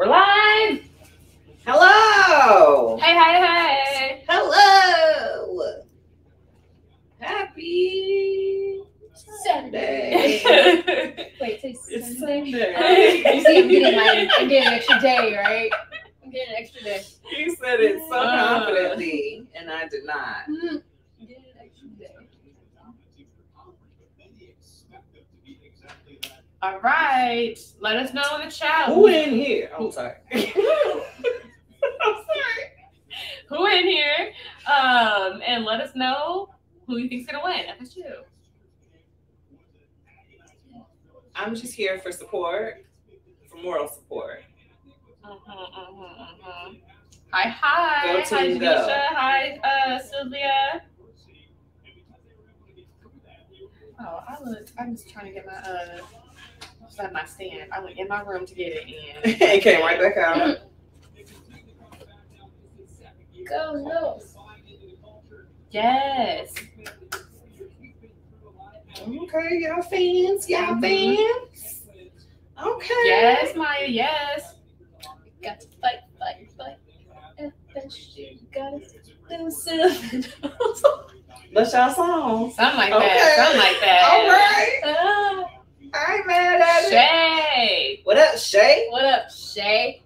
We're live. Hello. Hey, hey, hey. Hello. Happy Sunday. Wait, say It's Sunday. Sunday. you see, I'm getting my, I'm getting an extra day, right? I'm getting an extra day. You said it so confidently, and I did not. Mm, I'm getting an extra day. All right. Let us know in the chat. Who in here? I'm sorry. I'm sorry. Who in here? Um, and let us know who you think's gonna win. FSU. I'm just here for support, for moral support. Mm-hmm, mm-hmm, mm-hmm. Hi, hi. Go hi. Janisha. Hi, uh, Sylvia. Oh, I look. I'm just trying to get my uh, set my stand. I went in my room to get it in. it came right back out. Go, no. Yes. Okay, y'all fans, y'all Mhm. fans. Okay. Yes, Maya. Yes. Got to fight, fight, fight. FSU gotta do something. That's y'all song. Something like Okay. that. Something like that. All right. Ah, I ain't mad at it. Shay. What up, Shay? what up, Shay?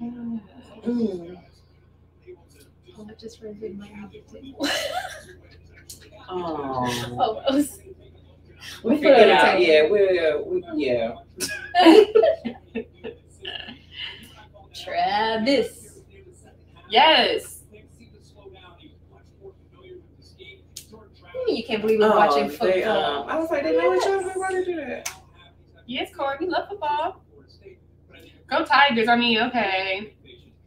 Mm. I just removed my table. Oh. oh, I was, We We'll figured it it out. Yeah, we're we, yeah. Travis. Yes. You can't believe we're watching Oh, they, um, football. I was like, they know each other. Why they do that? Yes, Corey. We love football. Go Tigers. I mean, okay.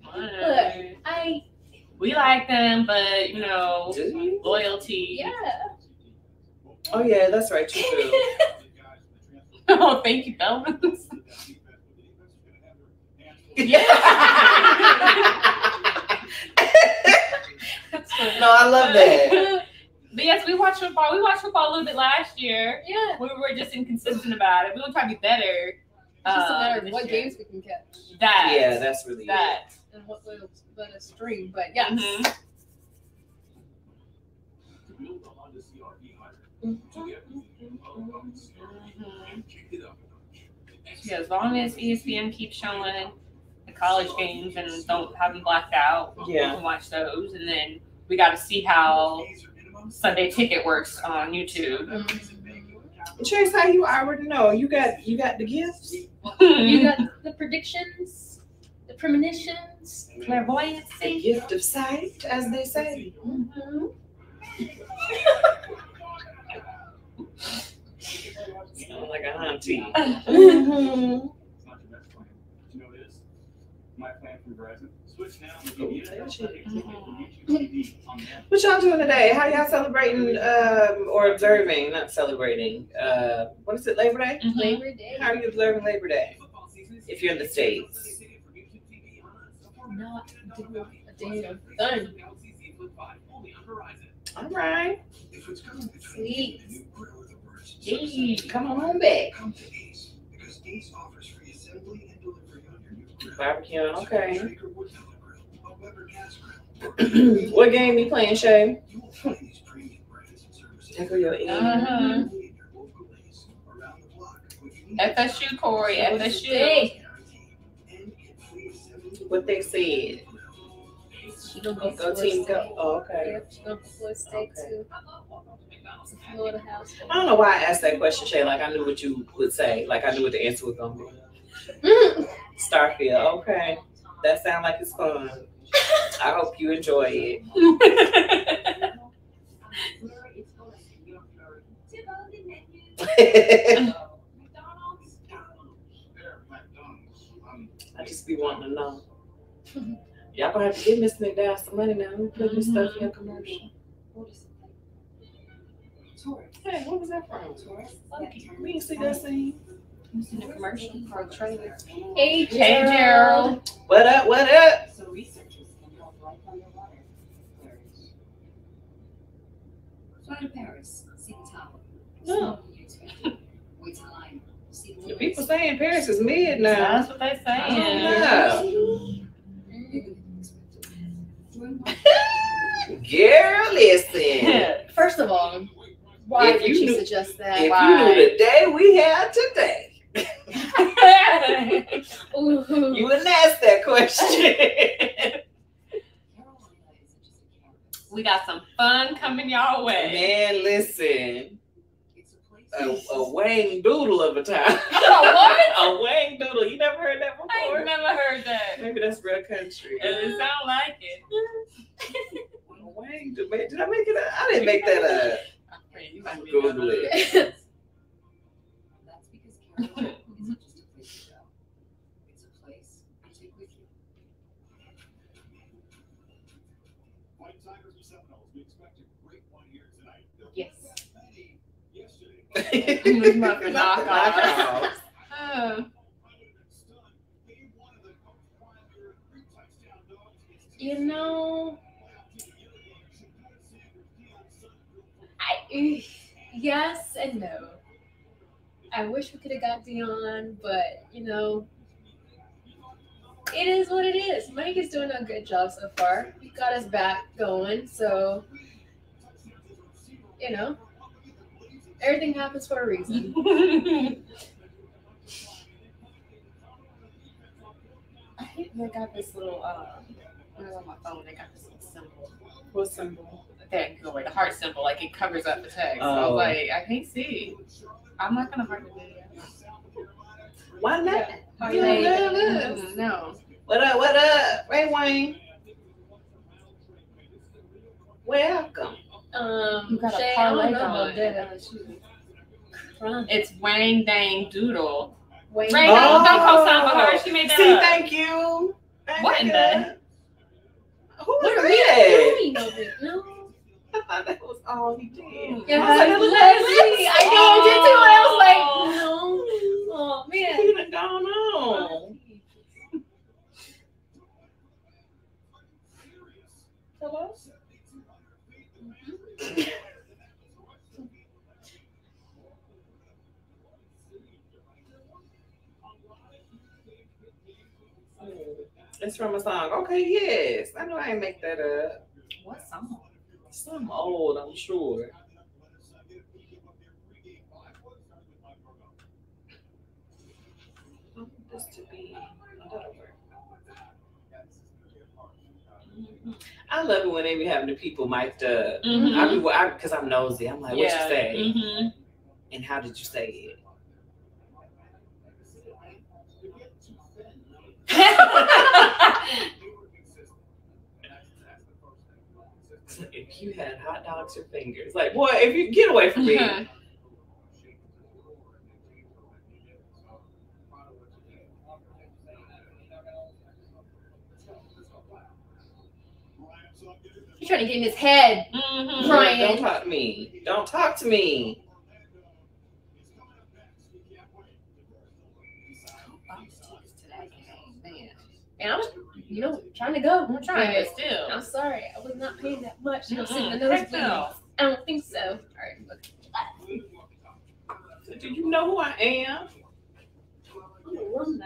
Whatever. I We like them, but you know, Do you? loyalty. yeah. Oh yeah, that's right. You do. oh, thank you, Belvins. That's funny. no, I love that. But yes, we watched football. We watched football a little bit last year. yeah. We were just inconsistent about it. We will try to be better. It's just a uh, matter of what year. games we can catch That. Yeah, that's really it. that. and what little but a stream. But yes. Mhm. Mhm. Yeah, as long as ESPN keeps showing the college games and don't have them blacked out, Yeah. we can watch those. And then we got to see how Sunday Ticket works on YouTube. Mhm. Chase, how you I already know? You got you got the gifts. You got the predictions, the premonitions. clairvoyance, The clairvoyancy. gift of sight, as they say. Mhm. Sound like a auntie. Mhm. What y'all doing today? How y'all celebrating um, or observing? Not celebrating. Uh, what is it? Labor Day. Mhm. Labor Day. How are you observing Labor Day? If you're in the states. Not do a damn thing. All right. Sweet. Gee, come on back. Barbecue. Okay. what game you playing, Shay? Tackle your ear. Uh-huh. FSU, Corey. FSU. What they said. she gonna go Go team, State. go. Oh, okay. Yep, she gonna go State Okay. too. Florida house. I don't know why I asked that question, Shay. Like I knew what you would say. Like I knew what the answer was gonna be. Mm. Starfield. Okay. That sounds like it's fun. I hope you enjoy it. I just be wanting to know. Y'all gonna have to give Miss McDowell some money now. Who put this stuff in a commercial? Hey, what was that from? We didn't see that scene. in the commercial or trailer. Hey, Hey, Gerald. What up? What up? So researchers can help life underwater. Fly to Paris, see the tower. Small YouTube. People saying Paris is mid now. That's what they're saying. don't know. Girl, listen. First of all, why If did you she knew- suggest that? If Why? you knew the day we had today, you wouldn't ask that question. We got some fun coming y'all way. Man, listen. A, a Wang Doodle of a time. what? a Wang Doodle. You never heard that I before? ain't never heard that. Maybe that's real country. It sound like it. A Wang Doodle. Did I make it up? I didn't make that up. I'm afraid you might Google it. That's because Carolina isn't just a place to go. It's a place you take with you. Fighting Tigers and Seminoles, we expect a great one here tonight. They'll Yes. play Yesterday. Not the knockoff. Knockoff. Oh. I would have been stunned. Game one of the Coach Pryor three touchdown dogs against You know, I yes and no. I wish we could have got Deion, but you know, it is what it is. Mike is doing a good job so far. He got us back going, so you know, everything happens for a reason. I hate they got this little um when I was on my phone, they got this little symbol. What symbol? That go away, the heart symbol, like it covers up the text. I Oh. was like, I can't see. I'm not gonna heart the video. Why not? Are You they- know. Mm, No. What up? What up? Ray Wayne. Welcome. Um, You got Shay, I parlay don't going. It's Wang Dang Doodle. Wayne. Ray, don't, don't co-sign for her. She made that See, up. thank you. Thank What in you. the- Who was What are we that? doing? No. I thought that was all he did. Yeah, I was like, Leslie. Leslie. I know you did too, and I was like, no. Oh man. He done gone on. Hello. It's from a song. Okay, yes. I know I ain't make that up. What song? Some old, I'm sure. I want this to be. I love it when they be having the people mic'd up. Mhm. I be, I, cause I'm nosy. I'm like, what yeah. you say? Mhm. And how did you say it? If you had hot dogs or fingers, like boy, if you get away from me. He's trying to get in his head. Mhm. Right. Don't talk to me. Don't talk to me. And I'm, you know, trying to go. I'm trying to still. I'm sorry, I was not paying that much. I'm sitting in nosebleed. no. I don't think so. All right, look. Do you know who I am? I'm an alumni.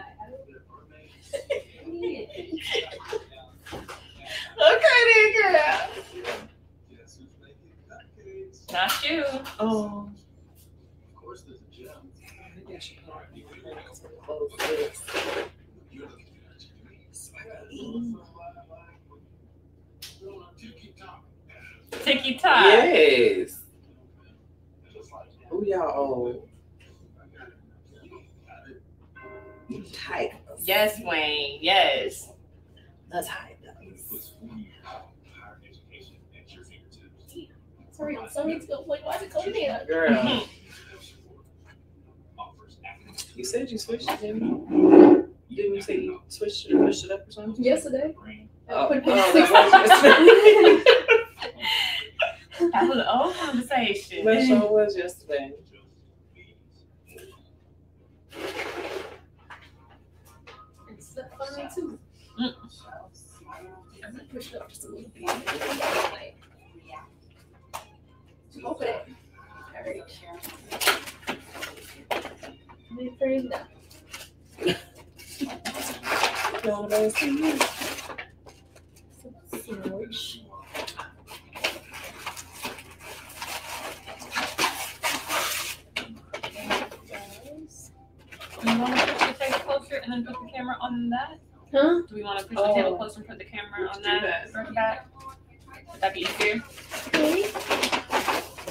Okay, then, girl. Not you. Oh. Of course, there's a gem. Maybe I should put on some clothes for this. Tiki Top. Yes. Who y'all old? Tight. Yes, Wayne. Yes. That's high. Sorry, sorry, it's going. Why is it going there? Girl, you said you switched it, didn't you? Didn't you say you switched it or pushed it up or something? Yesterday. I Oh, put it oh, in six that That was an old conversation. That sure was yesterday. It's the fun too. Mm. I'm gonna push it up just a little bit. Like, Open it. Alright. Wait for Search. Do you want to push the table closer and then put the camera on that? Huh? Do we want to push the table closer and put the camera on that? that. Front and back? Would that be easier? Maybe.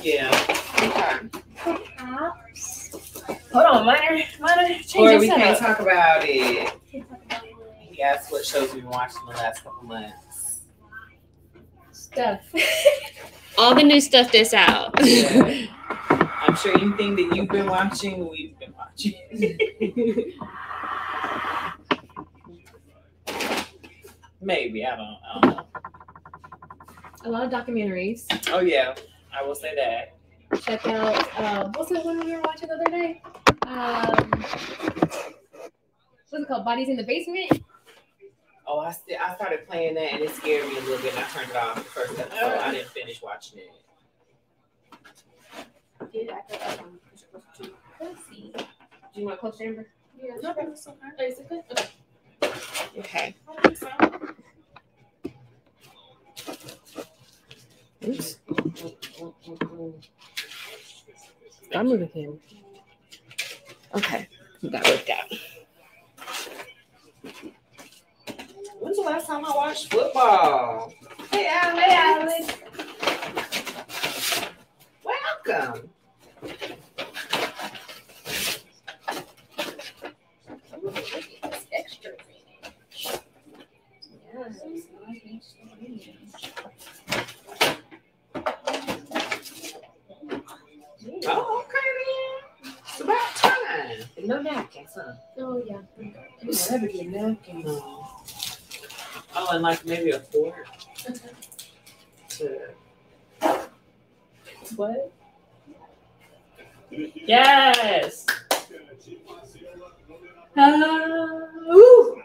Yeah. Perhaps. Hold on, minor, minor change Or we can't talk about it. Can't talk about it. He asked what shows we've been watching the last couple months. Stuff. All the new stuff that's out. Yeah. I'm sure anything that you've been watching, we've been watching. Maybe I don't. I don't know. A lot of documentaries. Oh yeah, I will say that. Check out um, what's the one we were watching the other day? Um, what's it called? Bodies in the basement. Oh, I st- I started playing that and it scared me a little bit. And I turned it off the first episode. I didn't finish watching it. Let's see. Do you want close chamber? Yeah, No, sure. that's okay. Oh, is it good? Okay. Okay. Oops. I'm moving him. Okay. That worked out. When's the last time I watched football? Hey, Alex. Hey, Alex. Welcome. Extra. Oh, okay then. It's about time. No napkins, huh? Oh yeah. Never get napkins. Oh. Oh, and like maybe a fork to. What? Yes. Uh, ooh.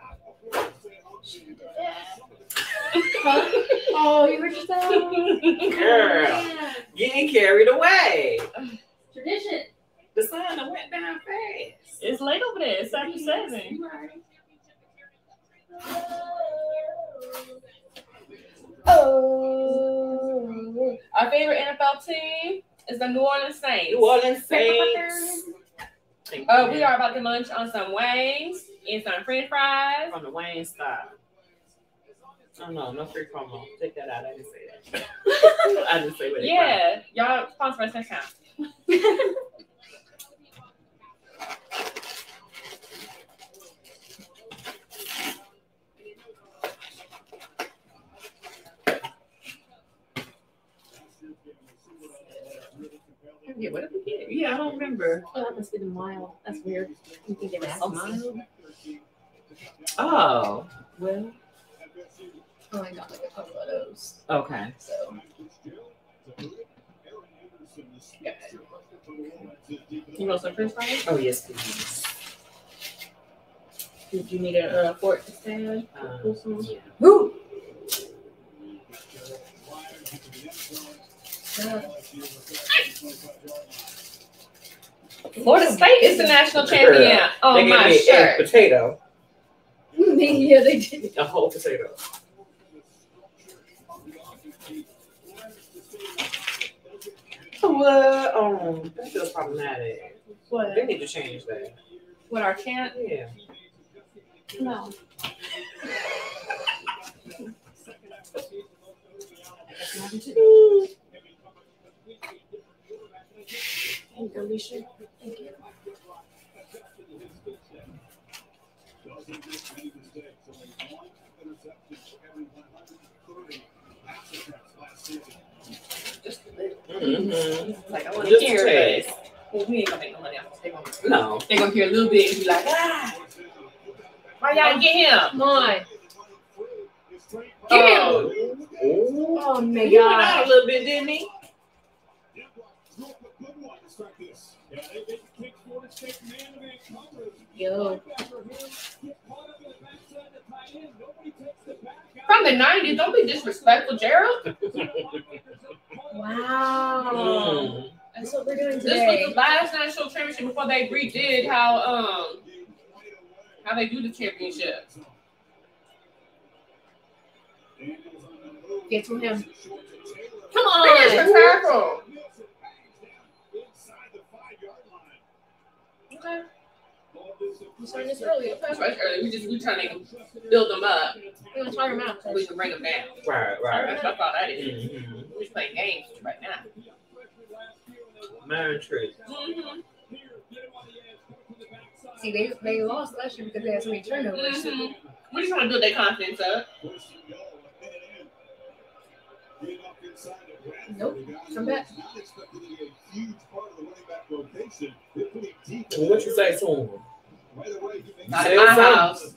Oh, you were just out. Girl, getting carried away. Tradition. The sun went down fast. It's late over there. It's after seven. Oh. Our favorite NFL team is the New Orleans Saints. New Orleans Saints. Uh, we are about to munch on some wings and some French fries. from the Wayne style. Oh no, no free promo. Take that out. I didn't say that. I didn't say what it Yeah, y'all sponsor us next time. Yeah, what did we get? Yeah, I don't remember. Oh, that must be the mile. That's weird. You think it Oh, mild? Oh, well, Oh, I got like a couple of those. okay. So You want some French fries? Oh yes, please. Did you need a uh, fork to stand? Um, yeah. Woo! Florida State is the national champion They on gave my me an egg shirt. potato, yeah, they did. a whole potato. What? Um, that feels problematic. What? They need to change that. What our chant? Yeah. No. Thank you, Alicia. Mm-hmm. Like I want to Just hear, taste. but well, we ain't gonna make no money off this. They gonna, No. they gonna hear a little bit and be like, ah, why y'all get him? Come on. Get him. Oh. Ooh. Oh my He went out a little bit, didn't he? Yo. From the '90s, don't be disrespectful, Gerald. Wow. That's what we're doing today. This was the last national championship before they redid how um how they do the championship. Get to him. Come Finish on. the tackle. Okay. We started this early. Okay. Right early, we just we trying to build them up We're gonna tire him out. so we can bring them down. Right, right. That's that's all that is. Mhm. We're just playing games right now. Man, true. Mhm. See, they they lost last year because they had so many turnovers. Mhm. We just want to build their confidence up. Nope. Come back. Well, what you say to him? Not Say in my something. house.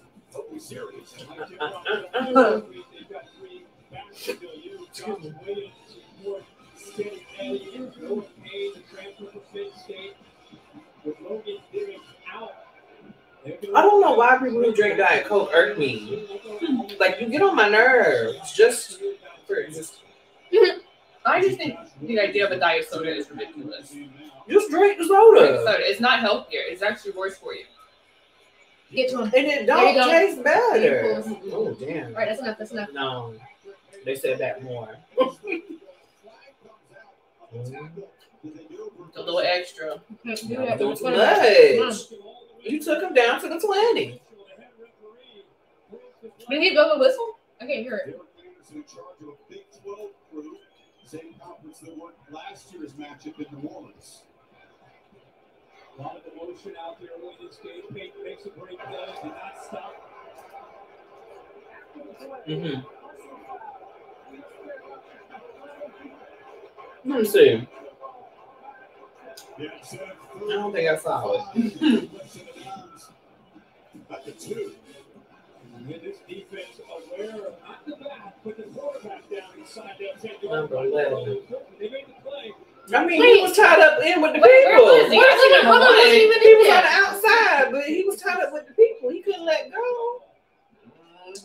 I don't know why people who drink Diet Coke irk me. Like, you get on my nerves just for just, I just think the idea of a diet soda is ridiculous. just drink the Diet soda. soda, it's not healthier. It's actually worse for you. Get to him. And it There you don't go. taste better. Oh, damn. All right, that's enough. That's enough. No, they said that more. A little extra. Can't do Not too much. You took him down to the 20. Did he blow the whistle? I can't hear it. In charge of a Big 12 crew, same conference that won last year's matchup in New Orleans. A lot of emotion out there in this game. Peyton makes a great play. Did not stop. Mm-hmm. Let me see. I don't think I saw it. At the. And this defense aware of not the back, but the quarterback down inside that 10 yard Number line. 11. They made the play. I mean, he was tied up in with the Wait, where was people. he? I see number Hold on, wasn't even He in was on the outside, but he was tied up with the people. He couldn't let go.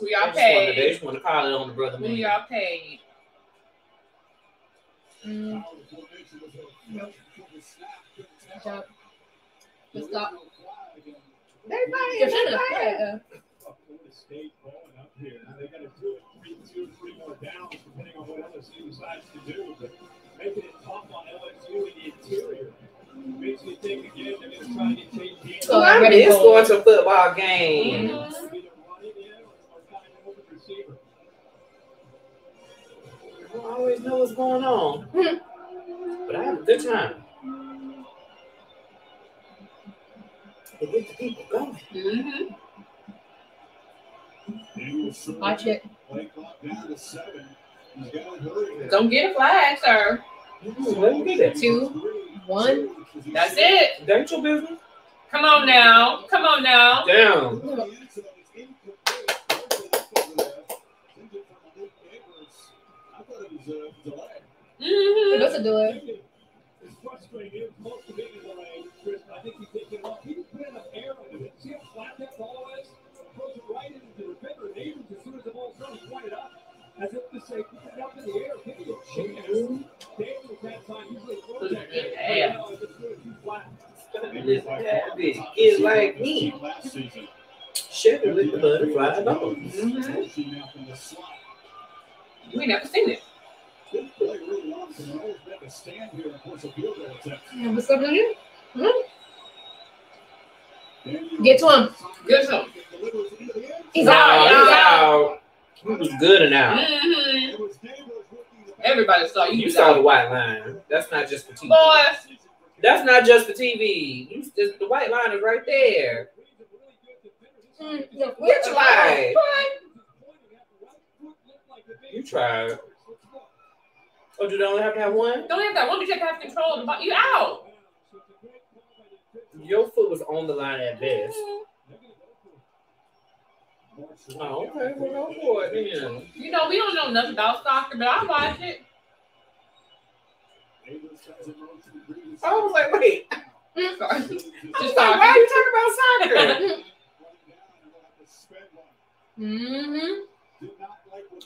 Who They y'all paid? wanted- They paid? just want to call it on the brother Who man. y'all paid? Mm, Nope. good job. Good stop. They They're playing. State balling up here. Now they got to do it three, two, three more downs, depending on what LSU decides to do. But making it tough on LSU in the interior makes me think again they're going to try and get Tate James. Oh, I ready miss goal. going to a football game. Either run it in or, or find an open receiver. I don't always know what's going on. but I have a good time. They get the people going. Mhm. watch it. Play clock down to seven. He's got to it. Don't get a flag, sir. Let me get it. Two, one. That's it. That ain't your business. Come on now. Come on now. Down. That's a delay. It's frustrating. It was close to being a delay, Chris, I think he picked it up. He didn't put enough air into it. See how flat that ball the defender. Nabers, as soon as the ball's done, he pointed up as if to say, put it up in the air. Give me a chance. Daniels that time usually throws that Good kick. Now it's just really too flat. Get like me. Last season. Shit, lick the butterfly nose. Mm-hmm. You ain't never seen it. This play really wants to know if they can stand here and force a field goal attempt. to him. Get to him. He's Nah, out. he's He's out. out. He was good and out. Mhm. Everybody saw you. You was saw the white line. That's not just the TV. Boy. That's not just the TV. You, the, the white line is right there. Mm, yeah. Which line? Fine. You tried. Oh, do they only have to have one? Don't have that one. You have to have control of the ball. You out. Your foot was on the line at best. Oh, okay. Well, go for it then. You know, we don't know nothing about soccer, but I watch it. I was like, wait. Sorry. I was Just like, why are you talking about soccer? Mm-hmm.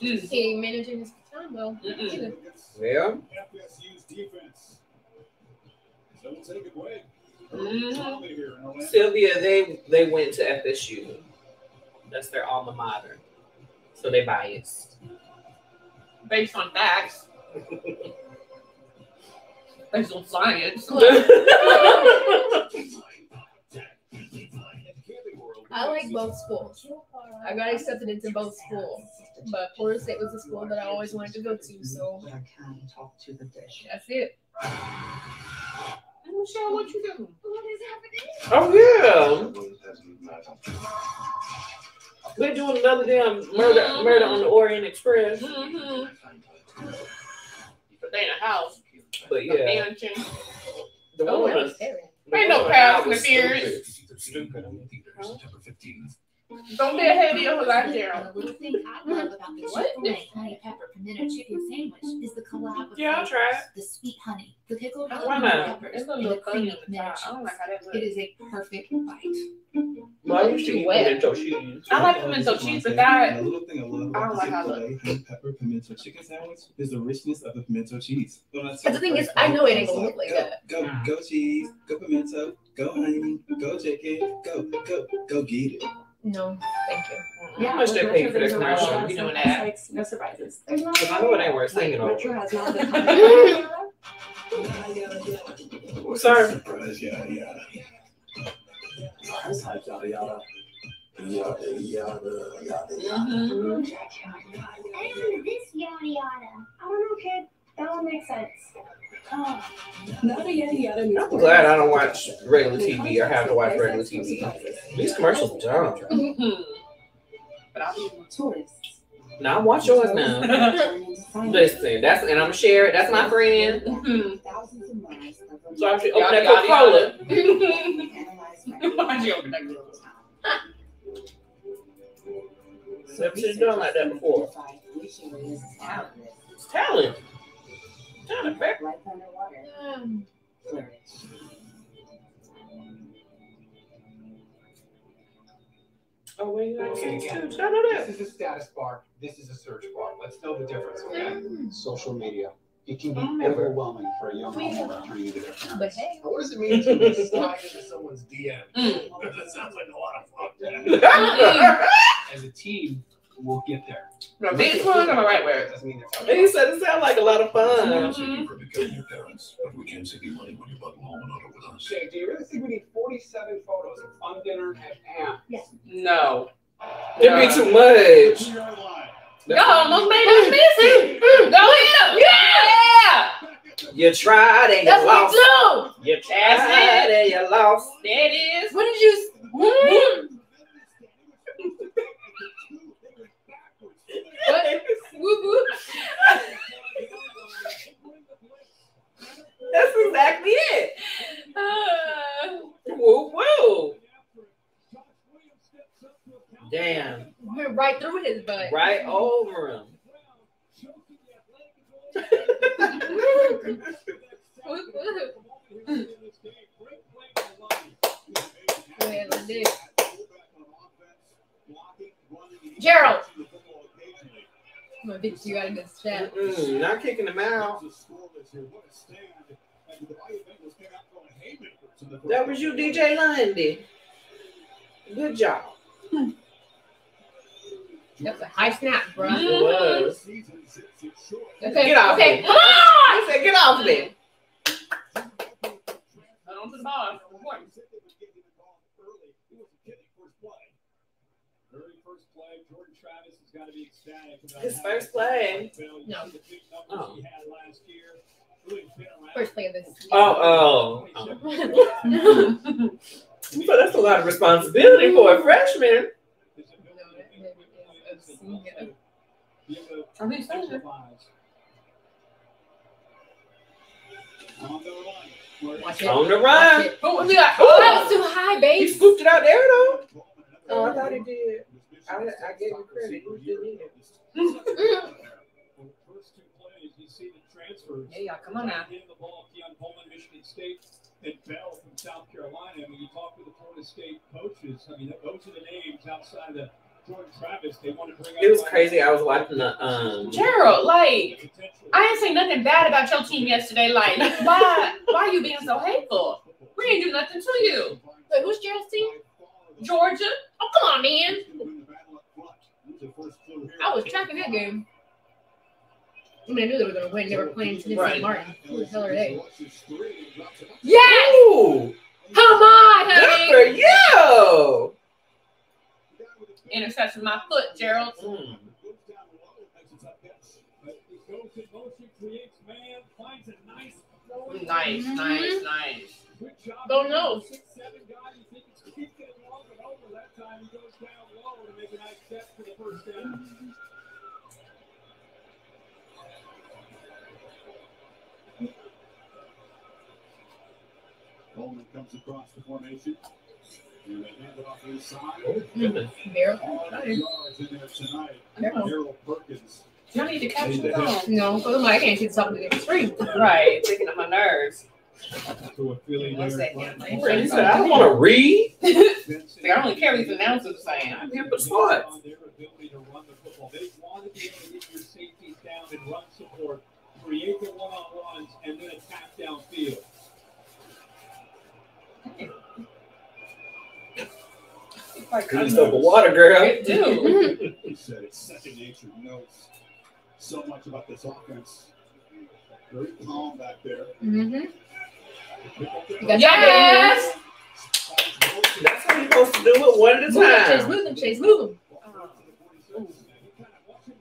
Mm. He managing his time well. Mm-mm. well, FSU's defense. So we'll take a break. Mhm. Tommy here in Orlando. Sylvia, they they went to FSU. That's their alma mater. So they biased. Based on facts. Based on science. I like both schools. I got accepted into both schools, but Florida State was the school that I always wanted to go to, so I can talk to the dish. that's it. Michelle, what you doing? What is happening? oh yeah. They're doing another damn murder murder on the Orient Express. Mm-hmm. But they in a house. But A yeah, mansion. the Oh, one that on- was scary. the Ain't one no on past Howard was interference. Stupid. September 15th. Don't be ahead of your life, The Daryl. little thing I love about the What? Chick-fil-A honey pepper pimento chicken sandwich is the collab with Yeah, I'll try it. the sweet honey, the pickled Why not? peppers, It's a and the creamy pimento top. I don't cheese. like how that It looks. is a perfect bite. Well, I used to eat Wet. pimento cheese. I like pimento cheese, but that The little thing I love I don't about like the how Chick-fil-A honey pepper pimento chicken sandwich is the richness of the pimento cheese. When I But the thing first is, I know it ain't was gonna look like go, that. Go, go cheese, go pimento, go honey, go chicken, go, go, go get it. No, thank you. How much they pay for their commercial? You doing that? Like, no surprises. Because I know it ain't worth singing over. Metro has not been Sorry. Surprise, yada, yada. Surprise, hype, yada, yada. Yada, yada, yada, Mm-hmm. And this yada yada. I don't know, kid. That one makes sense. Oh, Nada yada yada. means- I'm glad I don't watch regular TV or have to watch regular TV. These commercials are dumb. Mm-hmm. But I'll be Tourists. Now I watch yours now. Listen, that's and I'm gonna share it. That's my friend. Thousands of miles of So I should open Yada, that yada, Coca-Cola. analyzed Why'd you open that Never should have done like that before. It's talent. Talent, man. Life underwater. Um, Flourish. Oh wait, I Okay, again. do- I know that. This is a status bar. This is a search bar. Let's know the difference, okay? Social media. It can be Never. overwhelming for a young homeowner turning into their parents. but hey, What does it mean to slide into someone's DM? Mm. That sounds like a lot of fun. Mm. As a team, we'll get there. No, these ones are the right word. Doesn't mean they're He said it sounds like a lot of fun. Mhm. for becoming your parents, but we can't save you money when you bundle home and auto with us. Jay, do you really think we need 47 photos of fun dinner at Pam? No. It'd be too much. We are. Y'all almost made us missing. Go ahead. Yeah. You tried and that's you what lost. we do. You tried and you lost. There it is. What did you? Mm. What? Whoop whoop. That's exactly it. Uh, Woo woo. Damn. Went right through his butt. Right over him. Whoop whoop. Well, dude. Gerald. I'm gonna beat you out of this chat. Mm-mm, not kicking him out. That was you, DJ Lundy. Good job. That was a high snap, bro. It was. Okay. Get off okay. me. Come on. He said, get off me. on to the bar. Very first play, Jordan Travis has got to be ecstatic about His first play. fell. You No. see the big numbers Oh. he had last year. Really been around. First play of this. Oh, oh. oh. So that's a lot of responsibility for a freshman. Are we saying Watch it. On the run. it. Oh, Who was? Oh. oh, that was too high, He babe. scooped it out there, though. Oh, I thought he did. I, I gave him credit. He didn't need it. First two plays, you see the transfers. Yeah, yeah, come on now. In the ball, Keon Coleman, Michigan State, and Bell from South Carolina. I mean, you talk to the Florida State coaches. I mean, those are the names outside of the Jordan Travis, they want to bring It was crazy. I was watching the um. Gerald, like, I ain't say nothing bad about your team yesterday. Like, why why you being so hateful? We ain't do nothing to you. Wait, who's Gerald's team? Georgia. Oh, come on, man. I was tracking that game. I mean, I knew they were going to win. They were playing Tennessee Right. Martin. Who the hell are they? Yes! Ooh, Come on, good honey. for you. Interception my foot, Gerald. Mm. Goes in motion, creates man, finds a nice throw. Nice, Mhm. nice, nice. Good. Don't know. Time he goes down low to make a nice catch for the first down. Coleman comes across the formation. And they hand it off inside. Oh, goodness. Barrel. All the yards in there tonight. Barrel. Harold Perkins. You need to catch the phone. No, because I'm like, I can't see the top of the screen. Right, picking up my nerves. To a Philly One there. second. He said, I don't want to read. See, I only care these announcers saying. I can't put spots. On their ability to run the football. They want to be able to get your safeties down and run support, create the one-on-ones, and then attack downfield. Good stuff of water, girl. It do. He said it's second nature. He knows so much about this offense. Very calm back there. Mm-hmm. Pick up Yes! That's how you're supposed to do it one at a Move them, Chase. Move them, Chase. Move them.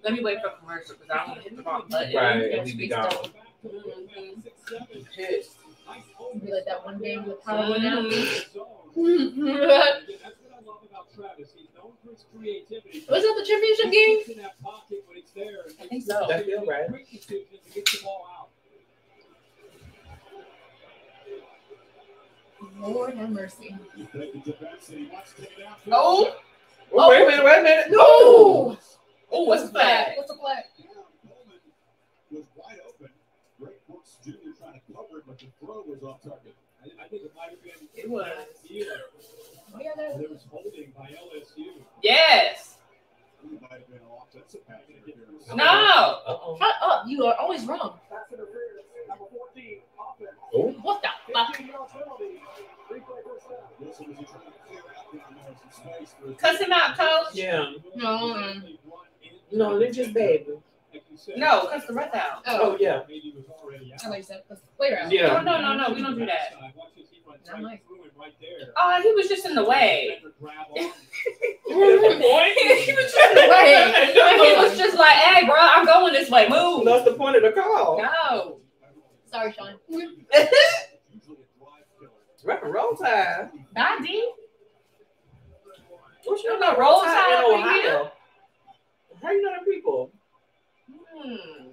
Let me wait for commercial because I don't want to hit the wrong button. Right, and we be gone. Mhm. Pissed. Be like that one game with power went out. That's what I love about Travis. He's known for his creativity. Was that the championship game? He's in that pocket when it's there. I think so. That feel right. Quick decision to get the ball out. Lord have mercy. He played the defense and he wants to get out. Oh, Oh, wait a minute, wait a minute. No. Oh! oh, what's the flag? What's the flag? Coleman was wide open. Greg Brooks Jr. trying to cover it, but the throw was off target. I, I think it might have been. It was. Here. Oh, yeah, There was holding by LSU. Yes. No. Uh-oh. Shut up. You are always wrong. Pass interference. Number 14, offense. Oh. What the fuck? 15 yard penalty. Replay first down. Wilson was he trying to clear out down there some space for his Cuss him out, coach. Yeah. No, um, No, they're just baby. No, cuss the breath out. Oh, yeah. Maybe was already out. I like that. Let's play around. Yeah. No, no, no, no, we don't do that. Watch as he runs Not right mine. through him right there. Oh, he was just in the way. Defender grab on. he was just in the way. He was just like, hey, bro, I'm going this way. Move. That's the point of the call. No. Sorry, Sean. usually a drive killer. Rock and roll time. Bye, D. What's You know roll tide in? Ohio? How you know them people? Hmm.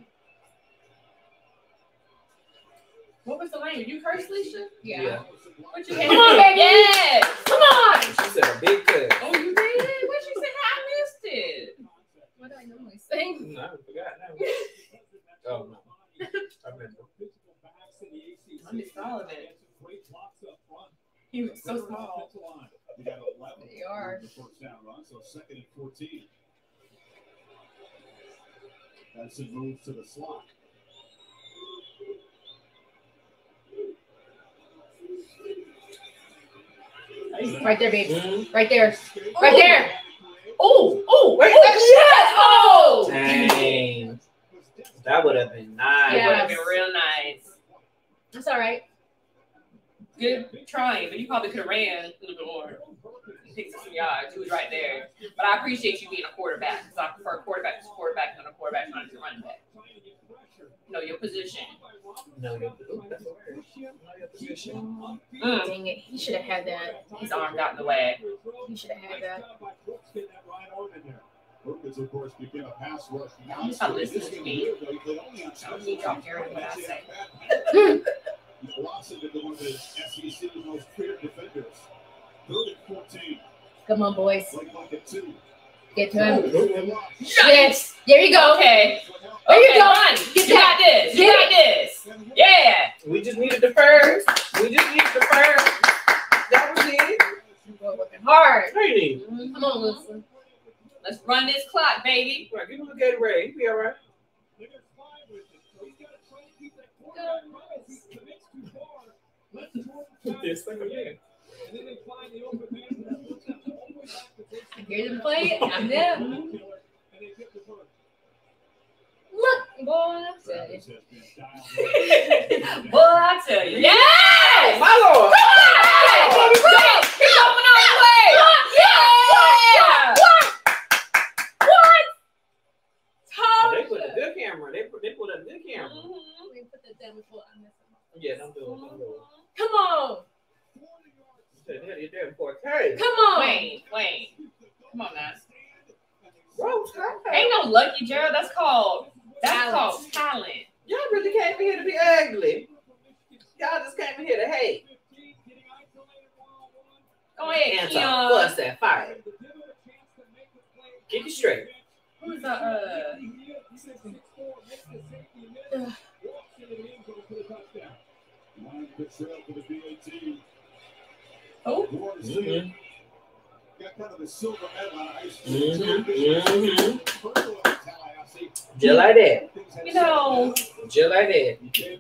What was the language? You curse, Leisha? Yeah. What you Come on, baby. Yes. Come on. She said a big cut. Oh, you did? What you said? I missed it. What do I normally say? No, I forgot now. Oh, no. I meant I missed all of it. He was so small. He got 11 They are. the first down run, so second and 14. Benson moves to the slot. Right there, baby. Mhm. Right there. Right there. Oh, oh, Wait, yes. Oh. Dang. That would have been nice. It would have been real nice. That's all right. Good trying, but you probably could have ran a little bit more. Picked some yards. You was right there. But I appreciate you being a quarterback because I prefer quarterback to quarterback than a quarterback trying to be a running back. Know your position. No, you Ooh, that's okay. Know your position. Mm. Dang it. He should have had that. His arm got in the way. He should have had that. Perkins, of course, became a pass rush. You stop listening to me. They played only don't need what I say. He blossomed into one of the SEC's most feared defenders. Third and 14. Come on, boys. Play clock at two. Get to oh, him. Oh, oh. Yes. There you go. Okay. There you go. Run. Get You that. got this. You got this. Yeah. We just needed the first. We just needed the first. That was it. We're working hard. Training. Come on, Wilson. Let's run this clock, baby. Right, give him a Gatorade. He be all right. They got five with it, so he's got to try to keep that quarterback right. If he commits too far, lets Jordan This thing again. and then they find the open man they get the first. Look, boy. I tell you. Travis has been dialed in. Boy, I tell you. Yes! My lord. He's on the way! Yeah! What? Oh, Told they put a good camera. They put they put a good camera. Mhm. Let put that down before I mess up. Yeah, don't do it. Don't do it. Come on. Shit, yeah, You're there for Hey, Come on. Wayne, Wayne. Come on now. bro, stop. Ain't no lucky Gerald. That's called that's Talent. called talent. Y'all really came in here to be ugly. Y'all just came in here to hate. Go ahead, And to Keon. fuss and fight. Get it straight. Who's the uh Ryan Fitzgerald for the BAT. Oh. Ward is Mhm. here. Got kind of a silver medal out of high school. Mhm, Television. First one in Tallahassee. Just like that. You know, Just like that. He came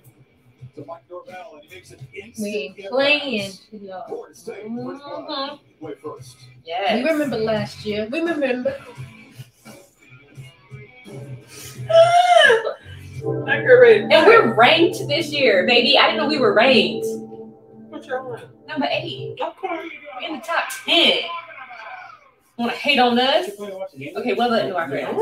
to Mike Norvell, and he makes an We ain't playing. y'all. Florida State, first Mhm. one. Yes. You remember last year? We remember. That girl ready. And we're ranked this year, baby. I didn't know we were ranked. What y'all want? Number eight. Okay. We're in the top ten. Wanna hate on us? Okay, well let know our friends.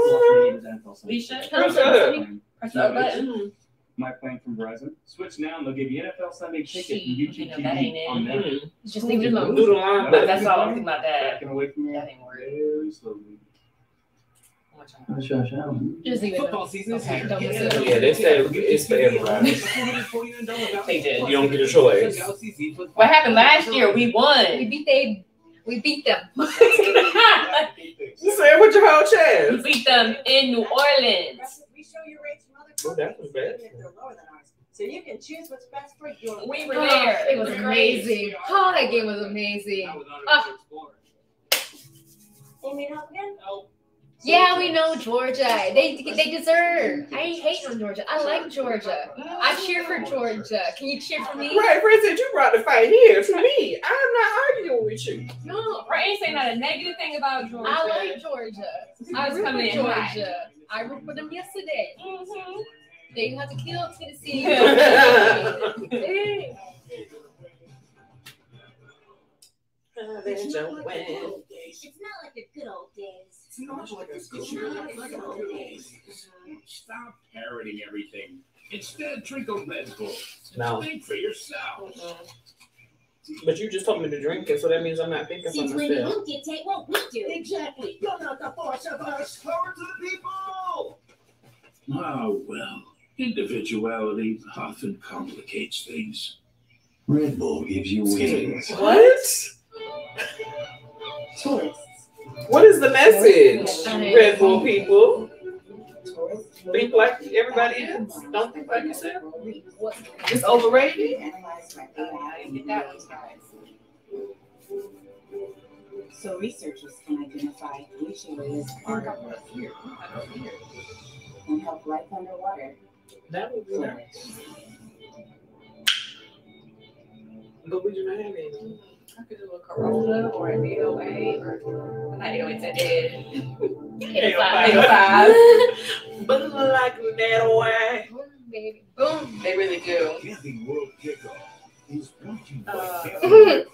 Alicia, come What's press the button. My plan from Verizon. Switch now and they'll give you NFL Sunday ticket from Shit, YouTube you that TV on them. Just leave it Do alone. the line, But but that's all I'm thinking about that. Backing away from you That ain't working. very slowly. Just leave. Football season is here. don't Get miss NFL it. Yeah, they said it's for everybody. They did. You don't get a choice. What happened last year? We won. We beat they. We beat them. You said with your whole we beat them in New Orleans. We show you rates from other Oh, that was bad. if they're lower than ours. So you can choose what's best for you. We were Oh, there. It was amazing. Oh, that game was amazing. Ah. You mean help again? Yeah, we know Georgia. They they deserve. I ain't hating on Georgia. I like Georgia. I cheer for Georgia. Can you cheer for me? Right, President, you brought the fight here to me. I'm not arguing with you. No, Right, ain't saying not a negative thing about Georgia. I like Georgia. I was coming in hot. Georgia. I root for them yesterday. Mhm. They didn't have to kill Tennessee. Hey. It's not like the good old days. Stop parroting everything. Instead, drink a Red Bull. No. Think for yourself. But you just told me to drink it, so that means I'm not thinking for Since when you myself. dictate what we do. Exactly. You're not the boss of us. Power to the people. Oh, well. Individuality often complicates things. Red Bull gives you wings. What? Tourists. What is the message. Red Bull people? Think like everybody else. Don't think like yourself. It's overrated. Analyzed by AI. Get that one started. So researchers can identify which areas are and help life underwater That would be flourish. But we do not have any. I could do a Corolla or a 808 or not 808 that dead. 805. 805. But like that way. Boom, They really do. Camping World Kickoff is brought to you by Uh, Camping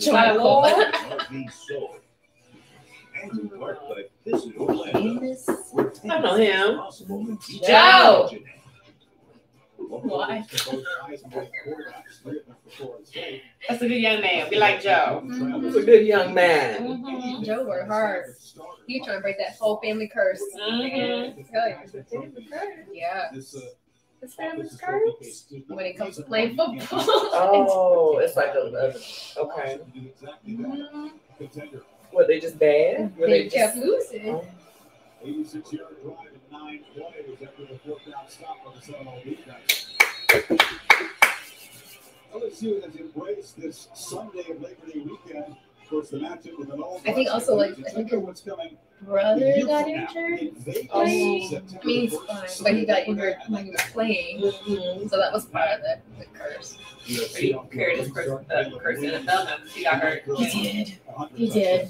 Try to call that. RV Soul. And in part by Visit Orlando. I know him. possible and deep Joe. Imagination. Why? That's a good young man. We like Joe. He's a good young man. Mm-hmm. Joe worked hard. He trying to break that whole family curse. Mhm. Tell you. Yeah. This, His family's curse. When it comes to playing football. Oh, it's like a, a okay. Mhm. What they just bad? Were They they kept just losing. 86 yard drive in nine plays after the fourth down stop on the Seminole defense. LSU has embraced this Sunday of Labor Day weekend course, the matchup with an all I think also, like, I think her what's coming. brother got injured. Oh. I mean, he's fine, but he got injured when he was playing, Mhm. so that was part of the, the curse. He carried this person, uh, person in the film? She got hurt. He did. He did.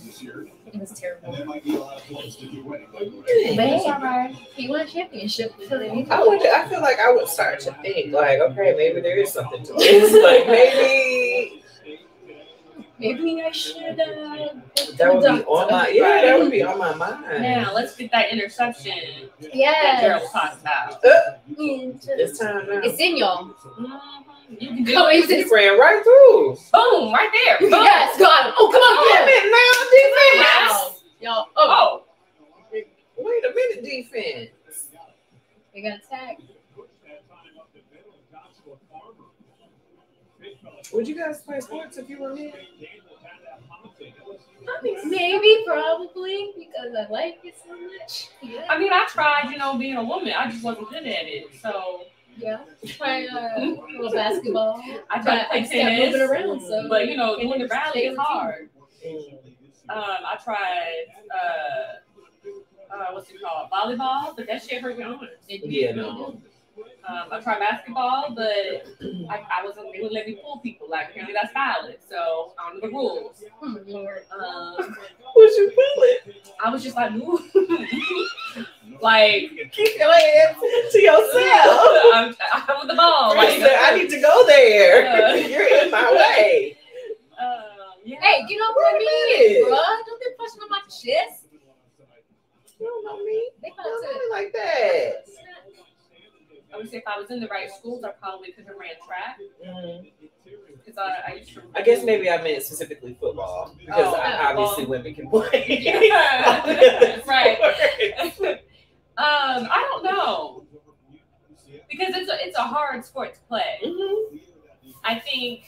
It was terrible. There might be a lot of close to keep winning. But it's alright. He won a championship. So they need I would. I feel like I would start to think like, okay, maybe there is something to this. Like maybe Maybe I should uh, that would be on my yeah, that would be on my mind. Now let's get that interception that Yes. Gerald was talking about. Uh, mm, it's time now. It's in y'all. Uh, You can do Oh, it. is He it? ran right through. Boom, right there. Boom. Yes, got him. Oh, come on, Wait a get minute now, defense. Wow. Y'all. Oh, Oh, Wait a minute, defense. they got attacked. Would you guys play sports if you were me? Maybe, probably, because I like it so much. Yeah. I mean, I tried, you know, being a woman. I just wasn't good at it. So Yeah. Try uh, a little basketball. I tried But to play tennis. moving around. So, But you know, Can doing the you rally is on the team? hard. Um, I tried uh, uh, what's it called, volleyball, but that shit hurt my arms. Yeah, no. Um, I tried basketball, but I, I wasn't. They wouldn't let me pull people. Like apparently that's valid. So I don't know the rules. Oh, Lord. Um, Would you pull it? I was just like, ooh. like Keep your hands to yourself. I'm, I'm with the ball. Like Like, I need to go there. Uh. You're in my way. Um, yeah. Hey, you know Wait I mean, bro? Don't be pushing on my chest. You don't know me. They You about don't know me like that. I would say if I was in the right schools, I probably could have ran track because I, I used to. I guess maybe I meant specifically football because Oh, I, obviously well. women can play. Yeah. right. Um, I don't know because it's a it's a hard sport to play. Mhm. I think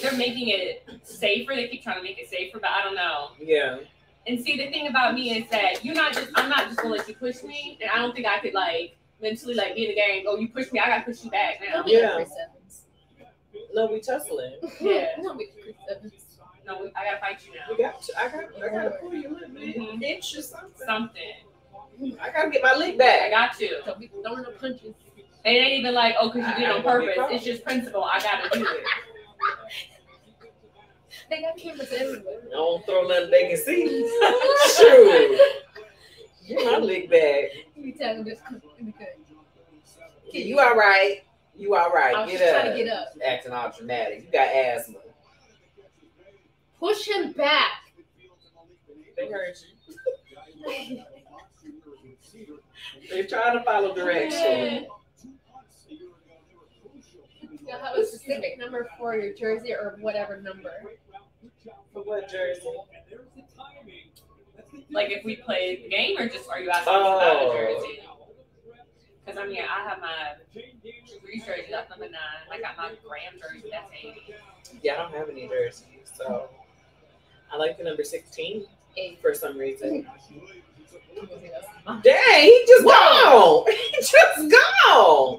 they're making it safer. They keep trying to make it safer, but I don't know. Yeah. And see, the thing about me is that you're not just I'm not just gonna let you push me, and I don't think I could like mentally like be in the game. Oh, you push me, I gotta push you back now. Don't be Yeah. Chris Evans. No, we tussling. Yeah. Don't be Chris No, I gotta fight you We now. got to, I got I gotta pull you a little bit. Mhm. Inch or something. Something. I gotta get my lick back. I got to. Don't be throwing no punches. And it ain't even like, oh, because you did it I- I on purpose. It's just principle. I gotta do it. They got cameras everywhere. I don't throw nothing they can see. Shoot. Get my lick back. You tell them this in the cut. You all right. You all I right. was Get just up. trying to get up. Acting all dramatic. You got asthma. Push him back. They heard you. They're trying to follow direction. You'll have a specific number for your jersey or whatever number. For what jersey? Like if we play the game or just are you asking Oh. about a jersey? Because I mean, I have my Reese jersey, that's number nine. I got my Graham jersey, that's 80. Yeah, I don't have any jerseys, so I like the number 16 Eight. for some reason. Dang, he just gone. He just gone.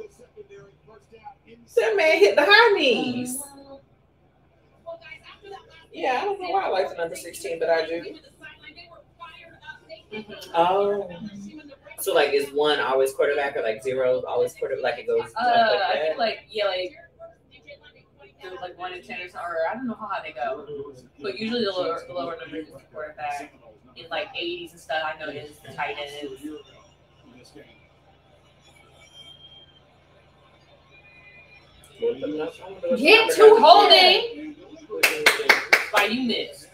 That man hit the high knees. Yeah, I don't know why I like the number 16, but I do. Oh. So like is one always quarterback or like zero always quarterback? Like it goes Uh, up like I that? think like, yeah, like, there's like one and 10 or something, or I don't know how high they go. But usually the lower, the lower number is the quarterback. In like 80s and stuff, I know it is the tight ends. Get to holding. Why you missed?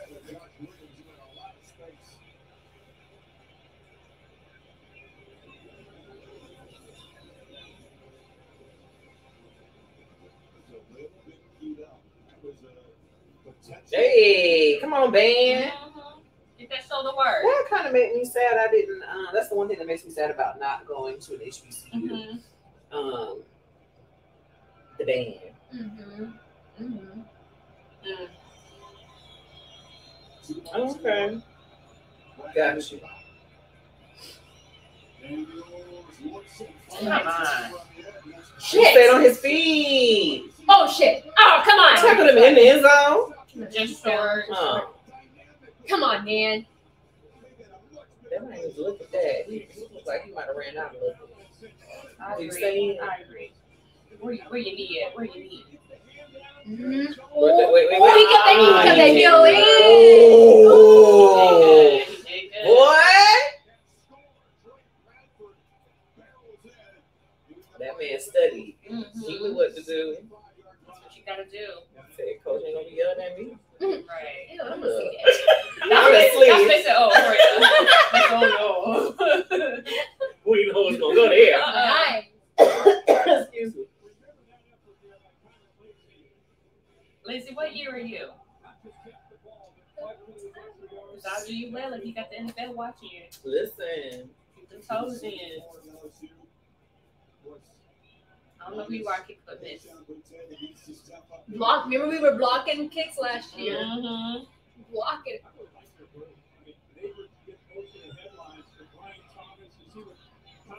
Hey, come on, band. That shoulder work. That kind of made me sad. I didn't. Uh, that's the one thing that makes me sad about not going to an HBCU. Mhm. Um, the band. Mm-hmm. Mm-hmm. Okay. Got you. Come on. He stayed on his feet. Oh shit! Oh come on! Tackled him in the end zone. Just short. Huh. Come on, man. That man just look at that. He he looks like he might have ran out a little bit. I You agree. say- I agree. Where you, where you need it? Where you need it? Mm-hmm. Wait, wait, wait, wait. Oh, he got that- he got that yeah. Oh, You boy. That man studied. Mhm. He knew what to do. That's what you gotta do. Said, Coach ain't gonna be yelling at me. Right. Ew, I don't wanna see that. That's what they, Honestly. that's what they said. Oh, sorry. oh no. We know it's gonna go there. Uh-uh. Hi. Excuse me. Lacey, what year are you? Because I'll do you well if you got the NFL watching you. Listen. Keep the toes in. I don't know who you are, kick foot miss. Block. Remember we were blocking kicks last year. Mm-hmm. Blocking.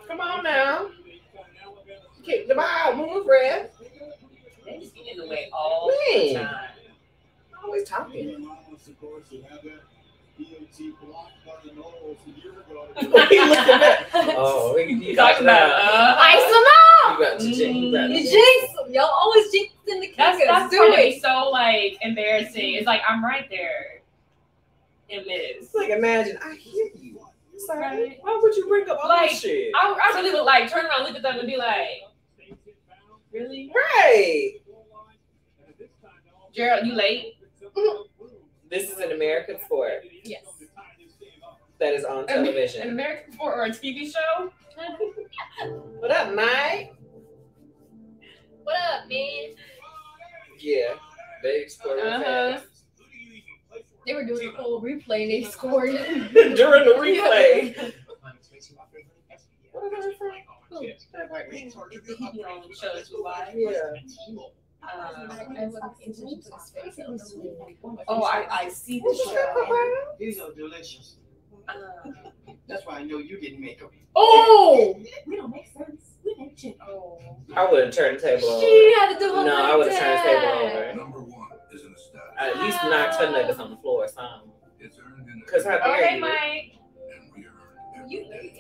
Come on now. Kick the ball. Move, ref. They just get in the way all the Man. time. Always talking. He looking back. Oh, he, he You got talking about, uh, Ice them He out. about to jinx. he about to You jinx. jinx them. Y'all always jinx in the kickers. That's that's gonna be so like embarrassing. It's like I'm right there. And miss. It's like imagine I hear you. It's like, Right. why would you bring up all Like, this shit? I, I really would like turn around, look at them, and be like, "Really, Right. Gerald? You late?" This is an American sport Yes. that is on television. An television. American sport or a TV show? What up, Mike? What up, man? Yeah, they explored Uh-huh. They were doing a whole replay and they scored. during the replay. What are they from? You know, shows we watch. Yeah. Um, I wasn't paying attention to his face. I was like, oh, I, I see the What's show. These are delicious. Um, That's why I know you didn't make them. Oh! We don't make sense. We make chicken. oh, I would have turned the table over. She had to do it No, like I would have turned the table over. Number one is an established. I at least knocked her nuggets on the floor or something. It's earned in Cause how oh, dare hey, you? Mike. and we earned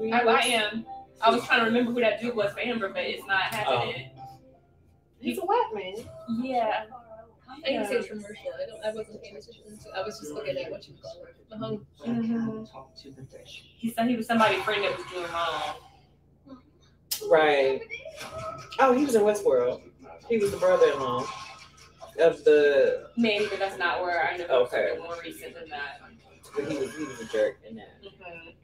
You, I, I am. I was trying to remember who that dude was for Amber, but it's not happening. He's a white man. Yeah. I didn't say it's from Russia. I, don't, I wasn't paying attention to I was just looking at what you call it. The home. Mm-hmm. Talk to the dish. He said he was somebody's friend that was doing wrong. Right. Oh, he was in Westworld. He was the brother-in-law of the. Maybe, but that's not where I know Okay. something more recent than that. But he was he was a jerk in that. Mhm.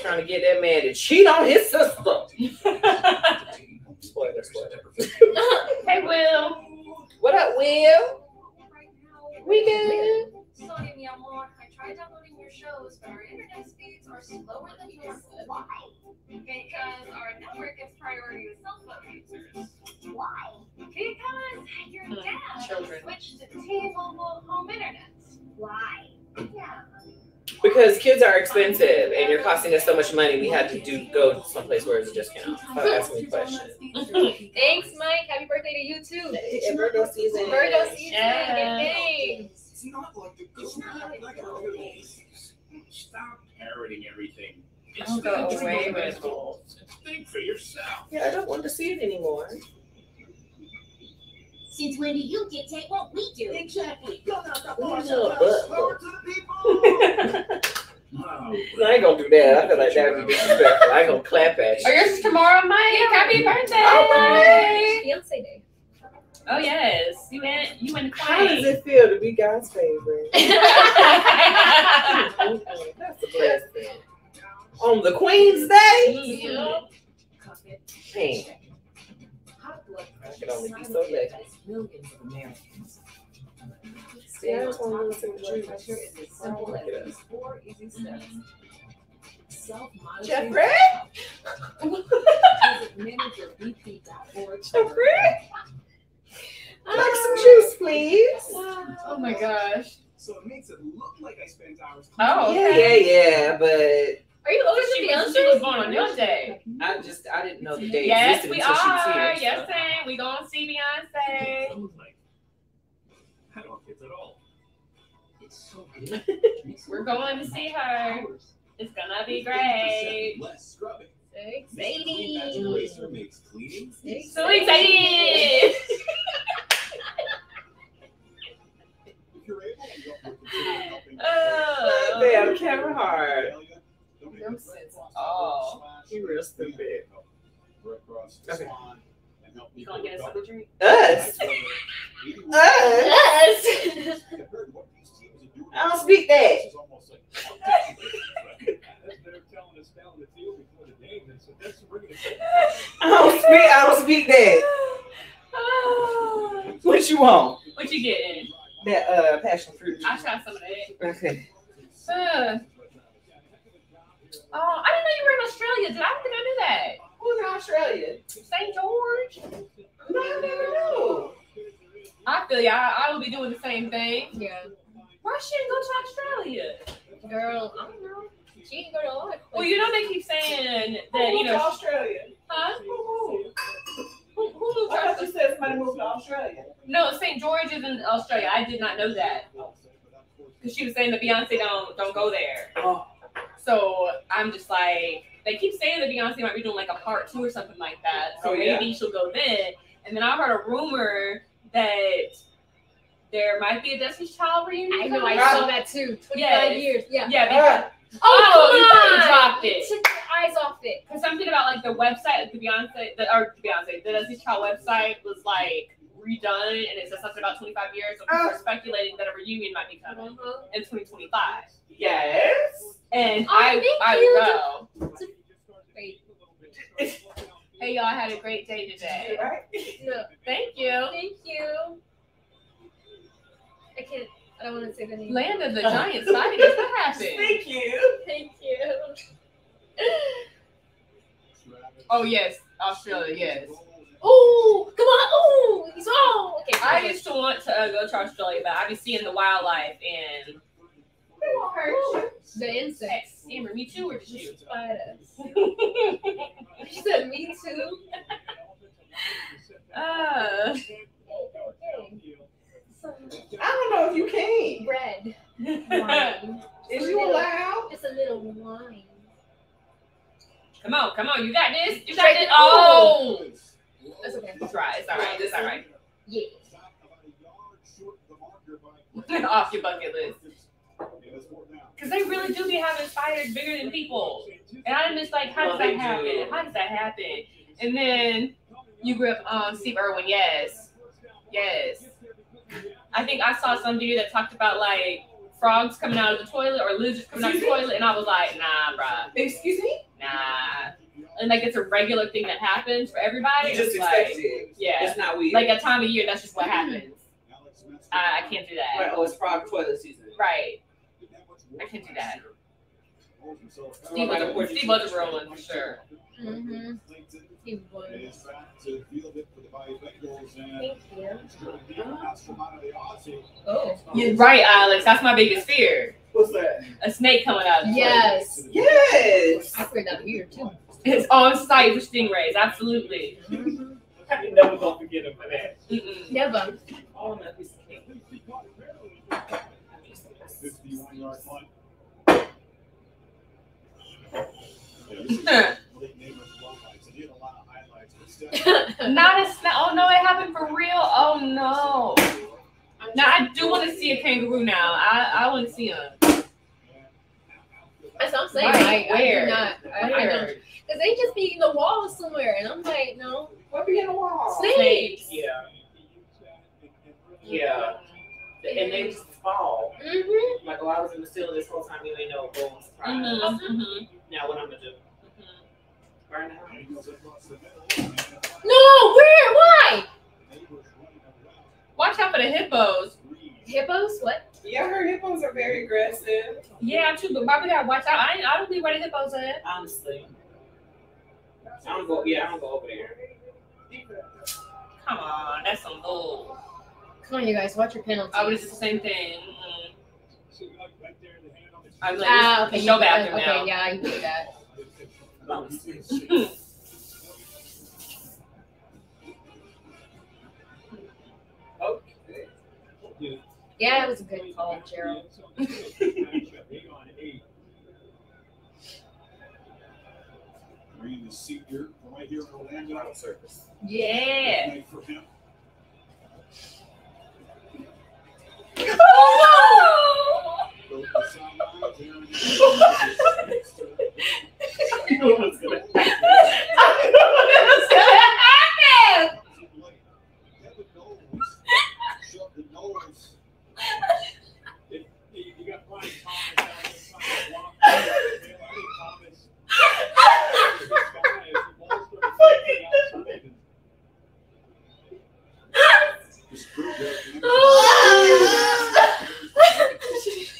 Trying to get that man to cheat on his sister. Spoiler, spoiler. hey, Will. What up, Will? We good? Sorry, mi amor. I tried downloading your shows, but our internet speeds are slower than yours. Why? Because our network gives priority to cell phone users. Why? Because your Hmm, dad children. switched to T-Mobile home internet. Why? Yeah. Because kids are expensive and you're costing us so much money, we had to do go someplace where it's a discount. Stop asking me questions. Thanks, Mike. Happy birthday to you too. It's Virgo season. Virgo season. Yeah. Thanks. It's not like the good Stop parroting everything. It's Don't go not away true. with Think for yourself. Yeah, I don't want to see it anymore. Since when do you dictate what we do? Exactly. Where's your butt? Power to the people. No, I ain't gonna do that. I feel like that would be disrespectful. I ain't gonna clap at Oh, you. yours tomorrow, Mike. Happy birthday. All right. Beyonce Day. Oh, yes. You went, you went to How does it feel to be God's favorite? Queen. That's a blessing. On the Queen's Day? Mhm. Man, Hot blood I could only be so silently lucky. millions of Americans. See, I just wanna Blood pressure is as simple as four easy steps. Self-monitoring. Jeffrey? Visit managerbp.org. Jeffrey? Like some juice, please. Oh, my gosh. So it makes it look like I spent hours. Oh, Yeah, yeah, yeah, but Are you older She than was, she Beyonce? was born on your day. I just I didn't know the day Yes, existed we until she was are. here. Yes, and we gonna see Beyonce. I don't get at all. It's so good. We're going to see her. It's gonna be great. Less scrubbing. So Clean Magic exciting. Eraser makes cleaning So excited! If you're able, you'll consider helping Oh. Damn, Kevin Hart. Oh. He real stupid. Red Cross Okay. respond and help You people gonna get us recover. something to drink? Us. Us. Yes. Compared to what these teams are doing, I don't speak that. this is almost like That's better telling us down the field before the game than so that's bringing it. I don't speak. I don't speak that. What you want? What you getting? That uh passion fruit. I shot some of that. Okay. Uh, oh, I didn't know you were in Australia. Did I? Think I knew that. Who's in Australia? St. George. No, I never know. I feel ya. I, I will be doing the same thing. Yeah. Why she didn't go to Australia? Girl, I don't know. She didn't go to a lot of Well, you know they keep saying that Who you know, Australia. huh? Who moved? Who, who moved to I thought Australia? you said somebody moved to Australia. No, St. George is in Australia. I did not know that because she was saying that Beyonce don't don't go there. Oh. So I'm just like, they keep saying that Beyonce might be doing like a part two or something like that. So Oh, yeah? maybe she'll go then. And then I heard a rumor that there might be a Destiny's Child reunion. I know. I coming. saw that too. Twenty-five Yes. years. Yeah. Yeah. Because, Uh, oh, you come fucking on. dropped it. Took your eyes off it. Because something about like the website, the Beyonce, the, or Beyonce, the Destiny's Child website was like redone, and it says something about 25 years. So people Oh. are speculating that a reunion might be coming Uh-huh. in 2025. yes. And Oh, I, thank I you. will go. Hey, y'all had a great day today. Right? No. Thank you. Thank you. I can't. I don't want to say the name. Land of the Giant Spiders. What happened? Thank you. Thank you. Oh yes, Australia. Yes. Oh, come on. Oh, he's oh. Okay. I used to want to uh, go to Australia, but I be seeing the wildlife and It won't hurt. The insects. Amber, me too, or just you? Spiders. She said me too. uh, I don't know if you can. red wine. Is you allowed? It's a little wine. come on, come on, you got this. You got Straight this. Oh, That's okay. it's right. It's all right. It's all right. Yeah. Off your bucket list. Because they really do be having spiders bigger than people. And I'm just like, how does that happen? How does that happen? And then you grew up on Steve Irwin, yes. Yes. I think I saw some video that talked about like frogs coming out of the toilet or lizards coming out of the toilet, and I was like, nah, bruh, Excuse me? nah. And like it's a regular thing that happens for everybody. You just It's expect like, it. yeah. It's not weird. Like a time of year, that's just what happens. I, I can't do that. Right, oh, it's frog toilet season. Right. I can't do that. Steve was a, Steve was a real one for sure. Mm-hmm. He was. Thank you. Oh. You're right, Alex. That's my biggest fear. What's that? A snake coming out. Of the. Yes. Yes. I heard that here too. It's on site for stingrays. Absolutely. Mm-hmm. I never gonna forget him for that. Mm-mm. Never. Oh, no, piece of cake. Not a snake. Oh no, it happened for real. Oh no. Now I do want to see a kangaroo. Now I I want to see him. That's what I'm saying. Right, I, I where? do not. I, I don't. Where? Because they just be in the wall somewhere, and I'm like, no. What be in the wall? Snakes. Yeah. Yeah. And they just fall. Mm-hmm. Like, oh, I was in the ceiling this whole time, you ain't know, boom, surprise. Mhm, mhm. Now, what I'm gonna do? Burn the house. No, where? Why? Watch out for the hippos. Hippos? What? Yeah, I heard hippos are very aggressive. Yeah, too. But Bobby gotta watch out. I ain't, I don't believe where the hippos at. Honestly. I don't go, yeah, I don't go over there. Come on, that's some bull. Come on, you guys, watch your penalties. I would have the same thing. Mm-mm. I'm like, Ah, it's okay. the you- show bathroom okay, now. yeah, you do that. Okay. Yeah, it was a good call, Gerald. Green, the senior, from right here in Orlando. Service. Yeah. For him. Oh Go to the sidelines, Aaron I knew it was gonna happen. I knew it was gonna happen. Devin the nose. You you got Brian Thomas down there trying to block. I think Thomas. this guy, as the ball started flicking outside, and Just proved that.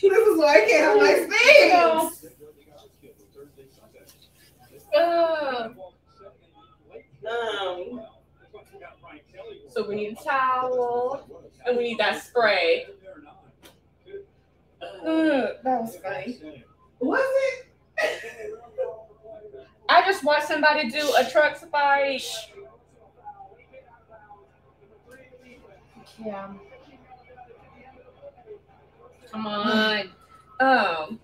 This is why I can't have nice things. Uh, Um, so we need a towel and we need that spray. Uh, that was funny. was it? I just watched somebody do a truck safari. Yeah. Come on. Um,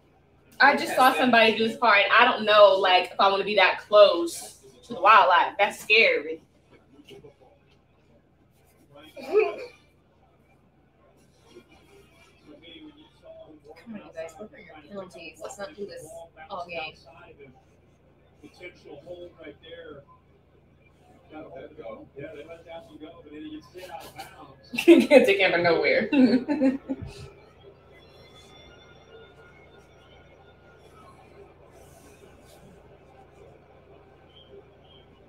I just saw somebody do this part, and I don't know, like, if I want to be that close to the wildlife. That's scary. Come on, you guys. Look at your penalties. Let's not do this all game. Potential hold right there. Gotta go. Yeah, they let that one go, but then he gets hit out of bounds. you can't take him from nowhere. The late hit out of bounds.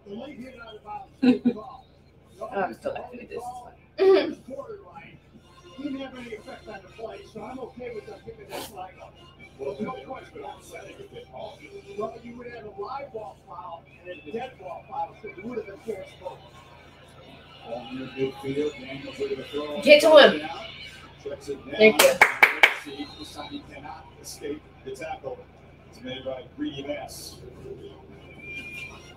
good. I'm still laughing at this. Quarter line. Didn't have any effect on the play, so I'm okay with them picking that flag up. Well, no question on that. Well, you would have a live ball foul and a dead ball foul, so it would have been forced both. Ball near midfield, Daniels looking to throw. Get to him. Checks it down. Thank you. See, this time he cannot escape the tackle. It's made by Greedy Vance.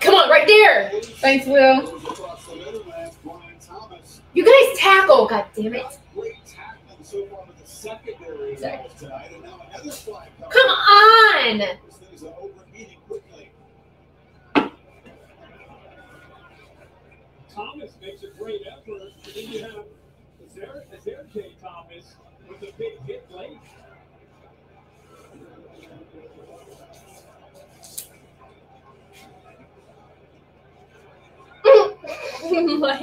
Come on, right there. Thanks, Will. Goes across the middle, and Brian Thomas. You guys tackle. God damn it. Great tackling so far with the secondary as well tonight. And now another flag coming. Come on. This thing's overheating quickly. Thomas makes a great effort, and then you have Azer- Azareye'h Thomas with a big hit late. like,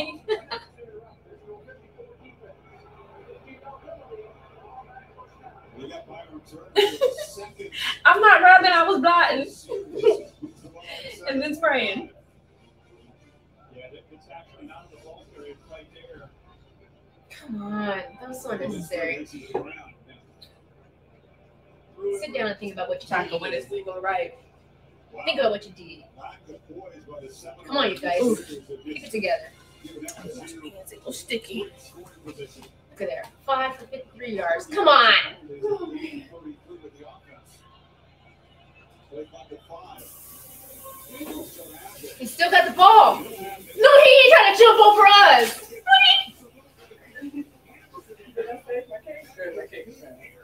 We got Byron Turner with the second. I'm not rubbing, I was blotting and then spraying. Yeah, it's actually not the ball carrier, right there. come on. That was so unnecessary. Sit down and think about what you Tackle when did. it's legal, right? Think about what you did. Come on, you guys. Keep it together. It's a little sticky. Look at there. Five for 53 yards. Come on. He still got the ball. No, he ain't trying to jump over us.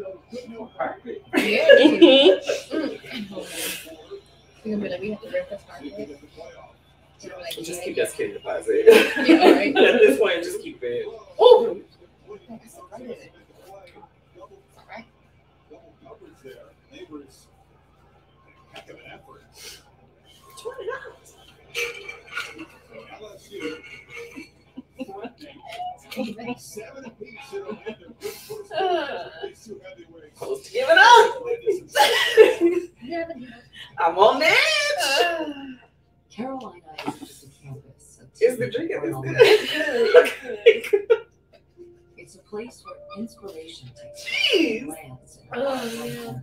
Well, he's a runner, so he's not that good. And there was no problem with the helmet with the watch in his head. So, good no Yeah. You're gonna be like, we have to rip this part. right? You're like, just yeah. keep that kid deposit. Yeah, right. At this point, just keep it. Oh. Double coverage there. Heck of an effort. Twenty dollars. LSU. Seven apiece in Orlando. Two heavyweights. Supposed to give it up. I'm on that. Carolina is just a campus. Is the teenage drink is good? It's a place where inspiration takes Jeez. lands in Oh,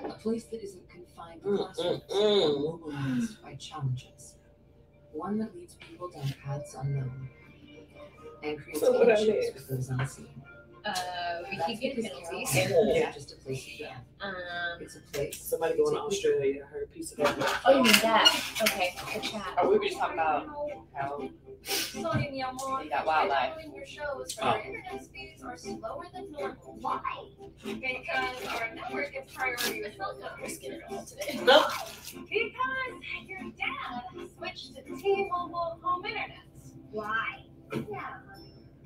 yeah. A place that isn't confined to Mm, classrooms, mm, but mm. by challenges. One that leads people down paths unknown and creates So what I connections miss? with those unseen. Uh, we That's keep getting because penalties. Carolina Yeah. isn't just a place you go. Um, It's a place. Somebody going to Australia, her piece of that. oh, you mean that? Okay, the chat. oh, we were just talking about how Sorry, mi amor. They got wildlife. Downloading your shows, but Oh. our internet speeds are slower than normal. Why? Because our network is priority with cell phone. Let's it all today. Nope. Because your dad switched to T-Mobile home internet. Why?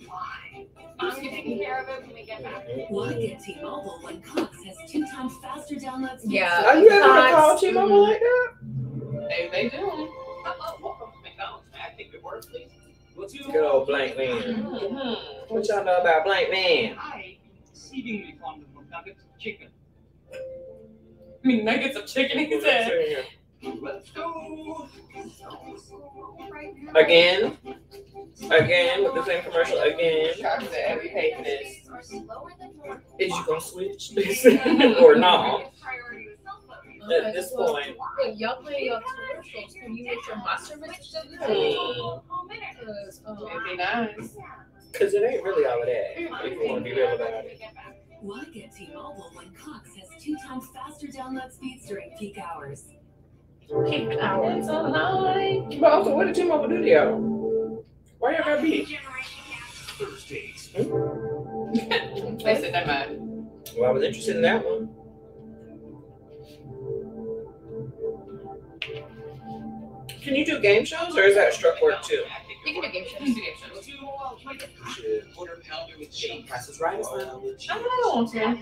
Why? I'm taking care of it when we get back. Why get T-Mobile when Cox has two times faster download speeds? Yeah. Are you ever gonna call T-Mobile like that? they, they do. Uh-oh, welcome to McDonald's. May I take your word, please? What's your Good old blank man. Mm-hmm. What y'all know about blank man? I exceedingly fond of nuggets of chicken. I mean, nuggets of chicken, he said. Let's go. Again, again with the same commercial again. Charges every page of this. Are slower than normal. Is you gonna switch or not? Priority with cell phone. At this point, Wait, y'all play y'all commercials. Can you make your master mix still good? mm, Home. Because, um, It'd be nice. cause it ain't really all of that. If you wanna be real about it. Why get T-Mobile when Cox has two times faster download speeds during peak hours? Peak hours. But also, what did T-Mobile do to y'all? Why y'all got beef? Thursdays. They said that much. Well, I was interested in that one. Can you do game shows or is that struck work too? You can do game shows. Let's do game shows. Shit. Price is right. I don't want to.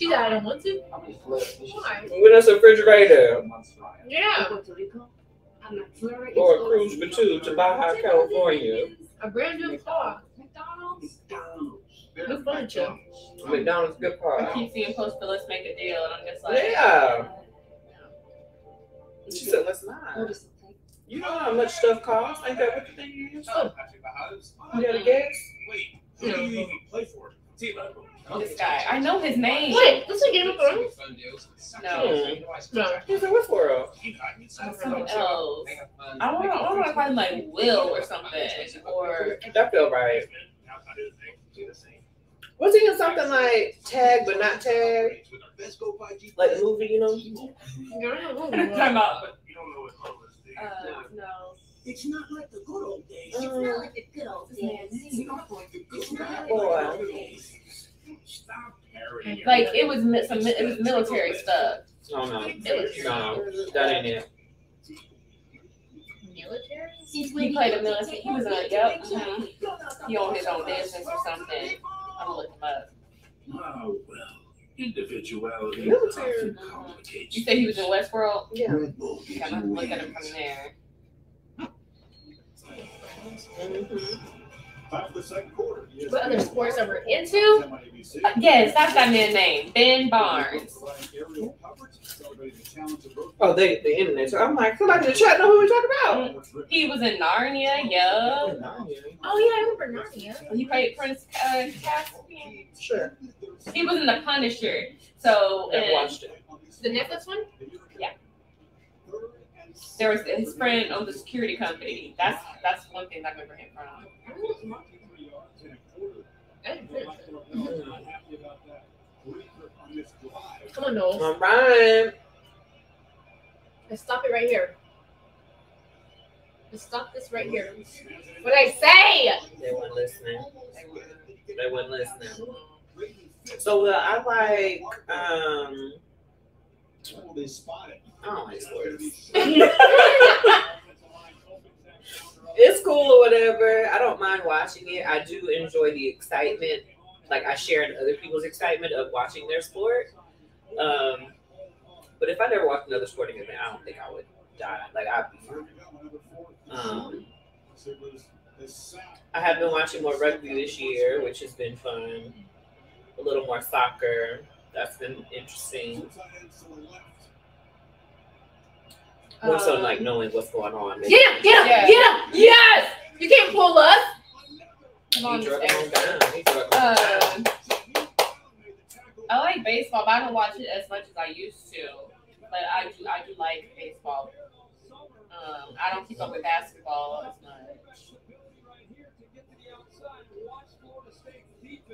She said I don't want to. Why? With us a refrigerator Yeah. or a cruise for two to Baja California. A brand new car. McDonald's. New furniture. McDonald's good I part. keep seeing posts for let's make a deal, and I'm just like, Yeah. She said, let's not. You know how much stuff costs? Ain't that what the thing is? Oh. You gotta guess? Wait, who do you even play for? T-Mobile. This guy, I know his name. Wait, this is a Game of Thrones? No, No. He's like, what world? something else. I want to, I want to find like Will or something, or That feel right. Was he in something like tag but not tag? Like the movie, you know? talking about. You don't know what love is, do you? Uh, no. It's not like the good old days. It's not like the good old days. It's not like the good Boy. old days. Stop parodying. Like it was mi- some, it was military stuff. Oh no. It No, that ain't it. Military? He played a military. He was a yep. mhm. He owned his own business or something. I'm gonna look him up. Oh, well, individuality Military. often complicates. You said he was in Westworld. Yeah. Red Bull gives Yeah, I'm you gonna look at him wings. from there. Mhm. What other sports are we into? Uh, yes, that's that man's name, Ben Barnes. Aerial the challenge of road Oh, they the internet. So I'm like, somebody in the chat know who we talking about. He was in Narnia. Yeah. Oh yeah, I remember Narnia. He played Prince uh, Caspian. Sure. He was in The Punisher. So Never and watched it. The Netflix one? Yeah. there was his friend on the security company. That's that's one thing I remember him from. I didn't finish it. drive. Come on, Noel. All right. Let's stop it right here. Let's stop this right here. What I say? They weren't listening. They weren't listening. So uh, I like um Oh, they spotted. I don't like sports. it's cool or whatever. I don't mind watching it. I do enjoy the excitement. Like I share in other people's excitement of watching their sport. Um, But if I never watched another sporting event, I don't think I would die. Like I'd be fine. Um, I have been watching more rugby this year, which has been fun. A little more soccer. That's been interesting. More so Um, like knowing what's going on. Get him! Get him! Yeah. Get him! Yes! You can't pull us. Come on, He drug Miss him Erica. down. He drug him down. Um, I like baseball, but I don't watch it as much as I used to. But I do, I do like baseball. Um, I don't keep up with basketball as much.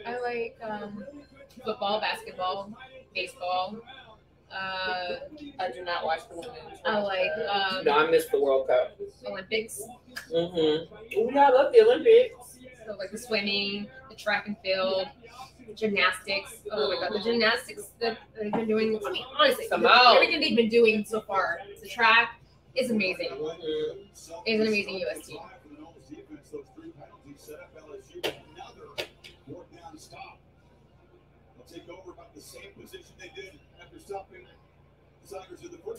I like um, football, basketball, baseball. Uh, I do not watch the women's. I like um, No, I missed the World Cup. Olympics. Mm-hmm. Oh, yeah, I love the Olympics. So like the swimming, the track and field, gymnastics. Oh my god, the gymnastics that they've been doing. I mean, honestly, Come everything they've been doing so far, the track is amazing. Mhm. Is an amazing US team. Take over about the same position they did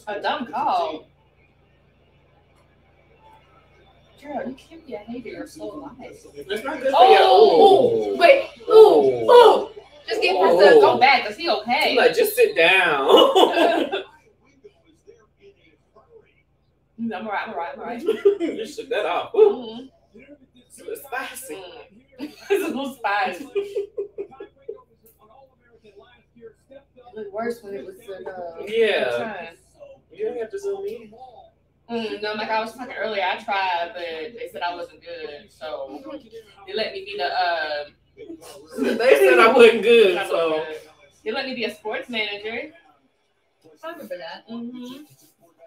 A dumb call. Gerald, you can't be a hater. You're so alive. It's not good for Oh. Wait, ooh, ooh. Just get past Oh. the Go back. Is he I'm okay? like, just sit down. I'm alright. I'm alright. I'm alright. you shook that off. Ooh, Mhm. it's a little spicy. Mm. It's a little spicy. It looked worse when it was in, uh, Yeah. You didn't have to zoom in. Mm, no, like I was talking earlier, I tried, but they said I wasn't good, so they let me be the. Uh, They said I wasn't good, I so good. They let me be a sports manager. I remember that. hmm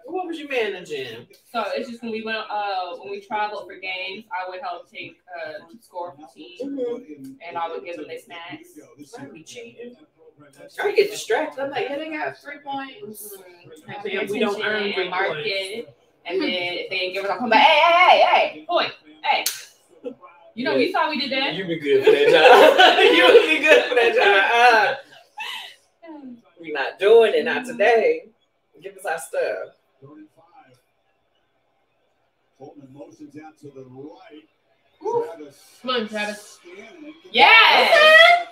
what was you managing? So it's just when we went, uh, when we traveled for games, I would help take uh, score for the team, Mm-hmm. and I would give them their snacks. Be cheating. I get distracted. I'm like, yeah, they got three points. Mhm. Yeah, we don't earn And three mark points. it, and then if they didn't give us, I'll come back. Hey, hey, hey, hey, point, hey. You know, we saw we did that. You be good for that job. you would be good for that job. Uh, we're not doing it, not today. Give us our stuff. Third and five. Holtman motions out to the right. Woo. Travis. Come on, Travis. Yes.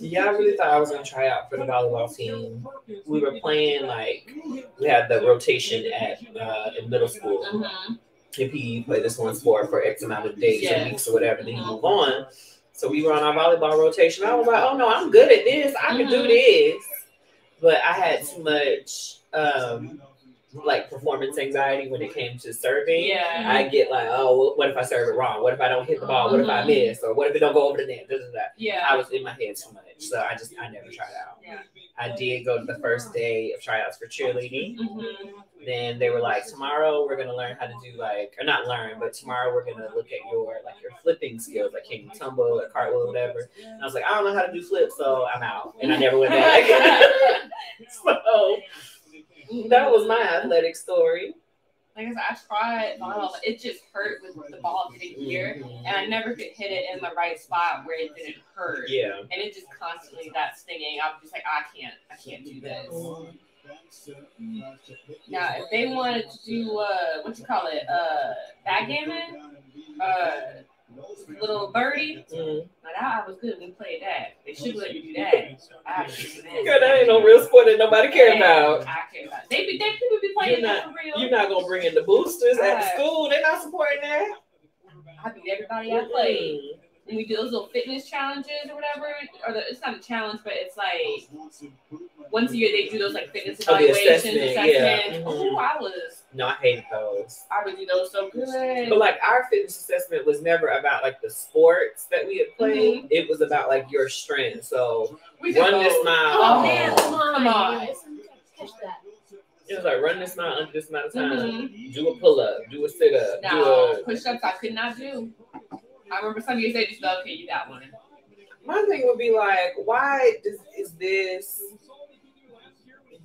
Yeah, I really thought I was gonna try out for the volleyball team. We were playing like we had the rotation at uh, in middle school. Mhm. If you play this one sport for X amount of days Yeah. or weeks or whatever, then you move on. So we were on our volleyball rotation. I was like, oh no, I'm good at this. I can do Mhm. this. But I had too much um, like performance anxiety when it came to serving. Yeah. I get like, oh, what if I serve it wrong? What if I don't hit the ball? What if I Mhm. miss? Or what if it don't go over the net? Da, da, da. Yeah. I was in my head too much, so I just I never tried out. Yeah. I did go to the first day of tryouts for cheerleading. Mhm. Then they were like, tomorrow we're gonna learn how to do like, or not learn, but tomorrow we're gonna look at your like your flipping skills, like can you tumble or cartwheel or whatever. And I was like, I don't know how to do flips, so I'm out, and I never went back. so that was my athletic story. Like I said, I tried volleyball, but it just hurt with the ball getting here, and I never could hit it in the right spot where it didn't hurt. Yeah. And it just constantly that stinging. I'm just like, I can't, I can't do this. Now, if they wanted to do uh, what you call it, uh, backgammon, uh, little birdie, Mm. that I was good. We played that. They should let you do that. I Girl, that ain't no real sport that nobody care about. I care about. They be, they people be playing You're that for real. You're not gonna bring in the boosters at the Right. school. They're not supporting that. I beat everybody I played. Mm. When we do those little fitness challenges or whatever, or the, it's not a challenge, but it's like once a year they do those like fitness Oh, the evaluations, assessment, assessments. yeah. Oh, Mhm. I was, No, I hated those. I would do those so good. But like our fitness assessment was never about like the sports that we had played. It was about like your strength. So we did run this mile. Oh man, come on. Come on. Catch that. It was like run this mile under this amount of time. Mhm. Do a pull up. Do a sit up. Do No, a. push ups I could not do. I remember some years they just go, okay, you got one. My thing would be like, why does, is this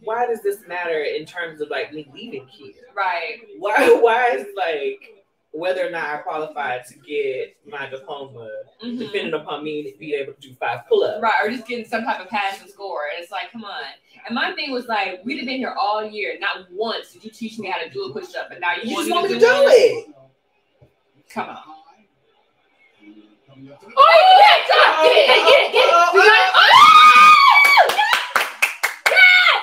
why does this matter in terms of like me leaving here? Right. Why why is like whether or not I qualified to get my diploma Mhm. depending upon me being able to do five pull-ups. Right, or just getting some type of passing score. And it's like, come on. And my thing was like, we'd have been here all year. Not once did you teach me how to do a push up, and now you, You want just want me to do do it. Come on. Coming up to the- Oh, yeah, God, get it, get it, get it. Oh, We oh, got- oh, Yes! Yes!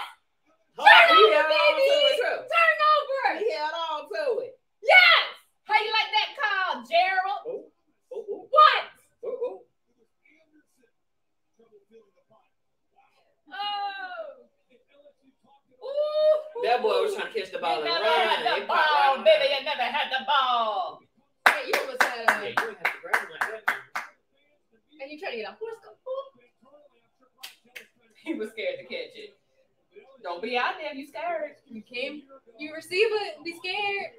Oh, Turn over, held on to baby. it, too. Turn over. He held on to it. Yes. How you like that call, Gerald? Oh, oh, oh, What? oh, oh. Oh. Ooh. That boy was trying to catch the ball You never had It the ball, baby. You never had the ball. Hey, you almost had Yeah, you didn't have to grab him like that. And you trying to get a horse go? He was scared to catch it. Don't be out there you scared. You came. You receive it. Be scared.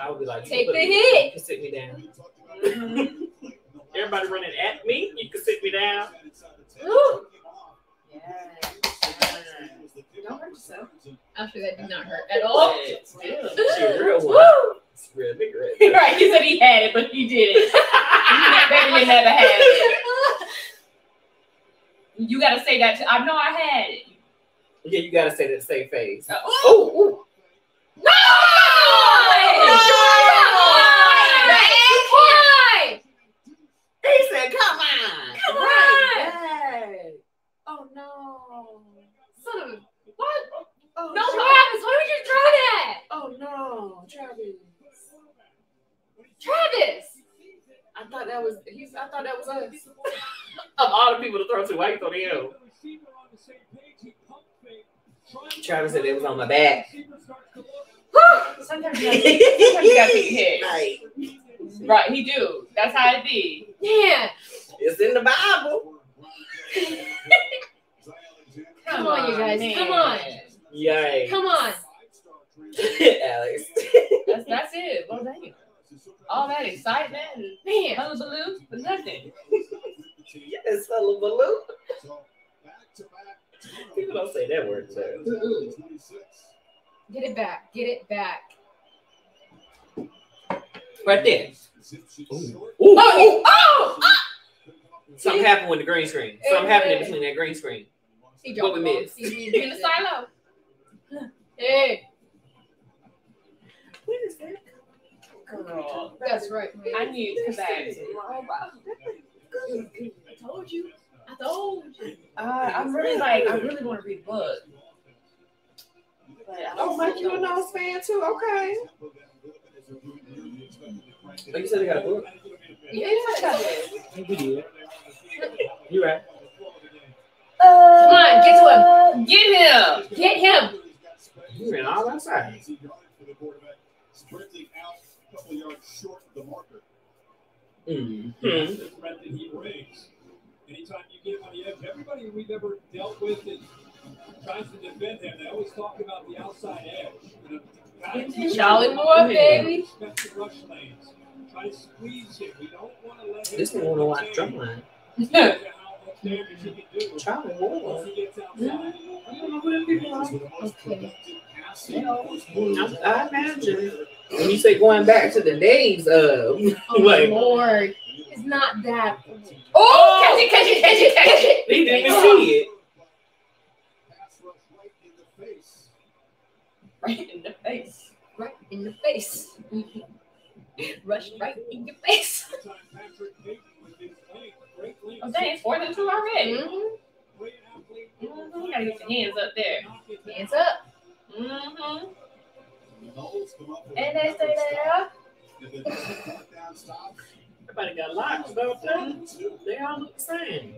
I would be like, Take can the put hit. You can sit me down. Everybody running at me. You can sit me down. Ooh. Don't hurt yourself. Actually, that did not hurt at all. But still, she a real one. Woo! It's real big right, he said he had it, but he didn't. Baby, you never had it. You gotta say that. To, I know I had it. Yeah, you gotta say that same face. Uh, Oh, oh. No! Why? He said, "Come on, Come Right on. back." Oh no. Son of a. What? Oh, No, Travis. Travis. Why would you try that? Oh no, Travis. Travis. I thought that was he's. I thought that was us. of all the people to throw to, why you throw to him? Travis said it was on my back. Sometimes you gotta, sometimes you gotta hit. Right. Right, he do. That's how it be. Yeah. It's in the Bible. Come on, you guys. man. Come on. Yay. Come on. Alex. That's that's it. Well, damn. All that excitement and Man. hullabaloo for nothing. yes, hullabaloo. People don't say that word, so. Get it back. Get it back. Right there. Ooh. Ooh, Oh, ooh. you- oh! Something happened with the green screen. Something happened in between that green screen. He What we dropped the ball. missed? He- he- In the silo. Hey. What is that? Girl, That's right. man. I need to come back. I told you. I told you. Uh, I'm really like, I really want to read a book. But I Oh, don't Mike, you a know. nose fan too? Okay. Oh, you said they got a book? Yeah, I got it. You did. You right. Come on, get to him. Get him. Get him. You ran all outside. Sprinting out a couple yards short of the marker. Mm-hmm. That's the threat that he brings. Anytime you get him on the edge, everybody we've ever dealt with that tries to defend him, they always talk about the outside edge. You know, guys- Charlie Moore, baby. The rush lanes. Try to squeeze him. We don't want to let him. This one wanna watch drumline. Look at how much damage he can do Charlie Moore. he gets. I don't know who them people are. Okay. I, I imagine. When you say going back to the days of Oh like lord. It's not that. Oh, catch it, catch it, catch it, catch it. he didn't even see it. Pass rush right in the face. Right in the face. Right in the face. Rush right in your face. Sometimes Patrick Payton with his length, great length, Oh, dang, it's four than two already. Mhm. great athlete. Mm-hmm. You gotta get your hands up there. Knock it down. Hands up. Mm-hmm. Noles come up with And they stay there. If it doesn't fourth down stop, Everybody got locks, don't they? They all look the same.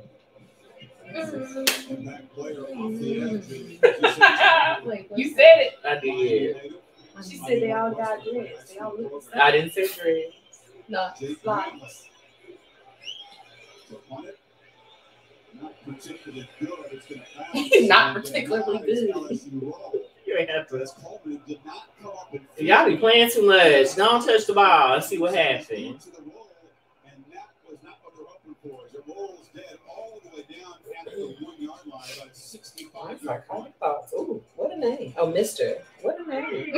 Impact player off the edge. Wait, what? You said it. I did. She said they all got dreads. They all look the same. I didn't say dread. No. Jake Slide. Nicholas. So on it, not particularly good. It's gonna bounce. Not And particularly now it's good. LSU roll. You ain't have to. Wes Coleman did not come up and Y'all be playing too much. Don't touch the ball and see what happens. To the roll, and that was not what they're hoping for. as It rolls dead all the way down at I thought, I thought, ooh, what a name. Oh, Mister. What a name.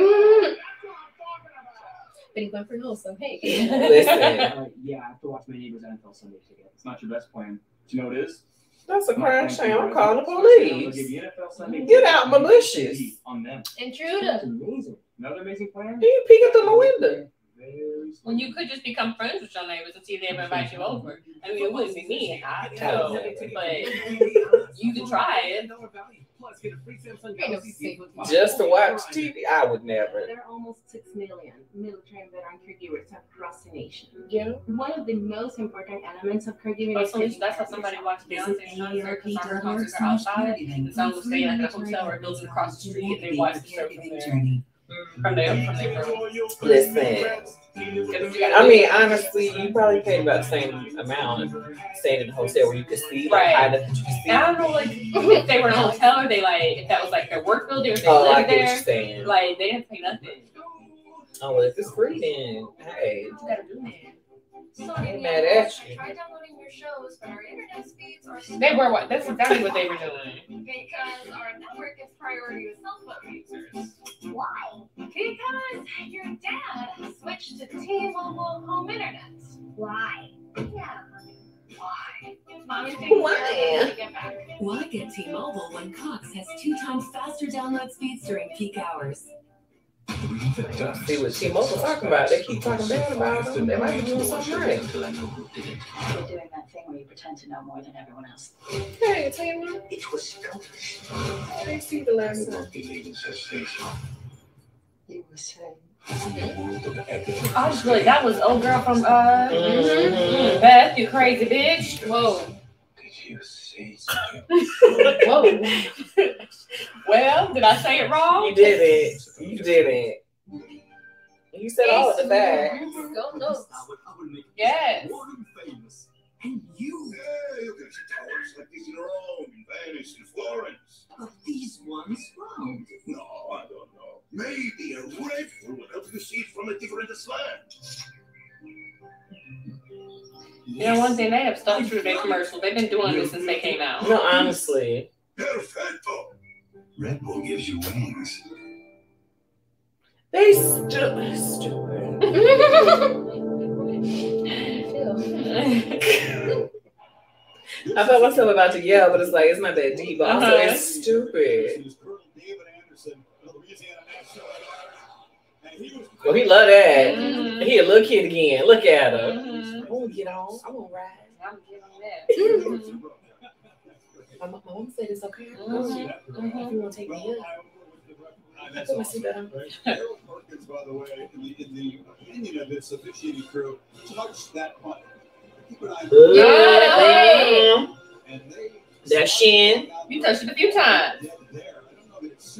But he went for no, so hey. Listen. Uh, yeah, I have to watch my neighbor's NFL Sunday ticket. It's not your best plan. Do you know what it is? That's a crime plan shame. I'm calling the police. you NFL Sunday Get out, malicious. beat On them. Intruder. Another amazing plan? You peeking through my window. Very When you could just become friends with your neighbors and see if they ever mm-hmm. invite you over. I mean, it wouldn't be me, I know, but you could try it. Just to watch TV, I would never. There are almost 6 million military and veteran caregivers across the nation. Yeah. One of the most important elements of caregiving But is so that's how somebody watched Beyonce's concert because her concerts are outside, and some will stay like in a hotel or a building across the street, and they watch the show from there. From there, from their. Listen. I mean, honestly, you probably paid about the same amount staying in a hotel where you could see, like, Right. high enough that you see. I don't know, like, if they were in a hotel or they like, if that was like their work building or they Oh, I lived get what you're there, like they didn't pay nothing. Oh, well, if it's free, then hey, you gotta do, man? Sorry, Ain't yeah, mad at I tried downloading your shows, but our internet speeds are They were what? That's exactly what they were doing. because our network is priority with cell phone users. Why? Because your dad switched to T-Mobile home internet. Why? Yeah. Why? Mommy Why? to get back. Why get T-Mobile when Cox has two times faster download speeds during peak hours? See what T-Mobile talking about. They keep talking bad about them. They might be doing something right. You're doing that thing where you pretend to know more than everyone else. Hey, tell you what, It was selfish. I see the last one. You were saying. I was like, that was old girl from uh Mhm. Beth, you crazy bitch. Whoa. Whoa. well, did I say it wrong? You did it. You did it. You said all of the facts. Go no. Yes. And you? Yeah, you can see towers like this in Rome, in Venice, in Florence. But these ones round. No, I don't know. Maybe a rifle will help you see it from a different slant. You know, one thing they have stuck through their commercials. They've been doing this since they came out. No, honestly. Perfecto. Red Bull gives you wings. They stu- stupid. I felt myself about to yell, but it's like it's not that deep. But also, Uh-huh. it's stupid. Well, he love that. Mhm. He a little kid again. Look at her. Mhm. I want to get on. I want to ride. I'm giving that. Mhm. My, my mom said it's okay. Mhm. If you want to take me in. I put my. Harold Perkins, by the way, in the, in the opinion of its officiating crew, touched that punt. Keep an eye on Good. And they That shin. You touched it a few times. there. I don't know that it's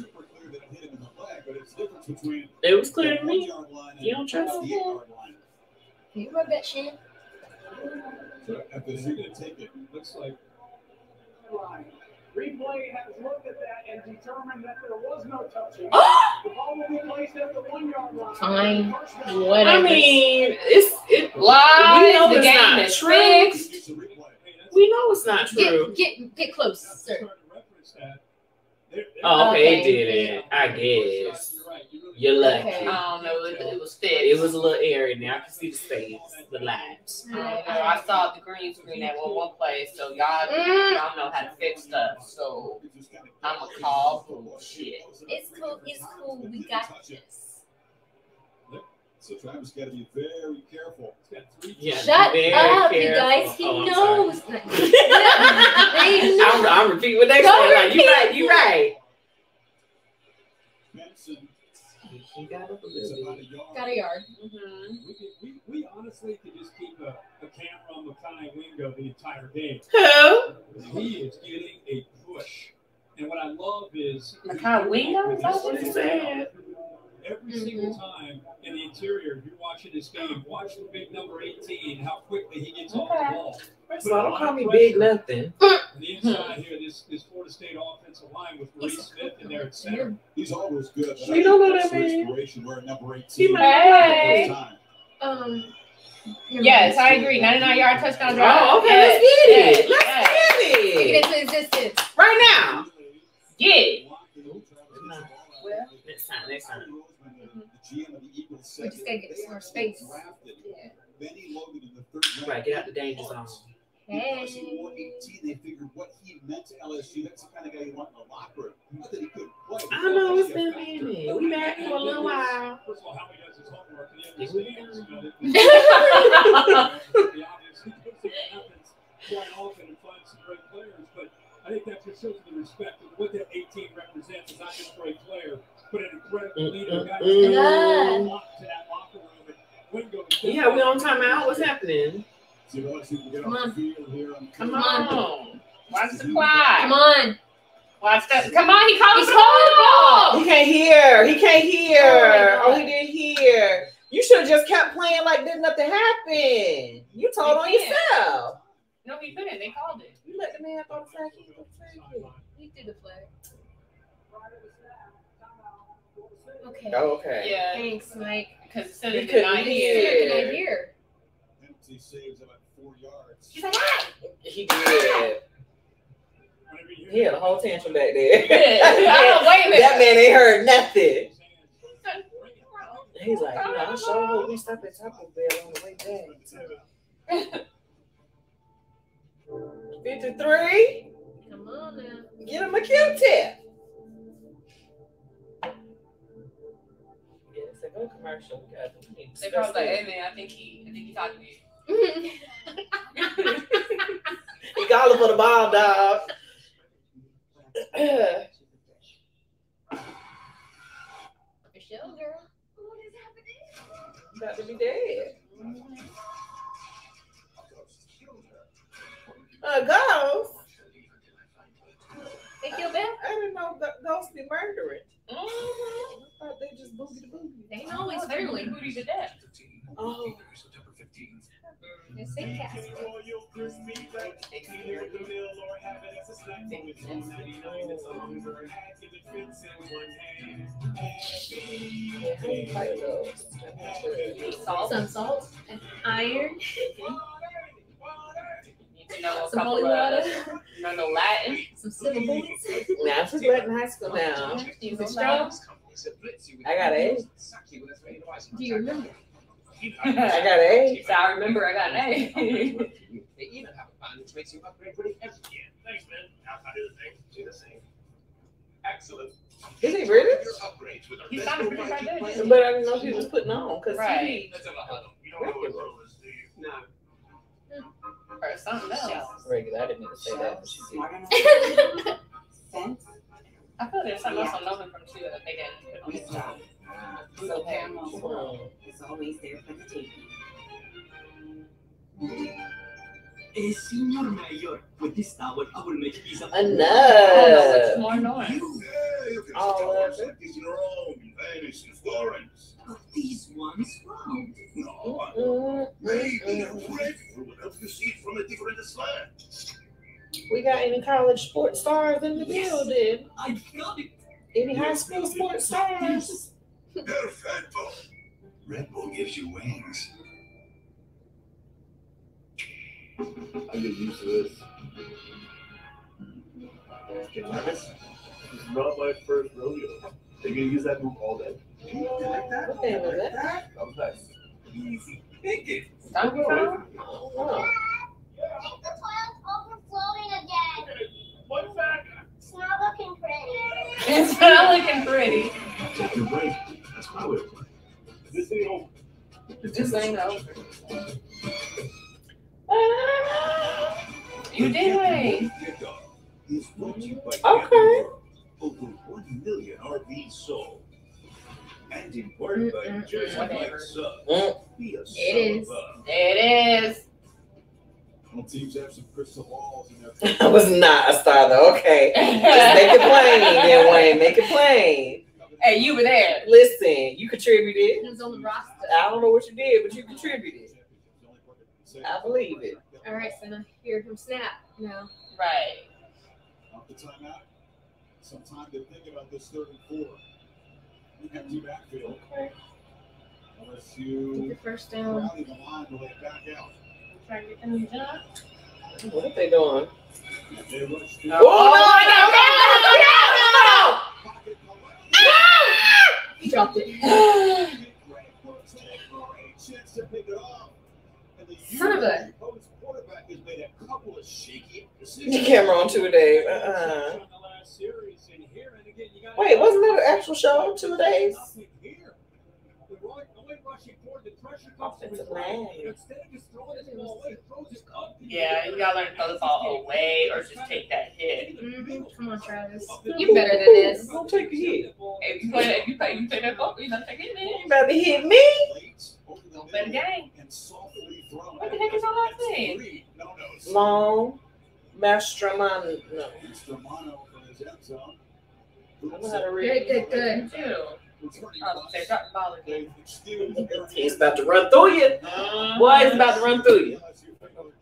It was clear to me. one-yard line and You don't trust me? eight-yard line. You rub that shit. So if they're going to take it, Looks like. Replay has looked at that and determined that there was no touching. The ball will be placed at the one yard line. Fine. I mean, it's it. Lies. We know the it's game not is true. fixed. it's a replay. We know it's not true. Get get get close, sir. Oh, okay, it did it. I guess. You're lucky. Okay. I don't know. It, it was fixed. It was a little airy now. I can see the space, the lines. I don't know. I saw the green screen at one, one place, so y'all Mm. y'all know how to fix stuff. So I'm gonna call bullshit. It's cool. It's cool. We got this. So Travis got to be very careful. Yeah, Shut very up, you guys. He Oh, knows. they know. I'm, I'm repeating what they Don't say. Like, you repeat right, you it. right. He got up a little about a yard. Got a yard. Mm-hmm. We, could- we, we honestly could just keep a, a camera on Mekhi Wingo the entire game. Who? He is getting a push. And what I love is Mekhi Wingo? Is that what he said? every Mhm. single time in the interior, you're watching this game, watch the big number 18, how quickly he gets off the ball. First of all, don't call me big nothing. On the inside here, this, this Florida State offensive line with Maurice Smith in there at center. He's always good. You don't know that That's man. Inspiration wearing number 18. He might Hey. Um, Yes, I agree. 99 yard touchdown drive. Oh, okay, Yes, let's get yes, it. Let's yes. get it. it into existence. Right now. Get it. Next time, next time. We just gotta get some more space. Yeah. Benny Logan in the third Right, get out the danger zone. Hey. He wore 18. They figured what he meant to LSU. That's the kind of guy you want in the locker room. Not that he could play. I know it's been a minute. We back for a little while. First of all, how he does his homework. and he Yeah, we understands, done. you know, the obvious. He puts it happens quite often and finds some great players, but I think that just shows the respect of what that 18 represents. Is not just a great player, but an incredible leader. Guy mm, to that locker room. And Wingo Yeah, we on timeout. What's happening? See what else you can get Come on. the field here on Come on. on. Watch the clock. Come on. Watch that. Come on, he called He's the calling ball. He can't hear. He can't hear. Oh Oh, he didn't hear. You should have just kept playing like did nothing happen. You told on can't. yourself. No, he couldn't. They called it. You let the man throw the flag. He threw the flag. He did the play. Okay. Oh, okay. Yeah. Thanks, Mike. Because it said He couldn't hear. hear. Can I hear? penalty saves about four yards. She's like, ah! He did. Whenever you He had a whole tantrum back there. Oh, wait a minute. that man ain't heard nothing. He's like, you know, I sure hope we stop at Taco Bell on the way back. 53. Come on now. Get him a Q-tip. Yeah, it's a good commercial. We got we need to They probably like, hey man, I think he, I think he talked to you. He calling for the ball, dog. Sure, girl. About to be dead. Uh, ghost. They kill Beth? I didn't know ghosts be murdering. Mhm. I thought they just boogie the boogie. They Oh, they're friendly. booty to death. Oh. They say cast. Yeah, how you fight those? I'm not sure. Salt. Some salt and iron. Need know Some couple holy of, water. you know, no Latin. Some civil bullets. Now she's in high school now. Use a straw. I got A. Do you remember? I got A. So I remember I got an A. They even have a plan which makes you upgrade pretty every year. Thanks, man. I'll do the same. Do the same. Excellent. Is he really? Your upgrades with our He sounded pretty mobile right But I didn't know he was putting on because Right. he Let's have a huddle. You don't know what role is, do you? No. Or something else. regular. I didn't mean to say that. but she did. Smart enough. Sense. I feel there's something else on Nolan from too that they didn't put We on. Stop. So Paramount World is always there for the taking. Eh, signor Mayor, with this towel, I will make pizza. Oh, no, Enough. more noise. Yeah, you can All see towers like this in Rome, Venice, and Florence. But these ones, wow. No, Mm, they, mm, they are mm. great for what helps you see it from a different slant. We got any college sports stars in the building? I got it. Any high school sports stars? Perfecto. Red Bull gives you wings. I get used to this. Get nervous? This is not my first rodeo. They're gonna use that move all day. Like that? What name was that? that? That was nice. Easy picking. Donkey Kong? I don't know. Oh. The toilet's overflowing again. What's that? It's not looking pretty. It's not looking pretty. Take your break. That's my way of playing. This ain't over. This ain't over. You did. Pickup is brought to you by Okay. Camping World. Over 1 million RVs sold. And in part by Jersey Whatever. Mike Sub. Mm. Be a It sub is. above. It is. Well, teams have some crystal balls in their I was not a star though. Okay. Just make it plain, then Wayne. Make it plain. Hey, you were there. Listen, you contributed. Who's on the roster? I don't know what you did, but you contributed. I believe it. All right, so now hear him snap now. Right. Off the timeout. Some time to think about this third and four. Empty backfield. Okay. LSU to Get the first down. rally the line to lay it back out. Try to get them the job. What are they doing? They rush to Oh, no, no, He dropped it. chance to pick it off. And the Son of a- opposing quarterback has made a couple of shaky The camera on two days. Uh-uh. Wait, wasn't that an actual show? Two days? Offensive line. Yeah, you gotta learn to throw the ball away or just take that hit. Mhm. Come on, Travis. You better than this. Don't take the hit. If you play, if you play, you take that ball, you gotta take it, man. You about to hit me? Don't play the game. And softly throw What the heck is all that saying? Long. Mastromanno. No. From his end zone. I know how to read. Good, good, good. Too. Oh, they dropped the ball again. He's about to run through you. Boy, he's about to run through you.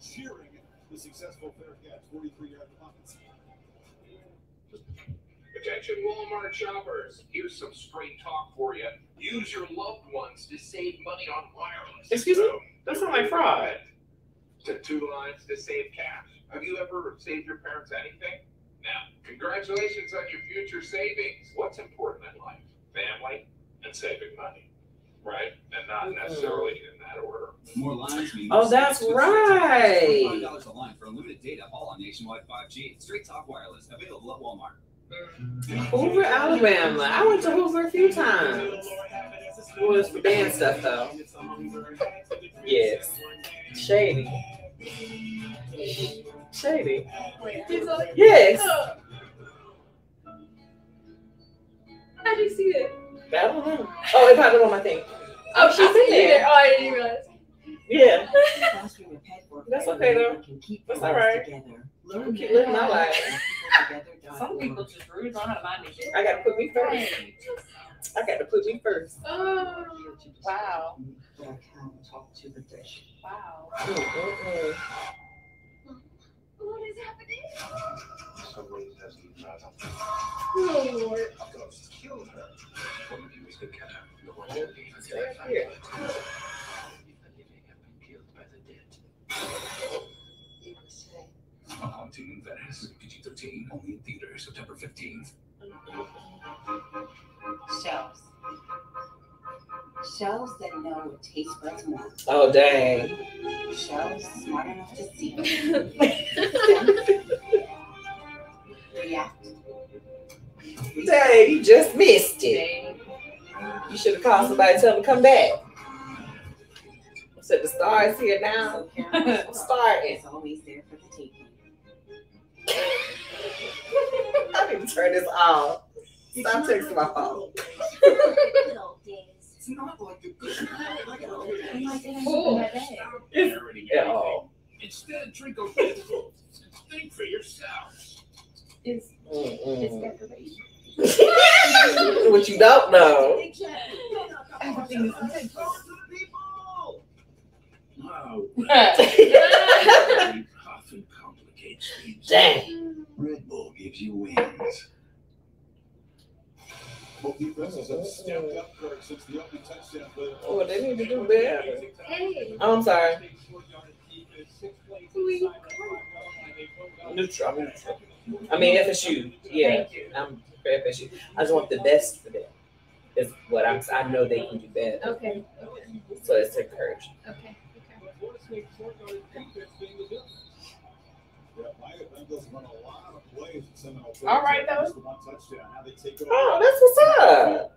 Cheering the successful fair catch, 43-yard pockets. Attention Walmart shoppers, here's some straight talk for you. Use your loved ones to save money on wireless. Excuse me? That's not my fraud. To two lines to save cash. Have you ever saved your parents anything? Now, congratulations on your future savings. What's important in life? Family and saving money. Right? And not mm-hmm. necessarily in that order. More lines mean Oh, that's right. $25 a line for unlimited data, all on nationwide 5G. Straight Talk Wireless, available at Walmart. Mm. Hoover, Alabama. I went to Hoover a few times. It was for band stuff, though. Yes. Shady. Shady. Yes. How'd you see it? I don't know. Oh, it popped up on my thing. Oh, she's in there. that. Oh, I didn't realize. Yeah. Fostering a pet for That's okay, though. that can keep That's the all lives right. Together. I'm Learn keep living my at life. Some people just really don't know how to mind their shit. I gotta put me first. I gotta put me first. Oh, wow. But I can talk to the dish. Wow. What is happening? Somebody has not. Oh, Lord. A ghost killed her. One of you is the killer. The one who leaves Stay up here. The living have been killed by the dead. You would say. A haunting in Venice. PG-13. Only in theaters September 15th. Shells. Shells that know what taste buds want. Oh, dang. Shells smart enough to see. React. Dang, you just missed it. You should have called somebody and tell them to come back. I said the star is here now. So I'm starting. is always there for the taking. I need to turn this off. Stop texting my phone. It's not like the good It's, at all. Instead, drink a Red Bull and think for yourselves. It's, Mm-mm. it's decoration. what you don't know. Everything is intentional. Dang. often complicates things. Red Bull gives you wings. Both defenses have stepped up Kirk since the opening touchdown. but- Oh, they need to do better. Hey. Oh, I'm sorry. Neutral. I'm neutral. I mean FSU. Yeah. I'm for FSU. I just want the best for them. Is what I'm. I know they can do better. Okay. Okay. So it's encouraged. Okay. Yeah, my Bengals run a lot of plays in Seminole. All right, though. Just the One touchdown. How they take it Oh, that's what's up.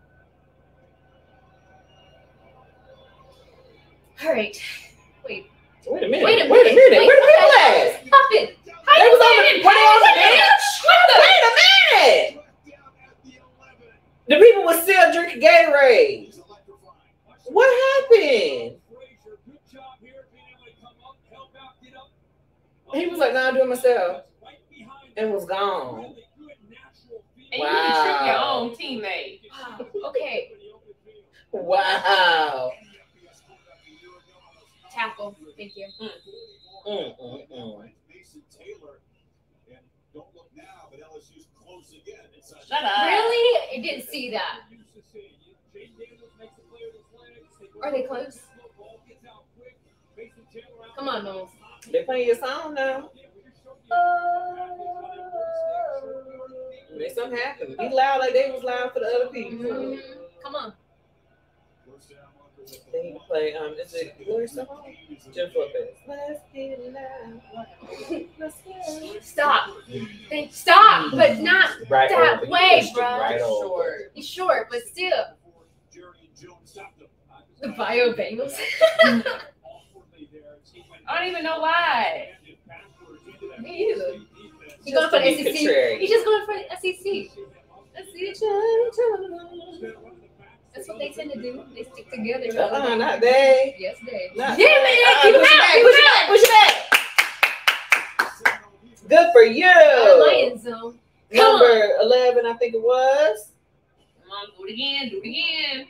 All right. Wait. Wait a minute. Wait a Wait a minute. minute. Where the people at? Stop it. How They you was on the. Were they on the bench? Wait a minute. The people were still drinking Gatorade. What happened? He was like, "Nah, I'm doing myself," and was gone. And you can trick your Wow. own teammate. Wow. Okay. Wow. Tackle. Thank you. Mm, mm, mm. Mason Taylor. And don't look now, but LSU's close again. It's a- Shut up. Really? I didn't see that. Are they close? Come on, Noles. They playing your song now. Make something happen. Be loud like they was loud for the other people. Mhm. Come on. They need play. Um, is it Gloria Estefan? Jennifer Lopez. Let's get loud. Let's get Stop. They stop, but not Right that way, pushed bro. right. Short. He's short, but still. The Bayou Bengals. I don't even know why. Me either. He's going for to the SEC. He's just going for the SEC. That's it. That's what they tend to do. They stick together. Uh-uh, not they. Yes, they. Not yeah, they. man. Uh-uh, Keep push it out. back, push it out. back, push it back. Good for you. Lions zone. Come Number 11, I think it was. Come on, do it again, do it again.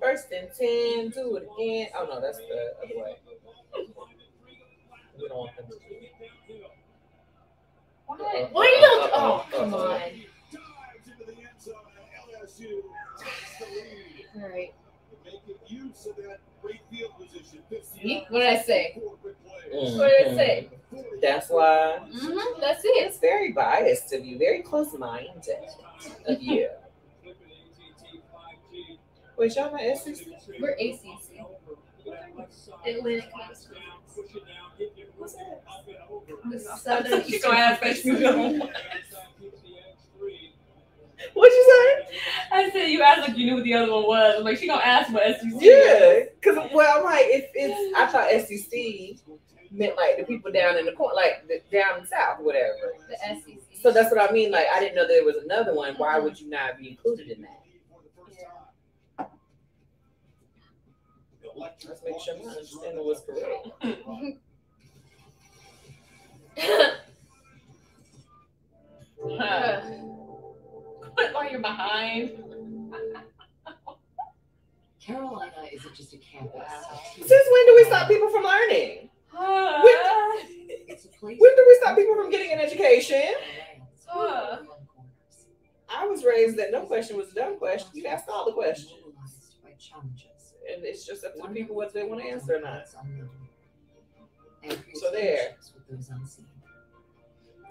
First and 10, do it again. Oh, no, that's the other way. We don't want them to do it. What? What are you uh-uh, doing? Oh, uh-uh, uh-uh. come on. All right. See? What did I say? What did I say? That's why Mm-hmm. That's it. it's very biased of you, very close minded of you. Wait, y'all not SEC? We're ACC. Atlantic Coast. The Southern She gonna ask us you know. What'd you say? I said you asked like you knew what the other one was. I'm like, she gonna ask what SEC. Yeah, because well, I'm like, if it's I thought SEC meant like the people down in the corner, like the, down in south, whatever. The SEC. So that's what I mean. Like, I didn't know there was another one. Why would you not be included in that? Let's make sure my understanding was correct. Huh. Quit while you're behind. Carolina isn't just a campus. Since when do we stop people from learning? Uh, it's a place When do we stop people from getting an education? Huh. I was raised that no question was a dumb question. You asked all the questions. mobilized by challenges. And it's just up to the people whether they want to answer or not. That's unknown. So there. friendships With those unseen.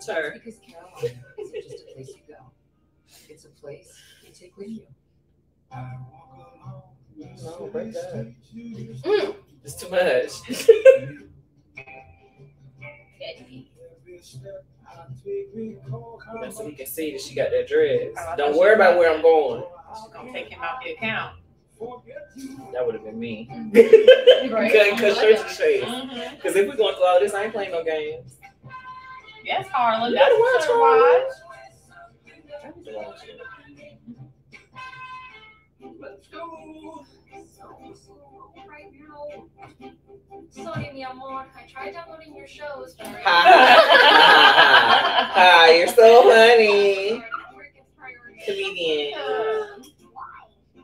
Sure. Because Carolina isn't just a place you go. It's a place you take with you. No, break that. Mm. It's too much. That's so we can see that she got that dress. Don't worry about where I'm going. I'm taking out the account. That would have been me. Right. Couldn't cut straight to the chase. Because if we're going through all this, I ain't playing no games. Yes, Harlan. You That's gotta what watch you Harlan. watch. I need to watch it. Let's go. Right now. Sorry, mi amor. I tried downloading your shows, but Ha ha ha ha! You're so funny. Comedian.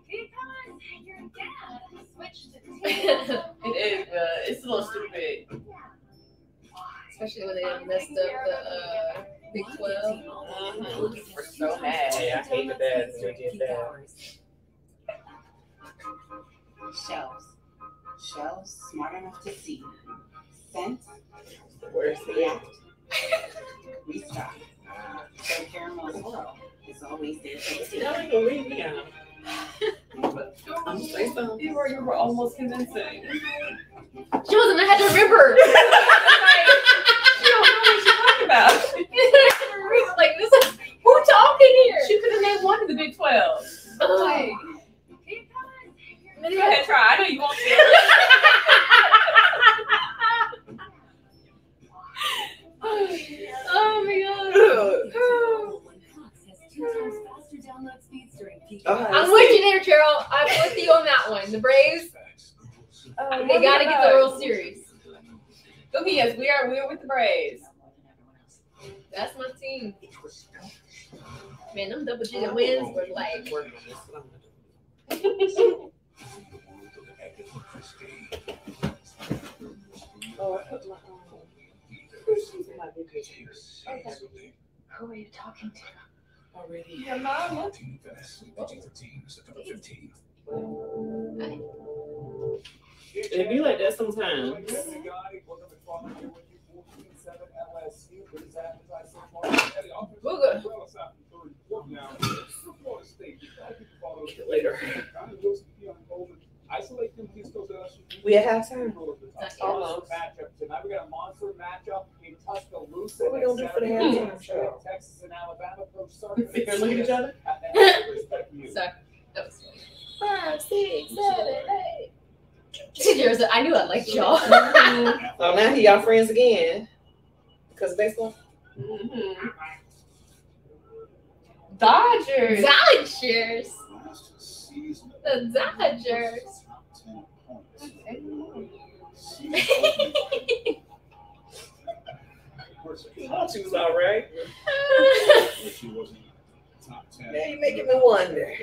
Because your dad switched to It is, but it's a little stupid. Especially when they messed up the uh, Big 12. Mhm. We're so mad. Hey, I hated that when they did. Shells. Shells smart enough to see. Sense, Where's the act? we stop. So caramel swirl is always there for the team. Y'all ain't leave me out. I'm gonna say something. You were, you were almost convincing. She wasn't. I had to remember. You don't know what you're talking about. like this is who talking here? She could have named one of the Big 12. Like, Go ahead, try. I know you want to. oh my god. Oh, I'm with you there, Carol. I'm with you on that one. The Braves, Oh, they gotta get the World Series. Go me, yes, we are. We are with the Braves. That's my team. Man, them double digit oh. wins were like Working on this, but I'm gonna do Oh, I put my my Who are you talking to? already. Your mama. Oh, It be like that sometimes. Later. Isolate them against those LSU. We at halftime? Almost. Matchup tonight. We got a monster matchup in Tuscaloosa. What we gonna do for the Saturday. halftime show? Texas and Alabama. Coach Sarkis. Sit here and look at each other? Respect you. Sorry. That was funny. Five, six, seven, eight. There's I knew I liked y'all. Oh, now he y'all friends again. Because of baseball? Mm-hmm. Dodgers. Dodgers. Last The Dodgers. top 10 points. She was all right. She wasn't top 10. Now you making me wonder.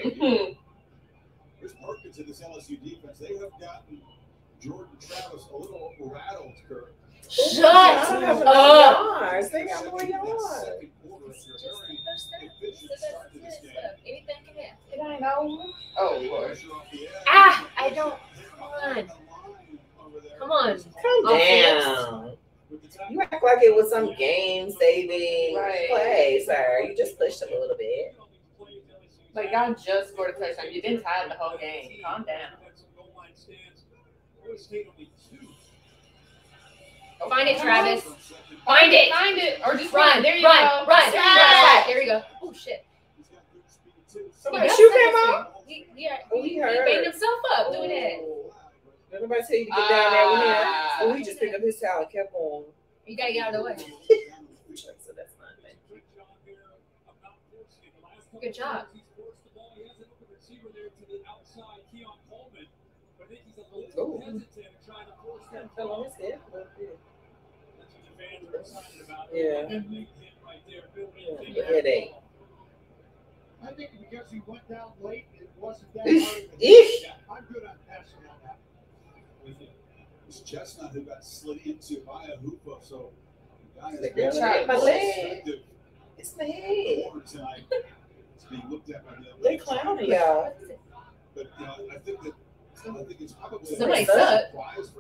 There's market to this LSU defense. They have gotten Jordan Travis a little rattled, Kirk. Shut I don't have enough up. yards. They got more yards. Second quarter, very efficient start to this game. Anything can happen. It ain't over. Oh, Lord. Pressure off the edge. Ah, I don't. Come on. Come on. Calm down. You act like it was some game saving Right. play, sir. You just pushed him a little bit. Like y'all just scored a touchdown. You've been tied the whole game. Calm down. Find it, Travis. Find it. Find it. Or just Run. run. There you run, go. Run. Sack. Here we go. Oh shit. Somebody He shoot him out. He, yeah, Oh, he, he banged himself up doing that. Oh. Did nobody tell you to get down there with ah. him? Oh, he just picked up his towel and kept on. You gotta get out of the way. So that's fine. You. Good job. Oh. Fell on his head. but Yeah. Yeah. The headache. I think because he went down late, it wasn't that Eesh. hard Eesh. I'm good on passing on that. It's Chestnut who got slid into by a hooper, so. the guy is Good very. My leg. It's my head. corner tonight. It's being looked at by the. They clowning y'all. But uh, I think that I think it's probably Somebody a suck. surprise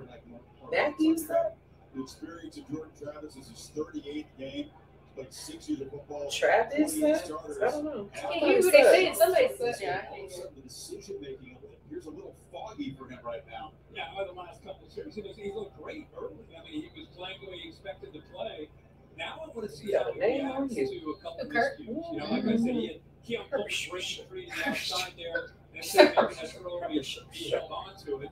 Matthew suck. The experience of Jordan Travis is his 38th game. Played six years of football. Travis 28 suck? starters. I don't know. I can't hear who they saying. Somebody said. Yeah. All of a the decision making of it here's a little foggy for him right now. Yeah, over the last couple of series, he, was, looked great early. I mean, he was playing the way he expected to play. Now I want to see Got how he name reacts to a couple of Kirk? You know, like I said, he had Keon Coleman breaking free to the outside there, and so making that throw, he, he held on to it.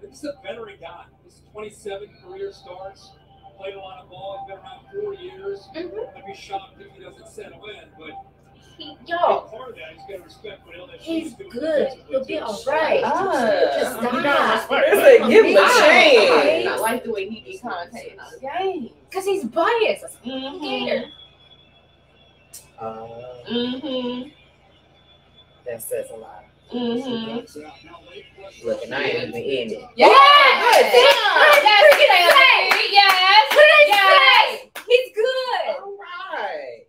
This is a veteran guy. This is 27 career starts. Played a lot of ball. He's been around four years. I'd be shocked if he doesn't settle in, but He, big yo, part of that is got to respect what LSU he's doing good. He'll be too. all right. Just You stop. gotta respect It's like, give him a I chance. like the way he be commentating on. Cause he's biased. Mm-hmm. Gator. Uh, Mm-hmm. that says a lot. Mm-hmm. Look, and I ain't even in it. Yes! Yes! Yes! What did I Yes! Yes! What Yes! He's good. All right.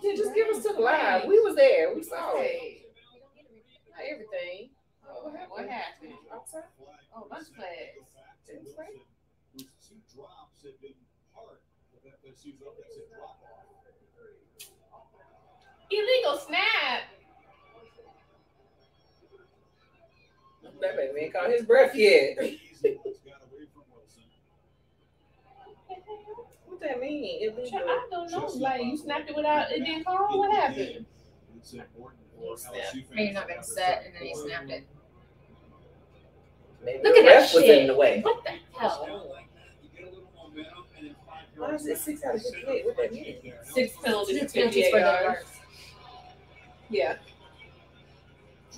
Can just give us to the live. We was there. We saw it. Not everything. Oh, what happened? what happened? Oh, bunch of flags. Didn't play? Two drops have been part of FSU's offensive drop off. Illegal snap. That baby ain't caught his breath yet. Easy ones got away from Wilson. What that mean? Illegal. I don't know. Like you snapped it without it didn't call. What happened? It's important for LSU fans Maybe not to gonna have a set and then he snapped it. Maybe Look the at that ref was shit. in the way. What the hell? Why is it six out of fifty-eight? What that mean? Six penalties, Six fifty penalties eight for the yards. yards. Yeah.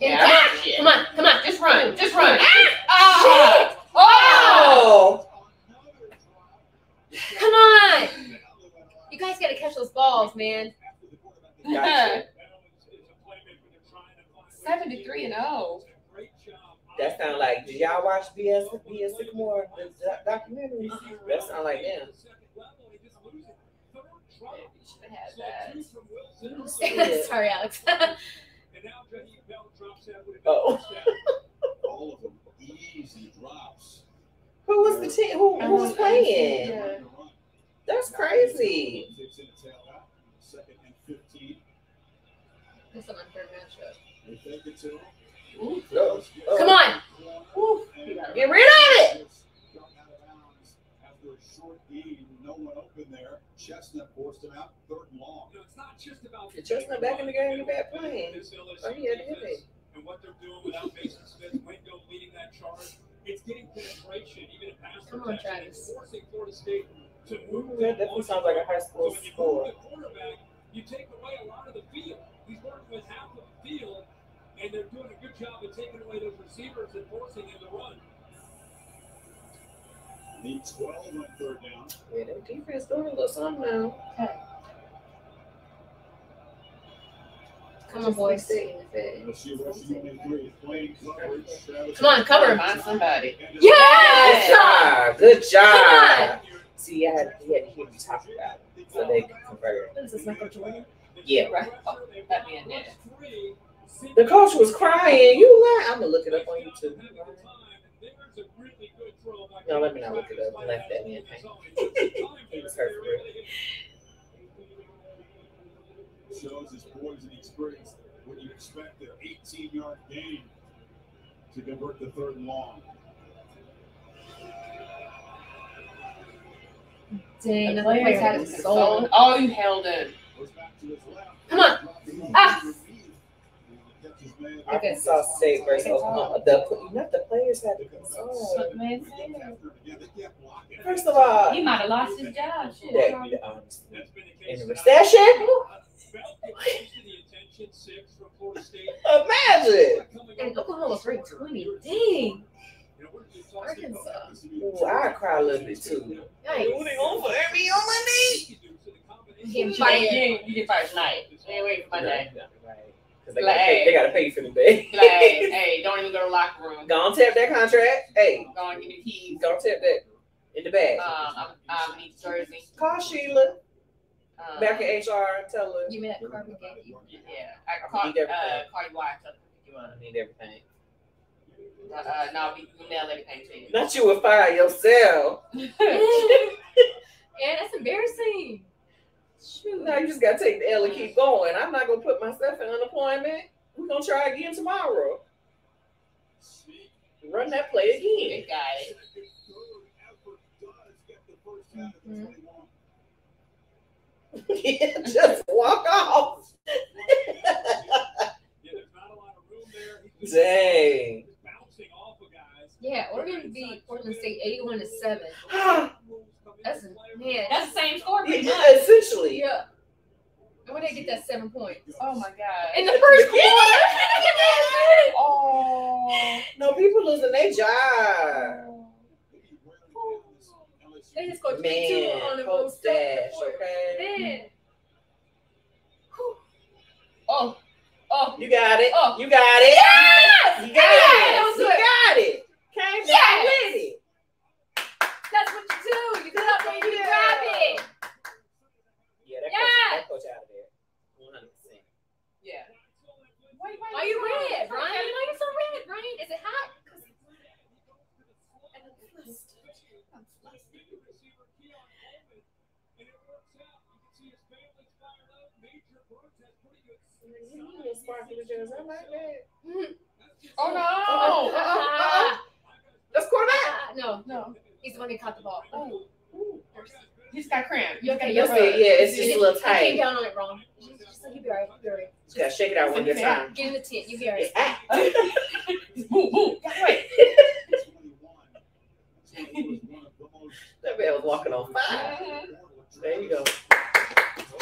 Yeah. Come on, come on. Just run. Just run. Ah! Oh! Oh! Oh! Come on. You guys gotta catch those balls, man. Gotcha. Seventy-three and oh. That sound like, did y'all watch BS BS Sycamore the doc- documentary? That sound like them. should have had that. Sorry, Alex. Oh. All of them easy drops. Who was the team? Who, who was playing? Yeah. That's crazy. Takes in a tail out. Second and 15. That's an unfair matchup. They fake it to him. Come on. Get rid of it. After a short gain, no one open there. Chestnut forced him out. Third and long. You know, it's not just about If Chestnut back in the game, you bad playing. Oh, he had to hit it. and what they're doing without Mason Smith, Wingo leading that charge. It's getting penetration, even in pass Come on. Travis. Forcing Florida State to move that definitely sounds like a high school So when you score. move the quarterback, you take away a lot of the field. He's working with half of the field, and they're doing a good job of taking away those receivers and forcing them to run. Need 12 on third down. Yeah, that defense doing a little something now. Come on, boys. LSU rushing only three. Playing coverage. Travis- Come on, cover. Find somebody. Good Yes! job. Good Come job. See, I had, he had to hear me talk about it so they can convert. What is this, Michael Jordan? Yeah. Right. Oh, that man there. The coach was crying. You lie. I'm gonna look it up on YouTube. No, let me not look it up. Left that man hang. he was hurt for real. Shows his poison experience. when you expect an 18 yard gain to convert the third and long. Dang, The that player player had is his Oh, you held it. Goes back to his left. Come on. Ah. Catches man. Arkansas State versus Oklahoma. The not the players had the console. Man, Yeah, they can't block it. First of all, he might have lost his job. Shit. that um, the in the recession. Belt gets close to the attention, six from Florida State. Imagine. And Oklahoma's ranked 20. Dang. You know, we're just talking Arkansas. Ooh, I cry a little bit too. Yikes. Ooh, they gonna fire on Monday. I'm getting You fired. get, you get fired tonight. Stay away from Monday. Right. Because they, gotta pay- they gotta pay for the day. Like, hey, don't even go to the locker room. Go on tap that contract. Hey, Go and give me the keys. go on tap that in the bag. Um, I'm, I'm need Jersey. Call Sheila Um, back in HR. Tell her You met Carmen Gay. Yeah, I called Need uh, everything. call you why I told her to you up. I need everything. Uh, uh, no, we we mail everything to you. Not you would fire yourself. yeah, that's embarrassing. Shoot. No, you just gotta take the L and keep going. I'm not gonna put myself in unemployment. We're gonna try again tomorrow. Run that play again. Good guy. Mhm. Yeah, just walk off. Yeah, there's not a lot of room there. He's just Dang. bouncing off of guys. Yeah, Oregon beat Portland State 81 to 7. That's a, man, That's the same score, pretty Yeah, much. essentially. yeah. And where they get that seven points? Oh my god. In the first quarter. Oh. No, people losing their job. They just scored 22 Man, on the hope road stash, okay? Man. Oh. Oh. You got it. Oh. You got it. Yes! You got Yes! it. You got it. Came Yes! down with it. That's what you do. You get up there and you grab it. Yeah, that, Yes! coach, that coach out of there. 100%. Yeah. Why you red, Brian? Why are you so red, Brian? Is it hot? You little sparkly jazz. I like that. Oh no. Uh-oh, uh-oh. That's quarterback. Ah, no, no. He's the one that caught the ball. Oh. You just got cramped. You okay? You'll see. Yeah, it's just a little He came down on it wrong. Just, just like, you'll be alright. You'll be alright. Just gotta shake it out one good time. Get in the tent. You'll be alright. Boo, boo. Wait. That man was walking on fire. Mm-hmm. There you go.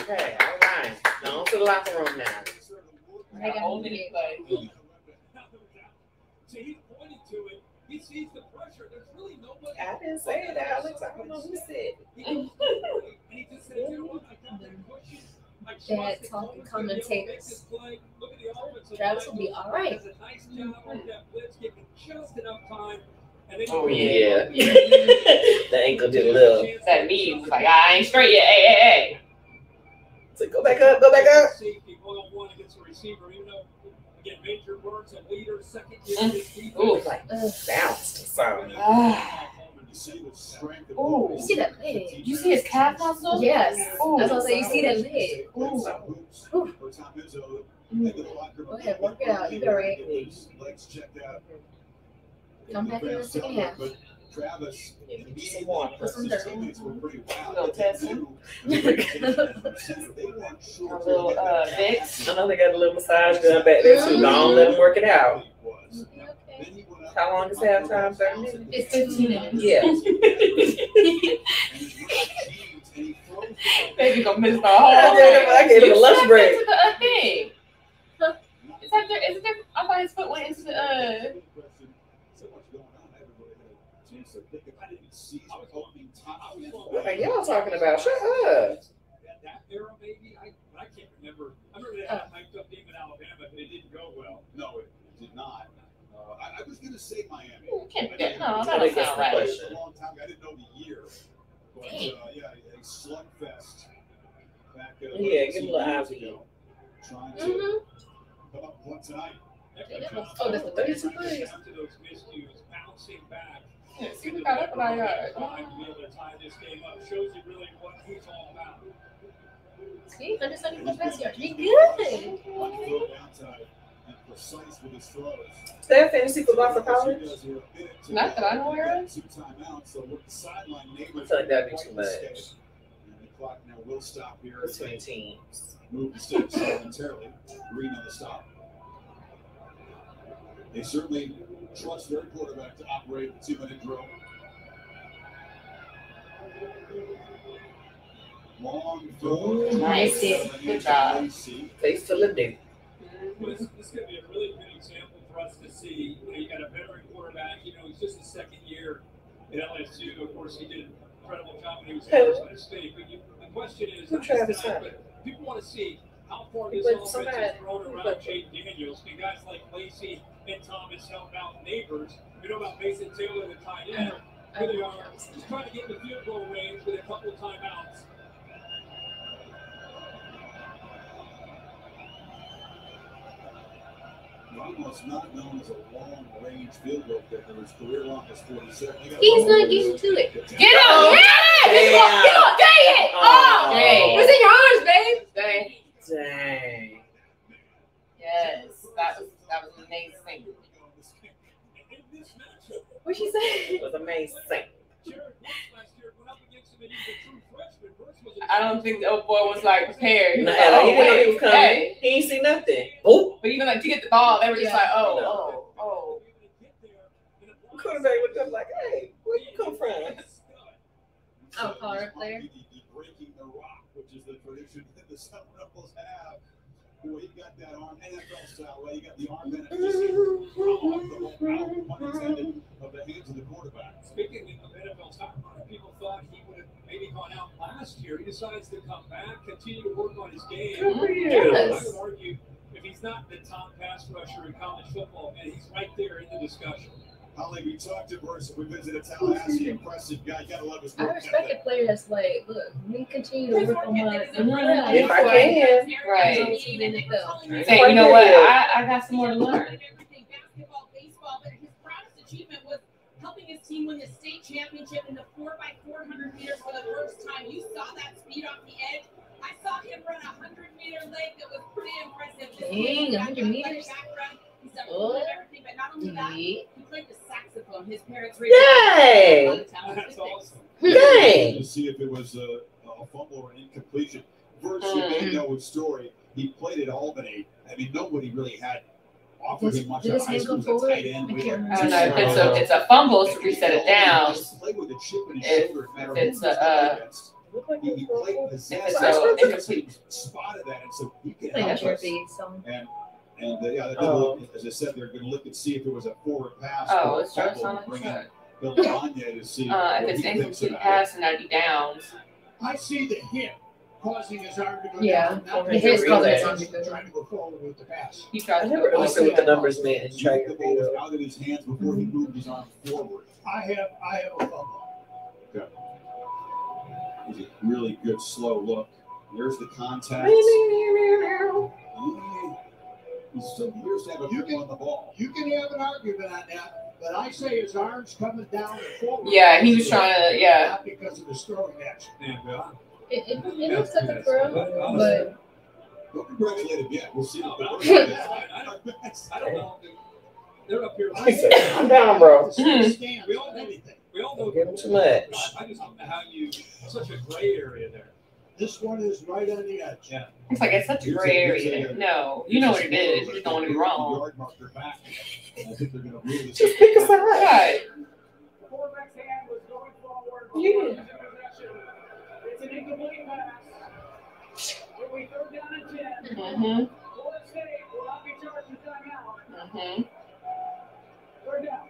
Okay, all right. Now on to the locker room now. I got Holding it, but See, he's pointing to it. He sees the pressure. There's really nobody. I didn't say it, Alex. I don't know who said it. He goes forward, and he just says, you know what? I think they're pushing. I that talking Colin's gonna be able to make commentators. this play. Look at the offensive Travis will be all right. Does a nice job on that blitz, getting mm-hmm. just enough time. And then Oh yeah. the ankle did a little. that me was like, I ain't straight yet. Hey, hey, hey. So go back up, go back up. Safety, one one against a receiver, even though, again, Major Burns, a leader, second year Mm. in this defense. Ooh, like bounced. So Ah. Ooh. You see that leg? You see his calf muscle? Yes. Ooh. That's what I'm saying. You see that leg. Ooh. Go ahead, work it out. You got right. Legs. Come back in the second half. But Travis, some water. Put some were pretty wild. Little testing. They A little uh, Vicks. I know they got a little massage gun back there too. Don't let them work it out. How long is halftime? Thirty minutes. It's 15 minutes. Yeah. Baby gonna miss the whole gave I gave him a You lunch break. into the uh, thing. Is that there? Is it there? I thought his foot went into the. Uh, So much going on. I haven't really had a chance to think about it. See his opening top. What are y'all talking about? Shut up. That, that era, maybe, I, I can't remember. I remember they had a hyped up game in Alabama, but it didn't go well. No, it did not. Uh, I, I was going to say Miami. can't- I no, that I think don't that's sound the right. question. A long time. I didn't know the year. But uh, yeah, a slugfest. Back, uh, Yeah, give some a little years Ivy. ago. Trying to Mhm. come up one tonight. Oh, that's the 32 plays. After those miscues, bouncing back. Yeah, see, we got up he's all about. See, 174 pass yards. He good. And. Is that fantasy football for college? Not that I'm aware of. I feel like that'd be too much. the state. And the clock now will stop here. Between teams. Move the momentarily. Green on the stop. They certainly trust their quarterback to operate the two-minute drill. Long throw. Nice. Good job. Face to the. Well, this, this is going to be a really good example for us to see. You, know, you got a veteran quarterback. You know, he's just his second year at LSU. Of course, he did an incredible job when he was at Who? Arizona State. But you, the question is, Who not Travis just but people want to see how far this offense for is thrown around played Daniels. And guys like Lacy and Thomas help out Nabers. We know about Mason Taylor, the tight end. Here they are, just trying to get in the field goal range with a couple of timeouts. Ramos not known as a long-range field goal kicker. His career longest 47. They got He's not long getting to it. Get him! Oh, Get him! damn. Get him! Dang it! Oh! Oh. What's in your arms, babe? Dang. Dang. Yes. That was that was amazing. What she say? It was amazing. I don't think the old boy was like prepared. He was No, like, he oh, didn't know he was coming. hey. He ain't see nothing. Oh, But even like to get the ball, they were just Yeah. like, oh, oh, oh. quarterback looked up like, hey, where you come from? Oh, color player. The, the breaking the rock, which is the tradition that the Sun Rebels have. Boy, you got that arm NFL style way. You got the arm benefit. Just off the ball, out, pun intended, of the hands of the quarterback. Speaking of NFL stock market, people thought he would have maybe gone out last year. He decides to come back, continue to work on his game. Good for you. I would argue if he's not the top pass rusher in college football, man, he's right there in the discussion. Holly, we talked to Mercer. We visited Tallahassee. Impressive guy. You gotta love his I respect a ethic. player that's like, look, we continue to work on my. If I can. Right. To the NFL. Say, you know what? I, I got some more to learn. everything basketball, baseball, but his proudest achievement was helping his team win the state championship in the 4x400 meters for the first time. You saw that speed off the edge. I saw him run a 100 meter leg that was pretty impressive. Dang, kid 100 meters? background. Oh. he played the saxophone. His parents Yay! Dang. To see if it was a, a fumble or an incompletion. Virtually they know his story. He played at Albany. I mean, nobody really had offered him much of high school as a tight end. I We don't know if it's a it's a fumble to reset it down. With a chip in his shoulder. it's a, uh. He, played possessed. a incomplete. spotted that, and so he can help us. And and uh, yeah, they're Oh. look, as I said, they're going to look and see if it was a forward pass. Oh, or a it's Joe fumble, Simon. bring in Bill Gagne to see Uh, if it's he thinks incomplete pass and that'd be downs. I see the hip causing his arm to go Yeah, down. not the hit's the causing his arm to Trying to go forward with the pass. He tried I to never go understood what the numbers meant in track The ball was out of his hands before he moved his arm forward. I have, I have a fumble. It was a really good slow look. There's the contact. He still appears to have a grip on the ball. You can have an argument on that, but I say his arms coming down forward. Yeah, he was trying to- yeah. Not because of the throwing action. It, it, it looks like a throw, but Don't congratulate him yet. We'll see. what the I verdict is. I don't know. They're up here. He said, "I'm down, bro." We all know. We all know. Give him too much. I just don't know how you such a gray area there. This one is right on the edge. Yeah. It's like it's such a gray area. No, you know what it is. You just don't want to be wrong. Yard marker back. I think they're gonna rule. Just pick a side. Right. Quarterback's hand was going forward. Yeah. It's an incomplete pass. When we third down and ten. Mhm. Florida State will not be charged with timeout. Mhm. Third down.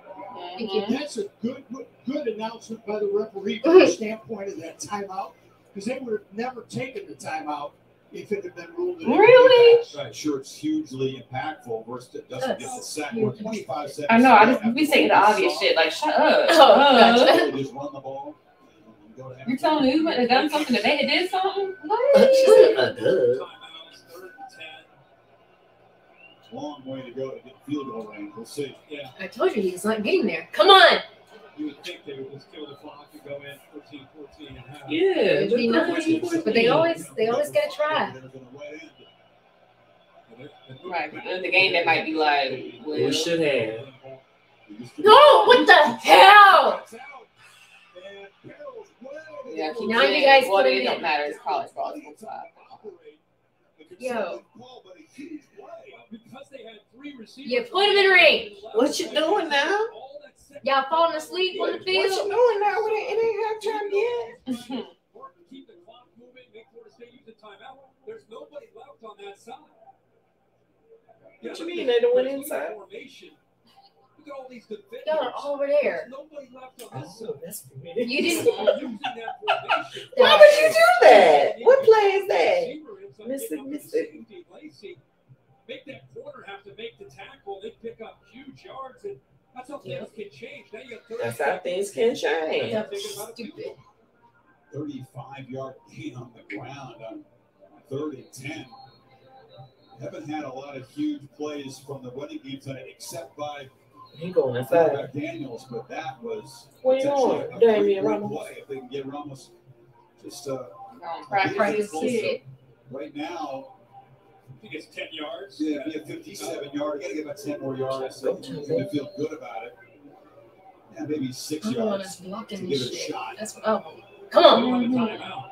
Mhm. That's a good, good, good announcement by the referee from the standpoint of that timeout, because they would have never taken the timeout if it had been ruled. an Really? Right, sure, it's hugely impactful versus it doesn't get the sack. We're 25 seconds. I know. I just we saying the obvious shit. Like, shut up. Oh, Uh, gotcha. Just run the ball. and go to You telling me you went and done something today? It did something? She What? said, duh. Timeouts, third and ten. Long way to go to get field goal range. We'll see. Yeah. I told you he's not getting there. Come on. You would think they would just kill the clock and go in 14, 14 and a half. Yeah, It'd be just nice, but they always they always gotta try. There's a wet end. Right. in the game, they might be like, well, We should have. No, what the hell? And Carroll's way yeah. Now you guys well, put it don't in. matter. It's college ball. It's both. Yo. Because they had three receivers. You put him in range. What you doing now? Y'all falling asleep on the field? What you field? doing now? It ain't, it ain't time yet. Keep the clock moving, make Florida State use the timeout. There's nobody left on that side. What you mean they don't went inside? Formation. Look at all these defenders. Y'all are over there. There's nobody left on this side. Oh, that's weird. You didn't. Using that formation. Why would you do that? What play is that? Receiver ends up Mississippi, getting up to the Mississippi. 16, Lacy. Make that corner have to make the tackle. They pick up huge yards, and that's how things can change. Now you have That's how things can change. Thinking about it, Stupid. 35 yard gain on the ground on third and 10. Haven't had a lot of huge plays from the running game tonight, except by He going inside. Daniels, but that was What you potentially on, a Damian great Ramos? play if they can get Ramos just uh, practice. Practice right now. I think it's 10 yards. Yeah, be a 57 yard. Got to get about 10 more yards so you can feel good about it. Yeah, maybe six I'm the one yards that's to blocking give this it a shit. shot. That's oh, come on. On timeout.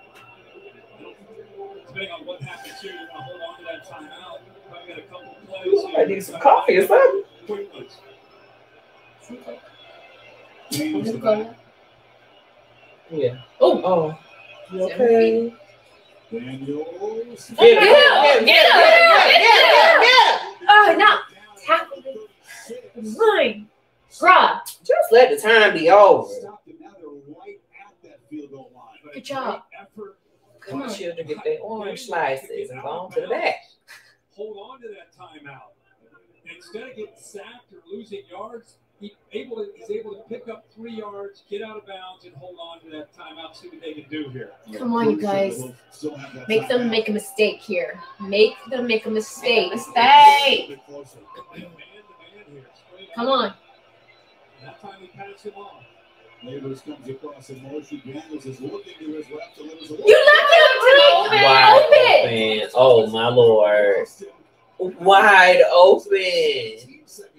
Depending on what happens here, you're going to hold on to that timeout. Probably got a couple plays. I need some coffee or something. Quick ones. James. Yeah. Oh, Oh. You okay? Daniels. Get him, get him, get him, get him, get him, get him. Oh, not tackle the line. Bruh. Just let the time be over. Stopped it. Now they're right at that field goal line. Good job. Come on, children, get their orange slices and go on to the back. Hold on to that timeout. Instead of getting sacked or losing yards, he able to, he's able to pick up three yards, get out of bounds, and hold on to that timeout. See what they can do here. Come on, you guys. Still have that Make them make a mistake here. Make them make a mistake. Mistake. A bit closer. Man to man here. Straight Come on. That time he passed him on. Nabers comes across in motion. Daniels is looking to his left. Delivers a You left it open. Wide Open. open. Oh my lord. Wide open.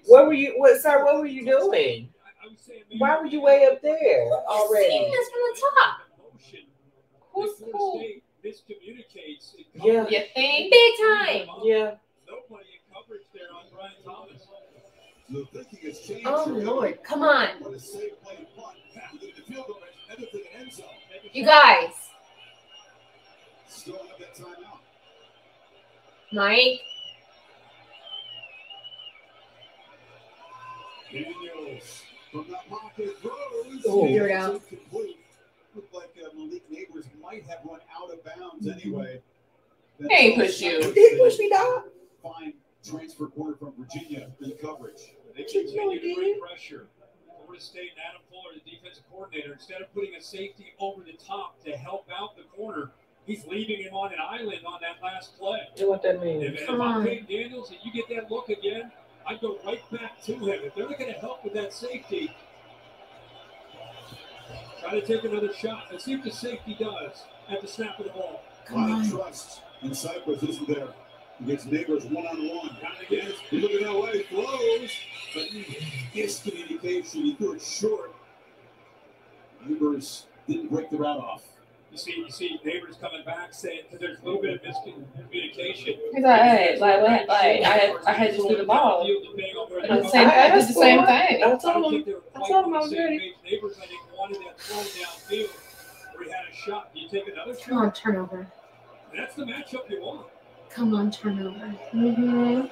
What were you what sir, what were you doing? I, I would say Why were you way up there Seeing already? this from the top. motion. Who's If Florida cool? State miscommunicates. Yeah. You think? Big time. Yeah. Nobody in coverage there on Brian Thomas. The thinking has changed. Oh. Lord. Come on. What a safe play punt. You get the field goal, end up in the end zone. You guys. Still have that timeout. Mike. Daniels from that pocket throws. Oh. Figure it out. Incomplete. Looked like uh, Malik Nabers might have run out of bounds anyway. He ain't push you. He pushed me down. Fine transfer corner from Virginia in coverage. They You know continue he to bring pressure. Florida State and Adam Fuller, the defensive coordinator, instead of putting a safety over the top to help out the corner, he's leaving him on an island on that last play. You know what that means? If, if Come I'm on. Jayden Daniels and you get that look again, I'd go right back to him. If they're not going to help with that safety, try to take another shot. Let's see if the safety does at the snap of the ball. A lot of trust in Cypress, isn't there? Against Nabers one on one. He's looking that way, throws, but gets communication. He threw it short. Nabers didn't break the route off. You see, you see Nabers coming back saying because there's a little bit of miscommunication. He's like, hey, like, what, like, I had, I had to do the ball. And the same, I did the same thing. I told him. I told him I was ready. Nabers, I think, wanted that throw downfield where he had a shot. You take another Come on, shot. turnover. That's the matchup you want. Come on, turnover. Mm-hmm.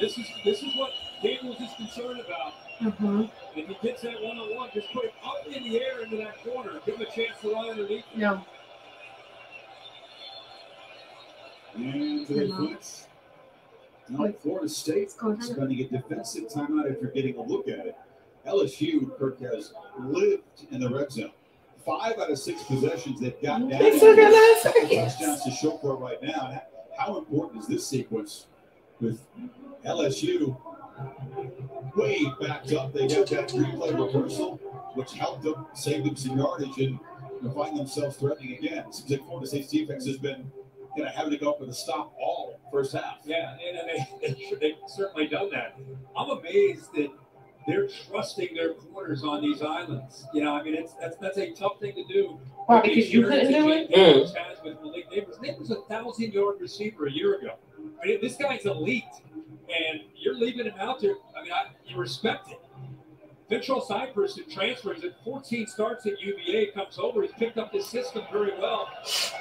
This is this is what Daniels is concerned about. Uh-huh. If he gets that one on one, just put it up in the air into that corner. Give him a chance to run underneath. No. And to the clinch. Now, Florida State is going to get defensive timeout after getting a look at it. LSU, Kirk, has lived in the red zone. Five out of six possessions they've gotten down. They still got nine seconds. Touchdowns to show for it right now. How important is this sequence with LSU way backed up? They got that replay reversal, which helped them save them some yardage and, and find themselves threatening again. Seems like Florida State's defense has been kind of having to go up with a stop all first half. Yeah, and they, they, they've certainly done that. I'm amazed that they're trusting their corners on these islands. You know, I mean, it's that's that's a tough thing to do. Why, because you couldn't do it? Hmm. Nabers has with Malik Nabers. Nabers a thousand yard receiver a year ago. I mean, this guy's elite, and you're leaving him out there. I mean, I, you respect it. Fentrell Cypress, who transfers at 14 starts at UVA, comes over. He's picked up this system very well,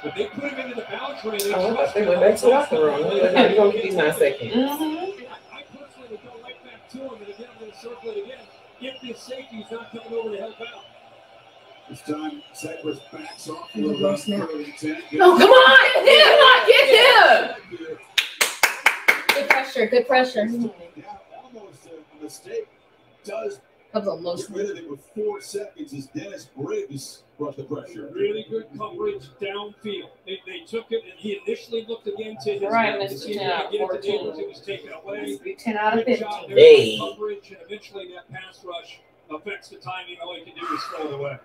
but they put him into the bounce train. They Oh, I thought trust they him. went back to the locker room. They're gonna give these nine seconds?" I personally would go right back to him, and again, I'm going to circle it again. If this safety's not coming over to help out. This time, Cypress backs off for He's a a low run snap. third and 10. No, come on! Get him! Get him! Good pressure, good pressure. Yeah, almost a mistake. Does That was low get rid of it with four seconds as Dennis Briggs brought the pressure. Really good coverage downfield. They, they took it, and he initially looked again to his Right, to Mr. see if he 10 out could of get it to 14. It was taken away. Be 10 out of 15. Hey. coverage, and eventually that pass rush affects the timing. All he can do is throw it away.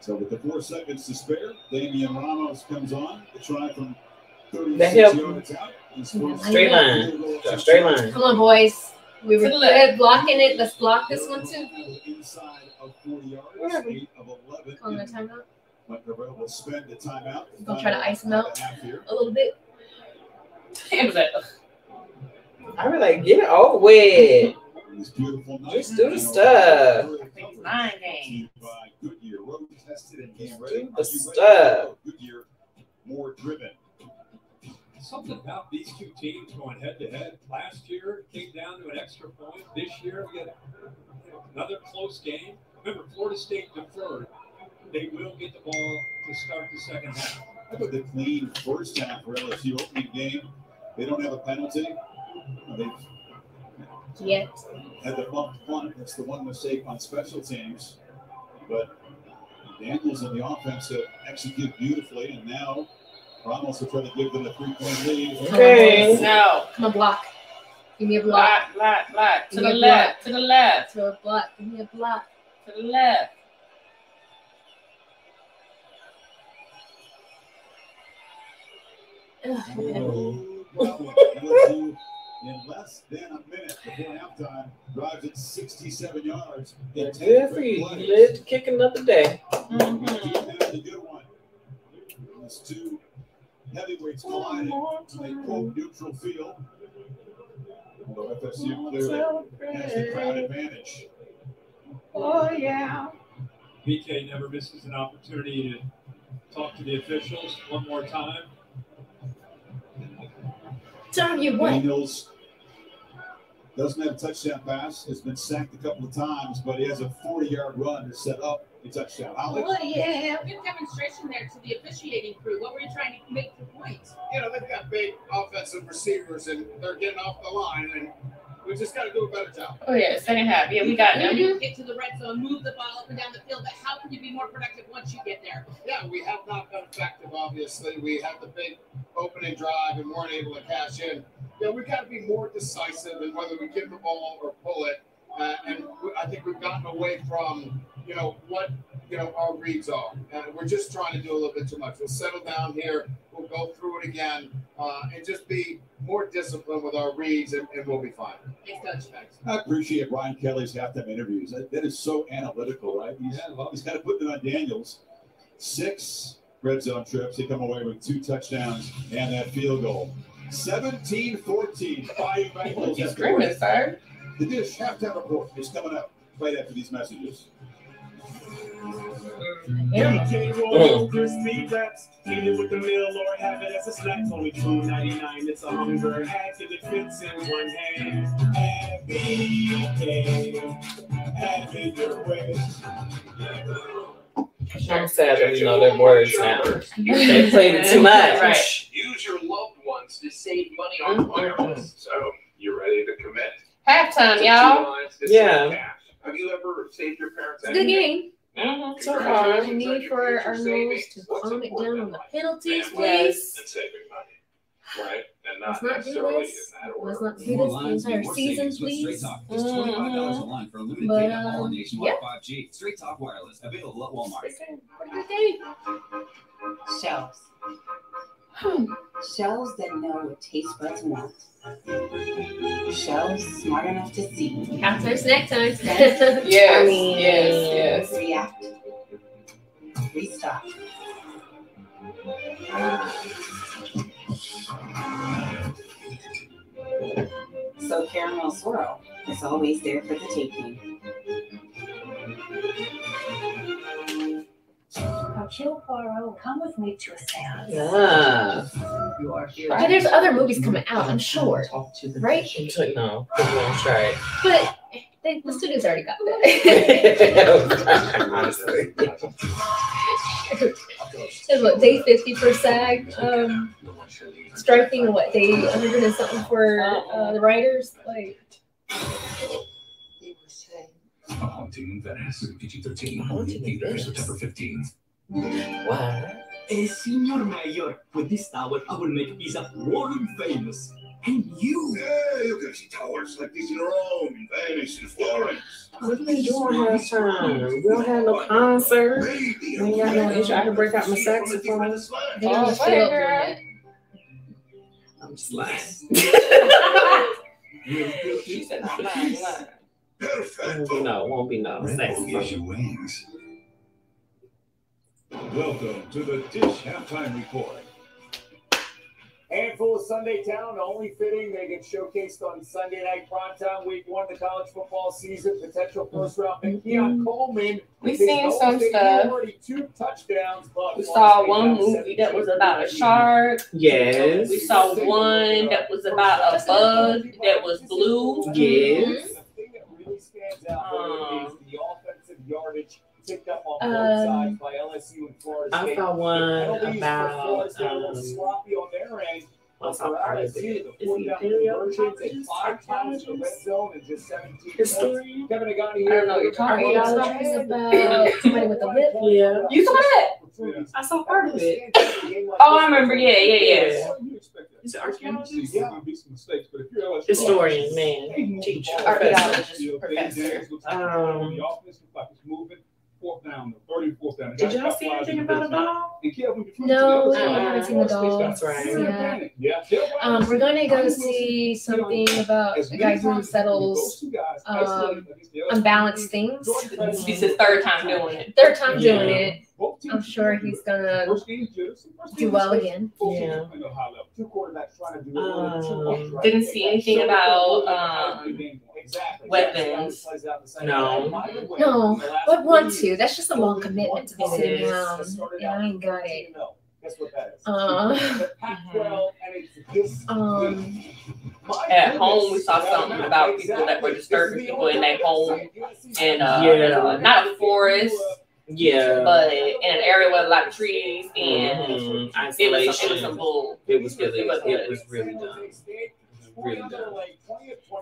So with the four seconds to spare, Damian Ramos comes on to try from That 36 yards out. He's forced- Straight line. Got straight line. Come on, boys. We were To left. good blocking it. Let's block this one too. Inside of 40 yards, Whatever. eight of 11. On the timeout. Montgomery will spend the timeout. Gonna try to ice him out a little bit. It was I was like, get it over with. This beautiful night. Just do the stuff. nine games. By Goodyear, road tested and game. Do the stuff. More driven. Something about these two teams going head to head. Last year came down to an extra point. This year we got another close game. Remember, Florida State deferred. They will get the ball to start the second half. How about the clean first half for LSU opening game? They don't have a penalty. They've Yet. had the bumped punt. That's the one mistake on special teams. But Daniels and the offense have executed beautifully, and now Ramos will try to give them a three-point lead. Okay. No. Come on, block. Give me a block. Block, block, block. To the left, to the left, Throw a block. Give me a block. to the left. Ugh, okay. LSU in less than a minute before halftime drives it 67 yards. in 10 Good for you. You plays. live to kick another day. Mm-hmm. That's a good one. These two heavyweights colliding on a quote neutral field. Although FSU clearly has the crowd advantage. Oh, yeah. BK never misses an opportunity to talk to the officials one more time. Tell you what. Daniels doesn't have a touchdown pass, has been sacked a couple of times, but he has a 40 yard run to set up a touchdown. Alex, Well, yeah, good demonstration there to the officiating crew. What were you trying to make the point? You know, they've got big offensive receivers and they're getting off the line. And We just got to do a better job. Oh yeah, second half. Yeah, we got You them. can get to the red zone, move the ball up and down the field, but how can you be more productive once you get there? Yeah, we have not been effective, obviously. We had the big opening drive and weren't able to cash in. Yeah, we got to be more decisive in whether we give the ball or pull it. Uh, and I think we've gotten away from, you know, what, you know, our reads are. And we're just trying to do a little bit too much. We'll settle down here. We'll go through it again uh, and just be more disciplined with our reads and, and we'll be fine. Thanks, Coach. Thanks. I appreciate Brian Kelly's halftime interviews. That, that is so analytical, right? He's, he's kind of putting it on Daniels. Six red zone trips. They come away with two touchdowns and that field goal. 17 14. Five Bengals. You're screaming, sir. The Dish halftime report is coming up right after these messages. DJ Royal crispy wraps. Eat it with the meal or have it as a snack. Only two ninety nine. It's a hunger hack and it fits in one hand. Happy day. Have it your way. I'm sad that we know their words now. They played it too much. Right. Use your loved ones to save money on mm-hmm. wireless. So, you ready to commit? Halftime, To y'all. lines Yeah. Have you ever saved your parents It's a good game. Mm-hmm. So far, we need for our nose to calm it down on the penalties, please. And saving money. Right? And Let's not not do necessarily in this. that order. Let's not do this the entire season, savings with Straight please. Talk. It's $25 a line for But, data, um, nationwide yeah. 5G. Straight Talk Wireless, available at Walmart. Pretty good game. Shells. Hmm. Shells that know what taste buds want. Shells smart enough to see. Halftime snack time. Yes, I mean, yes, yes. React. Restock. So caramel swirl is always there for the taking. Hercule Poirot, come with me to a seance. Yeah. You are here. But there's other movies coming out, I'm sure. Right? It's like, no, put me on strike. But they, the students already got that. Honestly. It's what, day 50 for SAG, um, striking, and what, day 100 and something for uh, the writers? Like, A Haunting in Venice, PG-13, theater September 15th. Wow. Eh, Signor Mayor, with this tower, I will make Pisa world famous. And you? Yeah, you can see towers like this in Rome, in Venice, in Florence. What are we doing halftime? We don't have no concert. We ain't got no issue. I can break out my saxophone. they don't Oh, show hey, up girl. I'm just lying. She said, I'm not lying. Perfect. No, won't be no saxophone. wings. Welcome to the Dish halftime report. Handful of Sunday Town, only fitting they get showcased on Sunday night primetime, week one of the college football season. Potential first round pick Keon Coleman. We with his seen some stuff. Already two touchdowns, but We saw one movie that was about a shark. Yes. We saw one that was about a bug that was blue. Yes. The thing that really stands out though, is Um, the offensive yardage picked up on Um, both sides by LSU and Florida I State. saw one about, Florida State were a little um, sloppy on their end. I saw For part of it. the Is he fourth down conversions and five times in the red zone and just 17 points. Historian? Kevin Negandhi I don't know what you're talking about. Somebody with a whip. Yeah. You saw that? I saw part of it. Oh, I remember. Yeah, yeah, yeah. He's an archaeologist? Yeah. Be some mistakes, but if you're Historian, man, teacher, professor. Archaeologist, professor. Um, the offensive clock is moving. Fourth down, third and fourth down. Did y'all see anything about a dog? And Kev, when you No, flip to the I haven't side, seen the Florida State's got dogs. That's right. clear Yeah. Yeah. Um, we're going to go see something about as a guy who times settles those two guys um, isolated against the LSU unbalanced things. Jordan This is his third time doing it. Third time doing Yeah. it. I'm sure he's gonna First game jitters, first do well again. Yeah. are playing at a high level. Two quarterbacks trying to do it. Um, Didn't see anything about um, Exactly. weapons. No. No, but want to. That's just a long commitment to be sitting down, Yeah, I ain't got it. Guess what that is? Uh, The Pac-12, and it's this um, At home, we goodness. saw something about people that were disturbing people in their home and uh, Yeah. not a forest, Yeah. but in an area with a lot of trees, and Mhm. it was some, it was Isolation. some bull. It was really, It was it was really dumb. Really dumb.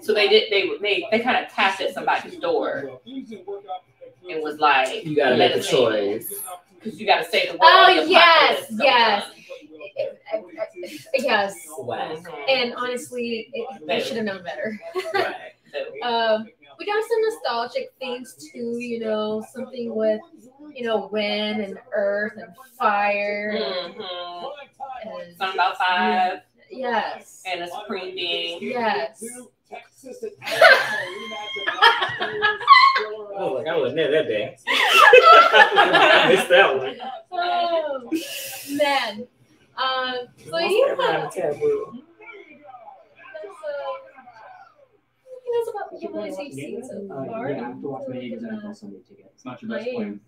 So they did. They they they kind of tapped at somebody's door and was like, You gotta make a choice. Because you got to say the word. Oh yes, yes, yes. Wow. And honestly, it, I should have known better. um, we got some nostalgic things too. You know, something with you know wind and earth and fire. Mhm. And, Something about five Yes. and a supreme being. Yes. I was like, I wasn't there that day. I missed that one. Oh man. Um. So Lost yeah. everyone taboo. That's about the movies you've seen so Uh, far. yeah, I have to watch my Eagles NFL Sunday ticket. It's not your best Nice. plan.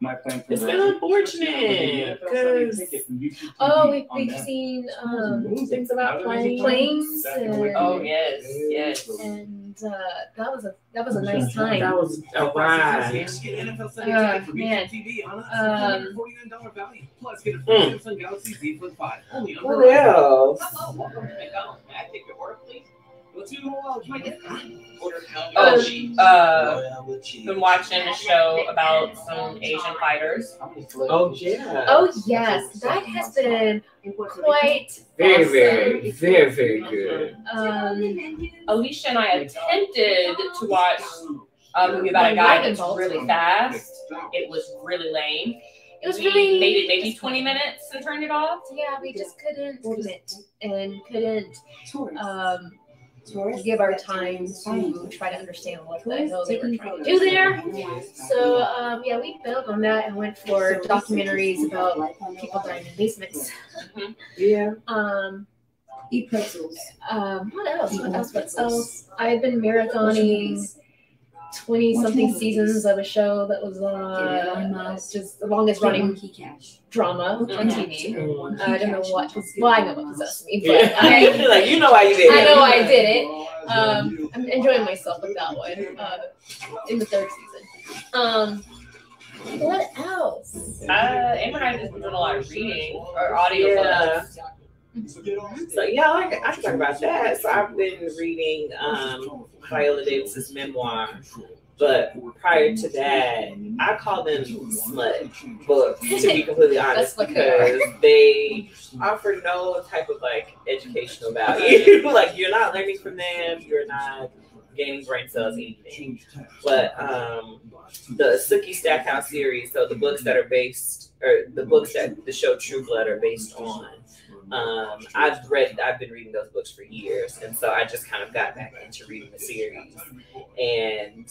Same. You know, it is. My plan for It's the been unfortunate because ticket from YouTube TV Oh, we've, we've seen um things about planes. planes and, Oh yes, yes. and uh, that was a that was a nice time. That was a ride. Get Uh, man. YouTube TV on us. Um, $149 value. Plus, get a free Mm. Samsung Galaxy Z Flip 5. Only on What else? Hello, welcome to McDonald's. May I take your order, please? What's your order? Can I get Order Oh, uh, been watching a show about some Asian fighters. Oh yeah. Oh yes, that has been quite Very, awesome. very, very, very good. Um, Alicia and I attempted to watch a movie about a guy that's really fast. It was really lame. It was we really- made it maybe 20 minutes and turned it off. yeah, we just couldn't commit and couldn't um give our time to try to understand what the hell they were trying to do there. So um, yeah, we built on that and went for documentaries about people dying in basements. Yeah. Um, Eat pretzels. um, what else? What else? What else? I've been marathoning twenty something seasons of a show that was uh, just the longest running drama on TV. Uh, I don't know what. Well, I know what possessed me, but Yeah. I, like you know why you did it. I it. know I did it. Um, I'm enjoying myself with that one uh, in the third season. Um, what else? Uh, Amber and I have just been doing a lot of reading or audio Yeah. books. So yeah, I can, I can talk about that. So I've been reading um, Viola Davis's memoir, but prior to that, I call them smut books to be completely honest, That's what they are. because they offer no type of like educational value. like you're not learning from them, you're not gaining brain cells, anything. But um, the Sookie Stackhouse series, so the books that are based, or the books that the show True Blood are based on. Um, I've read, I've been reading those books for years, and so I just kind of got back into reading the series, and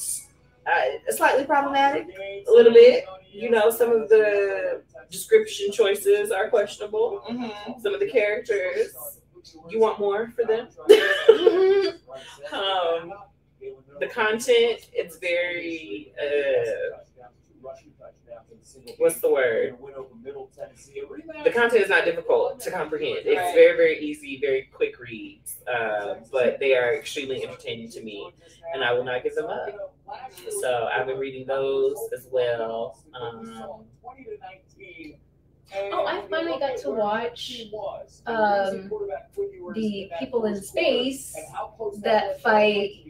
uh, it's slightly problematic, a little bit. You know, some of the description choices are questionable. Some of the characters, you want more for them. um, the content, it's very, uh, what's the word? The content is not difficult to comprehend. It's very, very easy, very quick reads, uh, but they are extremely entertaining to me, and I will not give them up. So I've been reading those as well. Um, Oh, I finally got to watch um, the people in space that fight.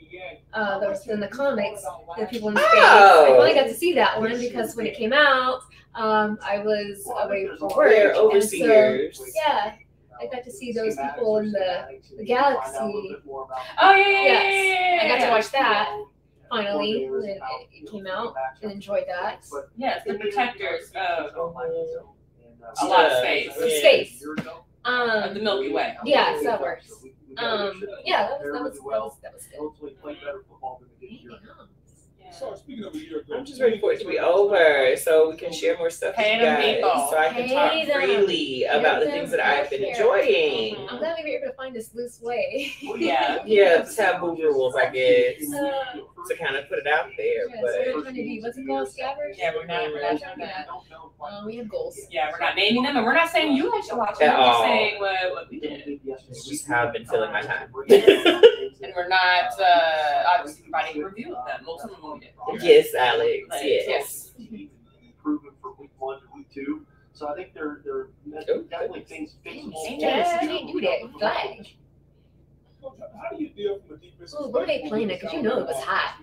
Uh, that was in the comics. The people in space. I Oh. finally got to see that one because when it came out, um, I was away for work. And so- yeah, I got to see those people in the, the galaxy. Oh yeah, yeah, yeah, Yes, I got to watch that finally when it, it came out and enjoyed that. Yes, the protectors of a lot of space. Space. Of Um, the Milky Way. yes, that works. Um, yeah, that was that was that was, that was good. So speaking of a year ago, I'm just ready for it to be over so we can share more stuff with you guys. people. So I can Hey, talk them. freely about the Let things that I've been share. enjoying. I'm glad we were able to find this loose way. Yeah. Yeah, taboo rules, I guess, Uh, to kind of put it out there. yeah, so But we're trying to be what's it called, scabbers? Yeah, we're not. We're not doing that. Um, we have goals. Yeah, we're not naming them, and we're not saying you guys should watch it. At We're just saying what, what we did, it's just how I've been filling my time. and we're not uh, obviously providing a review of them. Most of them we did. yes, Alex. Like, Yes. improvement from week one to week two. So I think they're they're definitely things fixable. Yes, you do that. Flag. How do you deal from a defensive Ooh, where were they playing it? Because you know it was hot.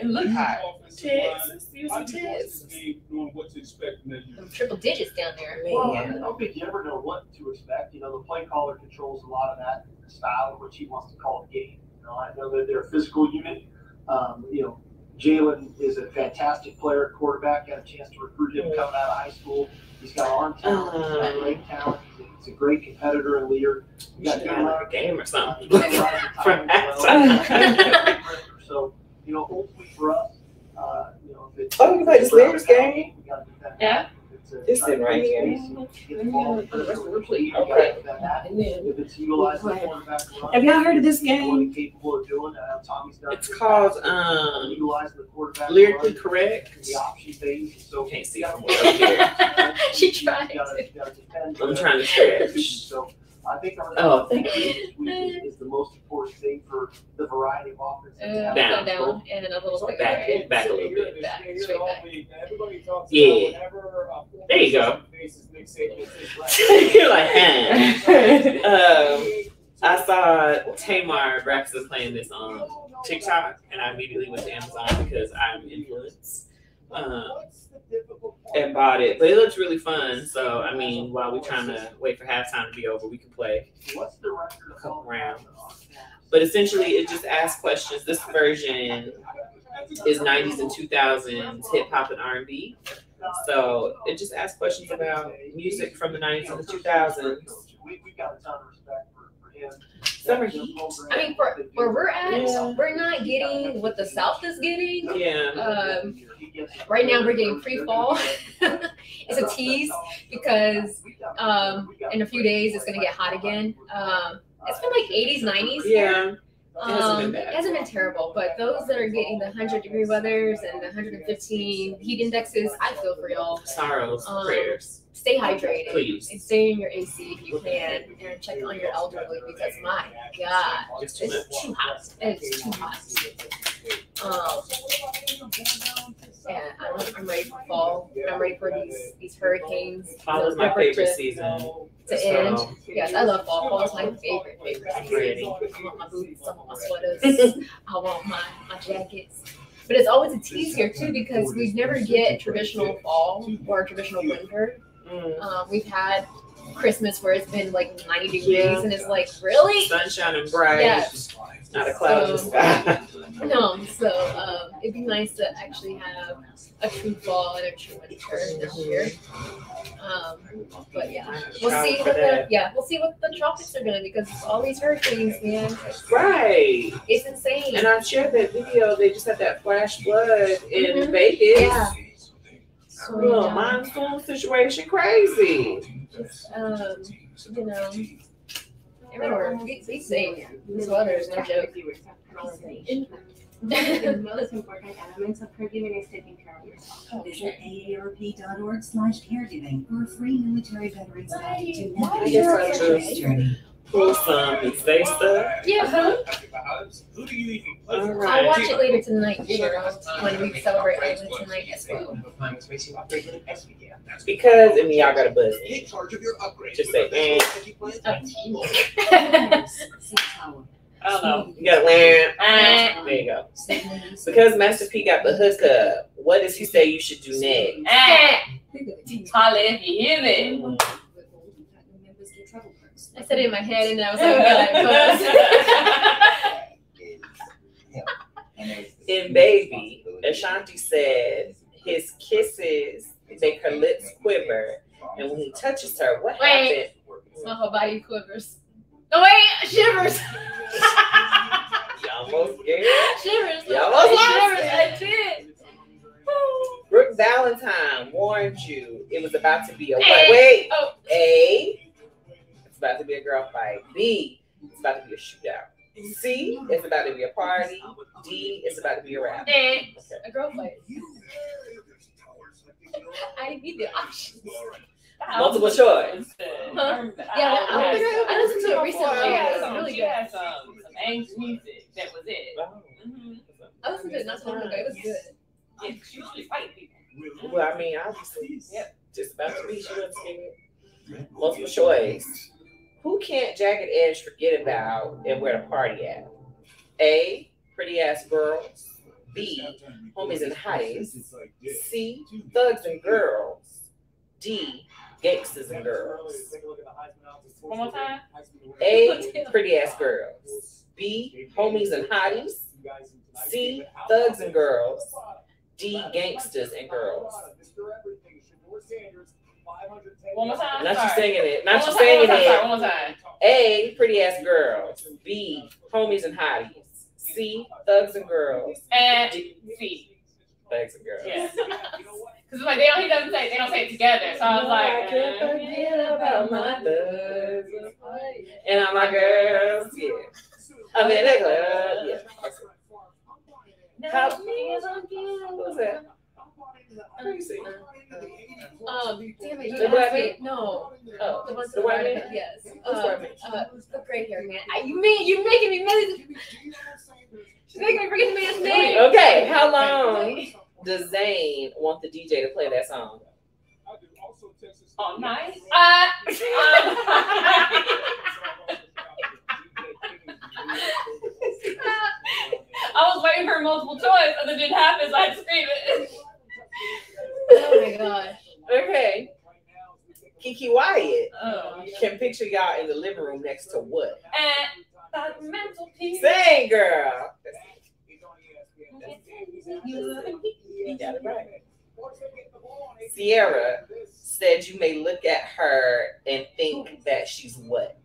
It looked hot. Tits. Use some tits. What to expect from. Them triple digits down there. Well, I don't think you ever know what to expect. You know, the play caller controls a lot of that style of which he wants to call the game. You know, I know that they're a physical unit. Um, you know, Jalen is a fantastic player at quarterback. Got a chance to recruit him coming out of high school. He's got arm talent. He's got great talent. He's a, he's a great competitor and leader. You should have like a game or something. From halftime. So, you know, hopefully for us, uh, you know, if it's. Oh, you can play this Lakers game? We gotta do that. Yeah. It's a- It's in right here. Get the ball in the rest of the play. You Okay. gotta do that. If it's utilizing the quarterback run, Have y'all heard of this game? he's capable of doing, uh, Tommy's done. It's called um Utilizing the quarterback. Lyrically Correct. The option base, so. Can't see from way up here. she tried. I'm trying to stretch. So I think our. Oh, thank this week is, is the most important thing for the variety of offense. Uh, that we. Down. down and then a little bit Back, right. back a little bit. Back, straight back. Everybody talks Yeah. about whenever uh, There you go. faces Nick Saban, it's his You're like, eh. um, I saw Tamar Braxton playing this on TikTok, and I immediately went to Amazon because I'm influenced. Um, and bought it, but it looks really fun. So, I mean, while we're trying to wait for halftime to be over, we can play What's the record a couple rounds. But essentially, it just asks questions. This version is 90s and 2000s hip hop and R&B. So it just asks questions about music from the 90s and the 2000s. We, we got a ton of respect for, for him. Summer heat. I mean, for where we're at, Yeah. we're not getting what the South is getting. Yeah. Um, right now, we're getting free fall. it's a tease because um, in a few days it's gonna get hot again. Um, it's been like 80s, 90s. Yeah. It hasn't Um, been bad. it hasn't been terrible, but those that are getting the 100 degree weathers and the 115 heat indexes, I feel for y'all. Sorrows, Um, prayers. Stay hydrated. Please. And stay in your AC if you can, and check on your elderly because my God, It's too it's too hot. It's too hot. Um, and I'm, I'm ready for fall. I'm ready for these these hurricanes. Fall is my favorite to- season. to end. So- Yes, I love fall. Fall is my favorite, favorite season. ready. I want my boots, I want my sweaters, I want my, my jackets. But it's always a tease here too because we never get traditional fall or traditional winter. Mm. Um, we've had Christmas where it's been like 90 degrees Yeah. and it's like, really? Sunshine and bright. Yes. Not a cloud in the So- sky. No, so um, it'd be nice to actually have a true fall and a true winter this year. Um, but yeah, we'll see what the yeah we'll see what the tropics are doing because all these hurricanes, man, Right. it's insane. And I shared that video. They just had that flash flood in Mhm. Vegas. Yeah. So, Little yeah, monsoon situation, crazy. just, um, you know, remember, be, be safe. This weather is no joke. the most important elements of caregiving is taking care of yourself. Visit aarp.org slash caregiving for a free military veterans guide to I navigate your I veterans just journey. Pull some and say stuff. Yeah, huh? Who do you even All I'll right. watch it later tonight, Cheryl, when we celebrate Island tonight as well. Because, I mean, y'all got a buzz. Take charge of your upgrade. Just say, eh. Up to you. I don't know. You got land. Eh. There you go. Because Master P got the hookup, what does he say you should do next? Eh. Holla if you hear me. I said it in my head and I was like, yeah, In Baby, Ashanti said his kisses make her lips quiver, and when he touches her, what Wait. happened? my whole body quivers. Oh wait, shivers. Y'all almost scared. shivers. Y'all almost lost shivers. it. I did. Brooke Valentine warned you it was about to be a wait. Wait. Oh. A. It's about to be a girl fight. B. It's about to be a shootout. C. It's about to be a party. D. It's about to be a rap. Eh. A girl fight. I need the options. Multiple choice. Huh? Yeah, I, I, I, I listened to it recently. She had It was really she good. had some, some angst music. That was it. Mm-hmm. I listened to it not so long ago. It was good. Yeah, she usually fight people. Well, I mean, obviously, yep. just about to be. She wasn't scared. Multiple choice. Who can't Jagged Edge forget about and where to party at? A. Pretty ass girls. B. Homies and hotties. C. Thugs and girls. D. Gangsters and girls. One more time. A. Pretty ass girls. B. Homies and hotties. C. Thugs and girls. D. Gangsters and girls. One more time. Not you Sorry. singing it. Not One you singing time, it. One more time. A. Pretty ass girls. B. Homies and hotties. C. Thugs and girls. And C. Thugs and girls. Yeah. Because like they don't, he doesn't say they don't say it together. So I was like, I can't uh, forget about my thugs and all my girls. Yeah. I'm in the club. Yeah. How, who's that? Who you see? Um, damn it, The you white asked me. man? No. Oh, the ones the that white were- man? Yes. Uh, white man? uh, the gray haired man. I, you mean you're making me really? She's making me forget the man's name. Okay, how long does Zayn want the DJ to play that song? oh, nice. Uh, I was waiting for multiple choice, and it didn't happen, so I had to scream it. Oh my gosh. Okay. Keke Wyatt Oh. can picture y'all in the living room next to what? And that mental piece. Sing, girl. You got it right. Sierra said you may look at her and think that she's what?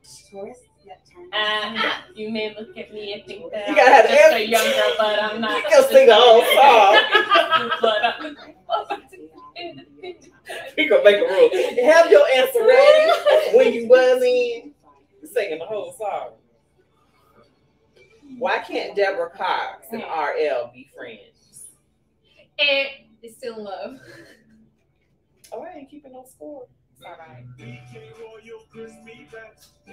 And you may look at me and think that You gotta have I'm just the a young girl, but I'm not. You can sing a whole song. but I'm We gonna make a rule. Have your answer ready when you buzz in. Singing the whole song. Why can't Deborah Cox and RL be friends? And it's still in love. Oh, I ain't keeping no score. All right.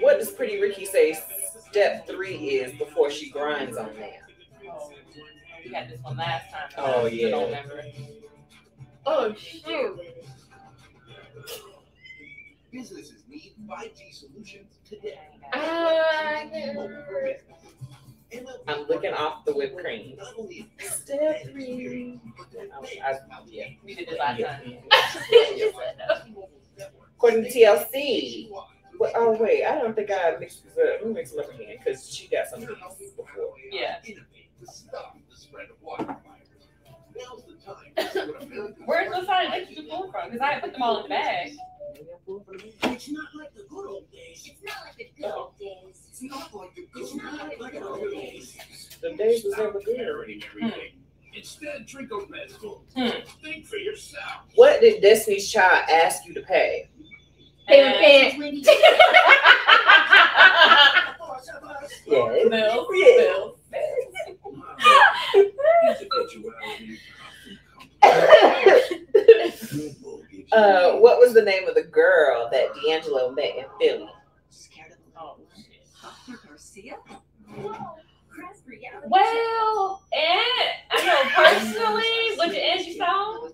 What does Pretty Ricky say step three is before she grinds on that? Oh, we had this one last time. Oh, I yeah. don't remember. Oh shoot. Businesses need 5G solutions today. Uh, I can't. I'm looking off the whipped cream. Step three. I, yeah. We did this last time. According to TLC. But, oh wait, I don't think I mixed this up. Let me mix it up again because she got some of these before. Yeah. To stop the spread of wildfires. Now's the time to see what America Where's the sign that you pulled from? Because I put them all in the bag. It's not like the good old days. It's not like the good old days. It's not like the It's not like good old days. The days was never good. parroting everything. Instead, drink a Red Bull. Hmm. Think for yourself. What did Destiny's Child ask you to pay? And, and, Yeah. Bill. Yeah. Bill. uh, what was the name of the girl that D'Angelo met in Philly? Oh. Dr. Garcia? Well, and I know personally, with the Angie song.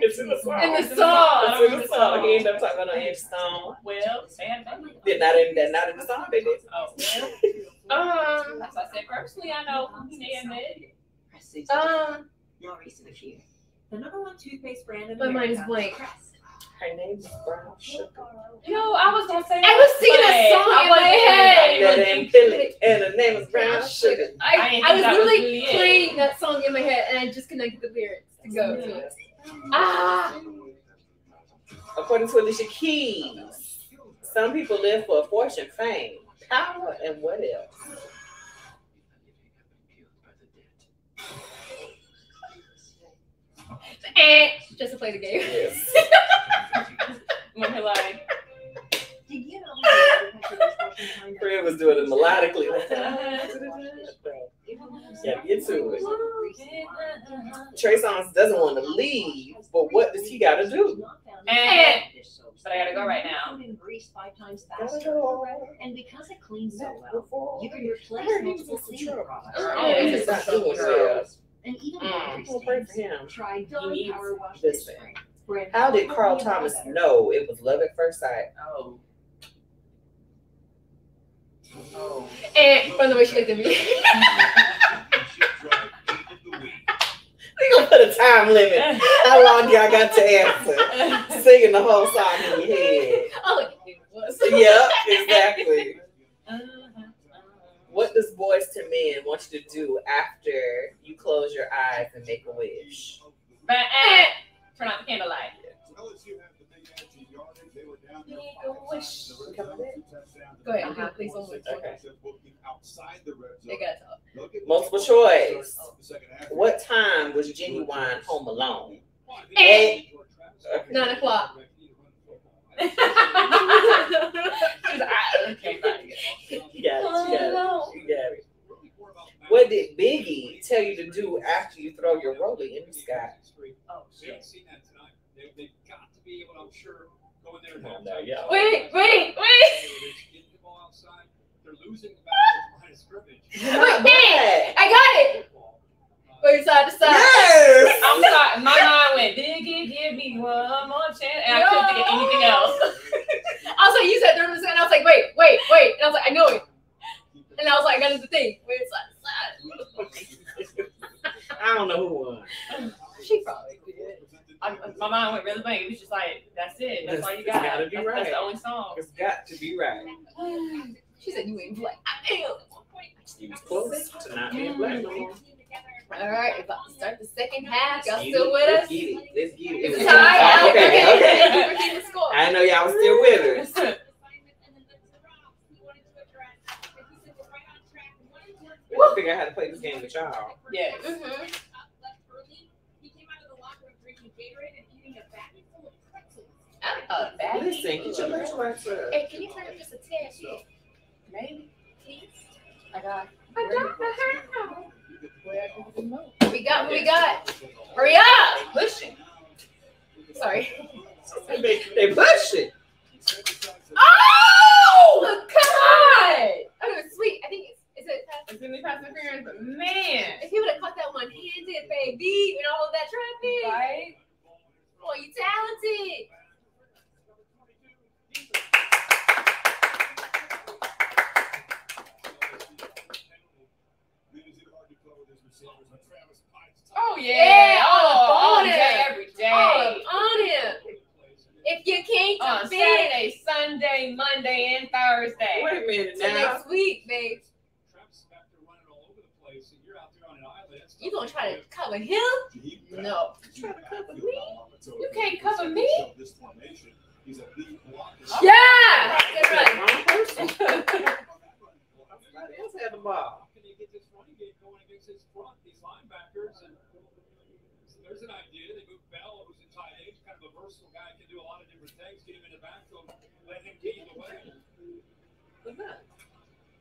It's in the song. In the song. It's in the song. He ended up talking about Angie Stone. Well, stand back. Did not in that not in the song they did. Oh, well. Um, as I said, personally, I know who they met. um, Now recent a few. The number one toothpaste brand in America. My mind is America, blank. Crest. Her name's Brown Sugar. You know, I was gonna say. I was singing a song I in my wasn't- head. That ain't Philly, and her name is Brown Sugar. I I, I was that was literally playing that song in my head, and I just connected the lyrics to go to it. Ah, According to Alicia Keys, some people live for a fortune, fame, power, and what else? and just to play the game. Yes. When he like, Did you know that the country was Fred was doing it melodically. yeah, get to it. Trey Songz doesn't want to leave, but what does he got to do? and but I gotta go right now. in grease five times faster. And because it cleans so well, you can replace heard multiple in cleaning products. Oh, Yeah, he's he's not in doing trouble. And even Mm, laundry well, pray for stains. him. Try He Dawn Power Wash this this thing. spring. How did Carl Thomas know it was love at first sight? Oh. And from the way she looked at me. We gonna put a time limit. How long y'all got to answer? Singing the whole song in your head. Oh, look, it was. Yep, exactly. Uh-huh. What does Boyz II Men want you to do after you close your eyes and make a wish? But eh, turn out the candlelight. Go ahead, do it, please. One more. Okay. They gotta. Multiple choice. What time was Ginuwine home alone? Eight. Okay. Nine o'clock. got got got. What did Biggie tell you to do after you throw your rollie in the sky? Oh, We seen that tonight. They've got to be able, I'm sure, go in there and Come on now, yeah. Wait, wait, wait. Get the. They're losing the battle line of scrimmage. Wait, hey, I got it. Wait, side to side. Yes! I'm sorry, my mind went, Biggie, give me one more chance. And I couldn't think of anything else. I was like, you said third and I was like, wait, wait, wait. And I was like, I know it. And I was like, I got the thing. Wait, side to side. I don't know who won. She probably did. I, my mind went really blank. It was just like, that's it. That's all you got. It's gotta be that's, right. that's the only song. It's got to be right. She said you ain't black. I am. You was close to not being black no more. All right, about to start the second half. Y'all still it. with Let's us? get it. Let's get it. It's It a. Okay, Okay, okay. Thank you for keeping score. I know y'all was still with us. We'll figure out how to play this game with y'all. Yes. Mm-hmm. Bad. Listen, get your electrolytes up. Hey, can you turn up just a tad? Maybe. Please. I got. I got We got what we got. Hurry up. Pushing. Sorry. They, they push it. Oh, come on. Oh, it's sweet. I think it's, is it pass? It's really pass interference, but man. If he would have caught that one handed, baby, and all of that traffic. Right? Oh, you talented. Oh yeah. Yeah, all, all all on day, it. every day. Oh, on him. If you can't uh, on compete Saturday, Sunday, Monday, and Thursday. Wait a minute now. next week, babe, Travis is back there running all over the place, and you're out there on an island. That's you gonna try to cover him? No. Try to cover me. You can't cover me. Yeah. That's right. Person. Somebody else had the ball. Can they get this running game going against his front, these linebackers? And so there's an idea. They move Bell, who's a tight end, kind of a versatile guy, can do a lot of different things. Get him in the backfield, let him lead the way.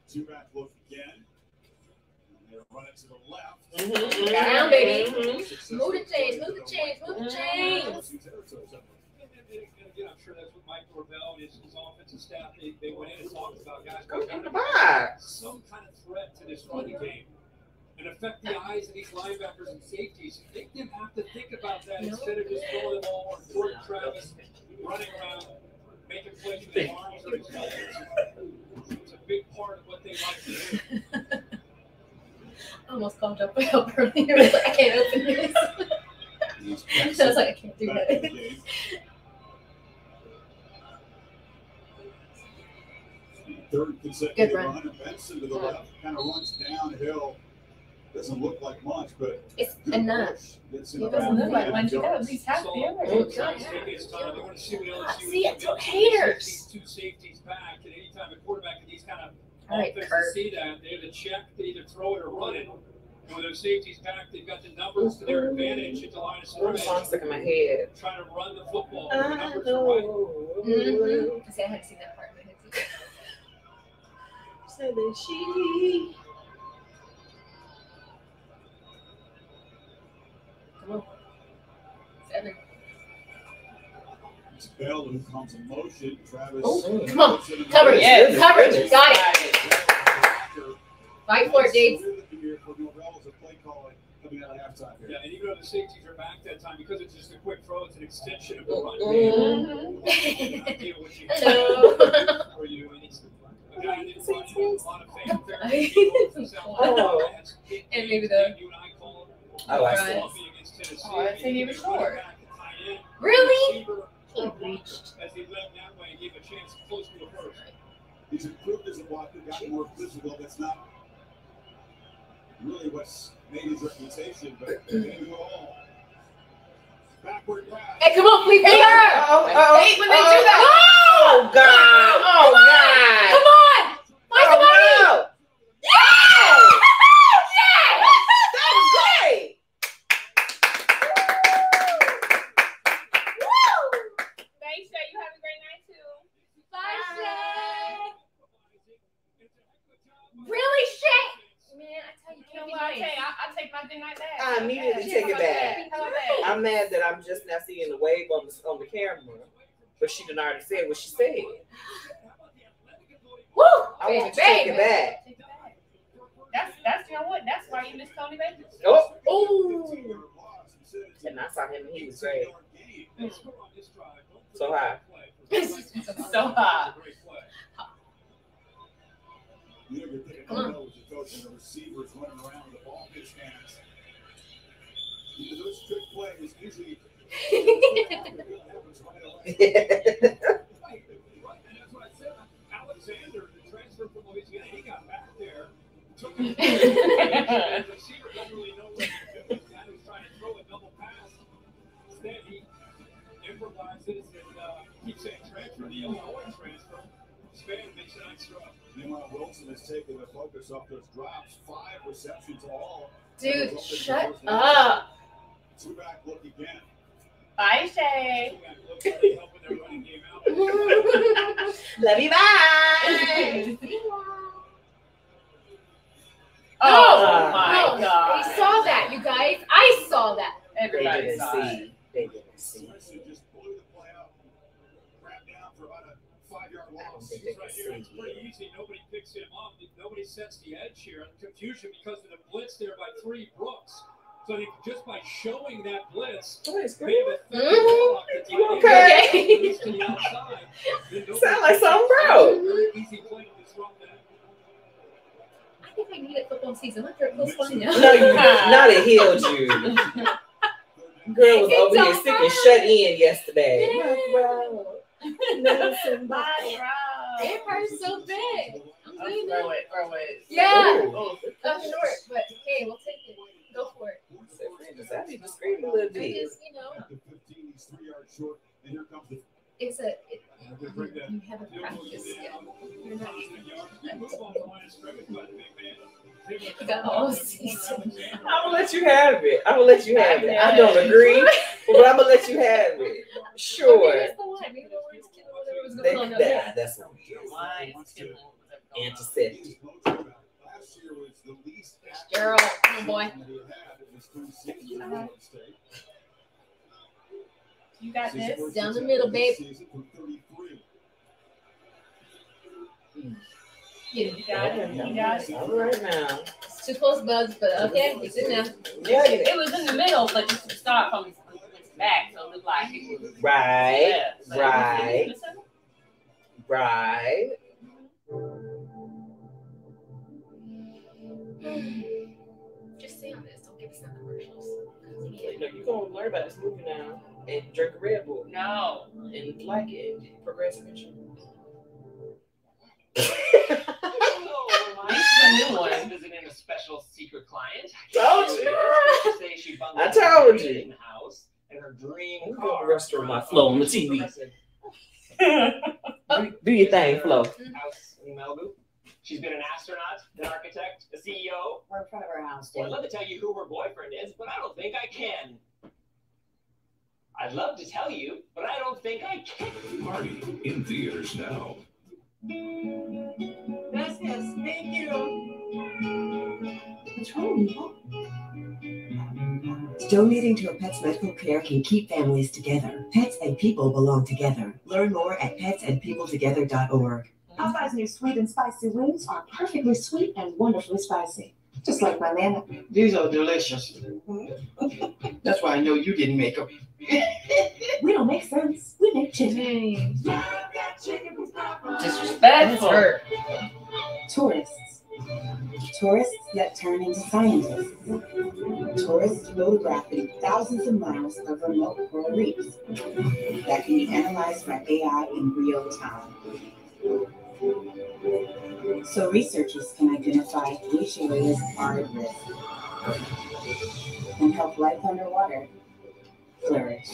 Two back look again. And they're running to the left. Mhm, Down, mhm, baby. mhm. Move the chains, move the chains, move the chains. Again, I'm sure that's what Mike Norvell and his, his offensive staff, they, they went in and talked about, guys. Go in the box. some kind of threat to this running game and affect the eyes of these linebackers and safeties. Make them have to think about that instead of just throwing the ball or Jordan Travis running around, making plays with his arms or his shoulders. It's a big part of what they like to do. I almost called up for help earlier. I was like, I can't open this. so I was like, I can't do Back in the that. Third consecutive Good run. run. Benson to the left, kind of runs downhill. Doesn't look like much, but It's enough. push. It doesn't look like nine one. You got at least half the other. so Travis taking his time. They want to see what LSU See, is it's doing. haters. Two safeties back, and anytime a quarterback in these kind of All right, offenses Kurt. see that, they have to check to either throw it or run it. And with those safeties back, they've got the numbers to their advantage at the line of One scrimmage, song stuck in my head. trying to run the football. I The numbers are right. Mm-hmm. See, I hadn't seen that part in my head. too. Said she. It's Bell comes in motion. Travis. Oh, come on. Cover it. Cover it. Got it. Fight for it, Dave. Yeah, and even though the safeties are back that time, because it's just a quick throw, it's an extension of the oh, run. Mm-hmm. Hello. For you, and a guy a lot of fame. Oh. And maybe the. I like it. Oh, that's a say he short. Really? He reached. As he went that way, he gave a chance close to the first. He's improved as a blocker, got more physical. That's not really what's made his reputation, but overall. Hey, come on, please. Hey, hey, oh, oh, I when they oh, do that. Oh, God. Oh, God. Come on. Come on. Why oh, I take my good night back. I immediately take it back. How? I'm mad that I'm just now seeing the wave on the on the camera, but she done already said what she said. Woo! I want to take it back. That's that's you know what? That's why you miss Tony Baker. Oh, oh! And I saw him, and he was great. Mm. So high. so high. You know, you're thinking, oh no, as a coach and the receivers running around with the ball in his hands. You know, Those trick plays usually. What that was Alexander, the transfer from Louisiana, he got back there, took it. the receiver doesn't really know what to do. The guy who's trying to throw a double pass. Instead, he improvises and uh, keeps saying transfer, the Illinois transfer. Spann makes a nice throw. Meanwhile, Wilson has taken the focus off those drops. Five receptions all. Dude, shut up. Two back look again. Bye, Shay. Love you, bye. Oh, oh, my no. God. We saw that, you guys. I saw that. They didn't saw it. see. They didn't see. Swinson just blew the play out. Grabbed down for about a five yard I don't loss. think they Right here, it's pretty easy. Nobody picks him up. Nobody sets the edge here. Confusion because of the blitz there by three Brooks. So I think just by showing that blitz, What is may have affected mm-hmm. the ball off the You tight end. okay? Released to the outside. Then nobody Sound like something broke. Easy play to disrupt that. I think I needed football season. I'm very close by now. No, you not it healed you. Girl was over here sick and shut in yesterday. Nelson, Bye, It hurts so bad. I'm bro. good Throw now. it, throw it. Yeah. Ooh. I'm short, but hey, we'll take it. Go for it. I need to scream a little I'm bit. just, you know, the 15, he's three yards short. And here comes it's a, it, and they're gonna bring that. you haven't practiced yet. You're not, You move on the line of scrimmage, but big man. you got all season. I'm gonna let you have it. I'm gonna let you have it. I don't agree, but I'm gonna let you have it. Sure. that's the one. Maybe the words kid whatever was going on. that, that's what it is. Why is Antiseptic. He's oh motivated. Last year was the least active Gerald, oh uh-huh. boy. that he had in his two seasons at Florida State. You got Season this? Down the middle, this babe. season from 33. Get it. You got it. You got it. All right now. It's too close, bugs, but okay, it's in there. Yeah, It was in the middle, but just start from its back, so it looked like it was Right, left. But it was- right, it was- right. Just stay on this. Don't give us no commercials. You know, you're gonna learn about this movie now and drink a Red Bull No. and like it. Progressive insurance. This is a new one. Visiting a special secret client. Told you. Say she bundled I told you. dream house and her dream I'm car. gonna restore my flow on the TV. do, do your thing, Flo. House in Malibu. She's been an astronaut, an architect, a CEO. We're in front of her house, Well, I'd love to tell you who her boyfriend is, but I don't think I can. I'd love to tell you, but I don't think I can. Marty in theaters now. Yes, yes, thank you. What's wrong, Mabel? Donating to a pet's medical care can keep families together. Pets and people belong together. Learn more at petsandpeopletogether.org. Popeye's new sweet and spicy wings are perfectly sweet and wonderfully spicy. Just like my nana. These are delicious. That's why I know you didn't make them. We don't make sense. We make chicken. Disrespectful. Tourists. Tourists that turn into scientists. Tourists photographing thousands of miles of remote coral reefs that can be analyzed by AI in real time. So researchers can identify which areas are at risk and help life underwater flourish.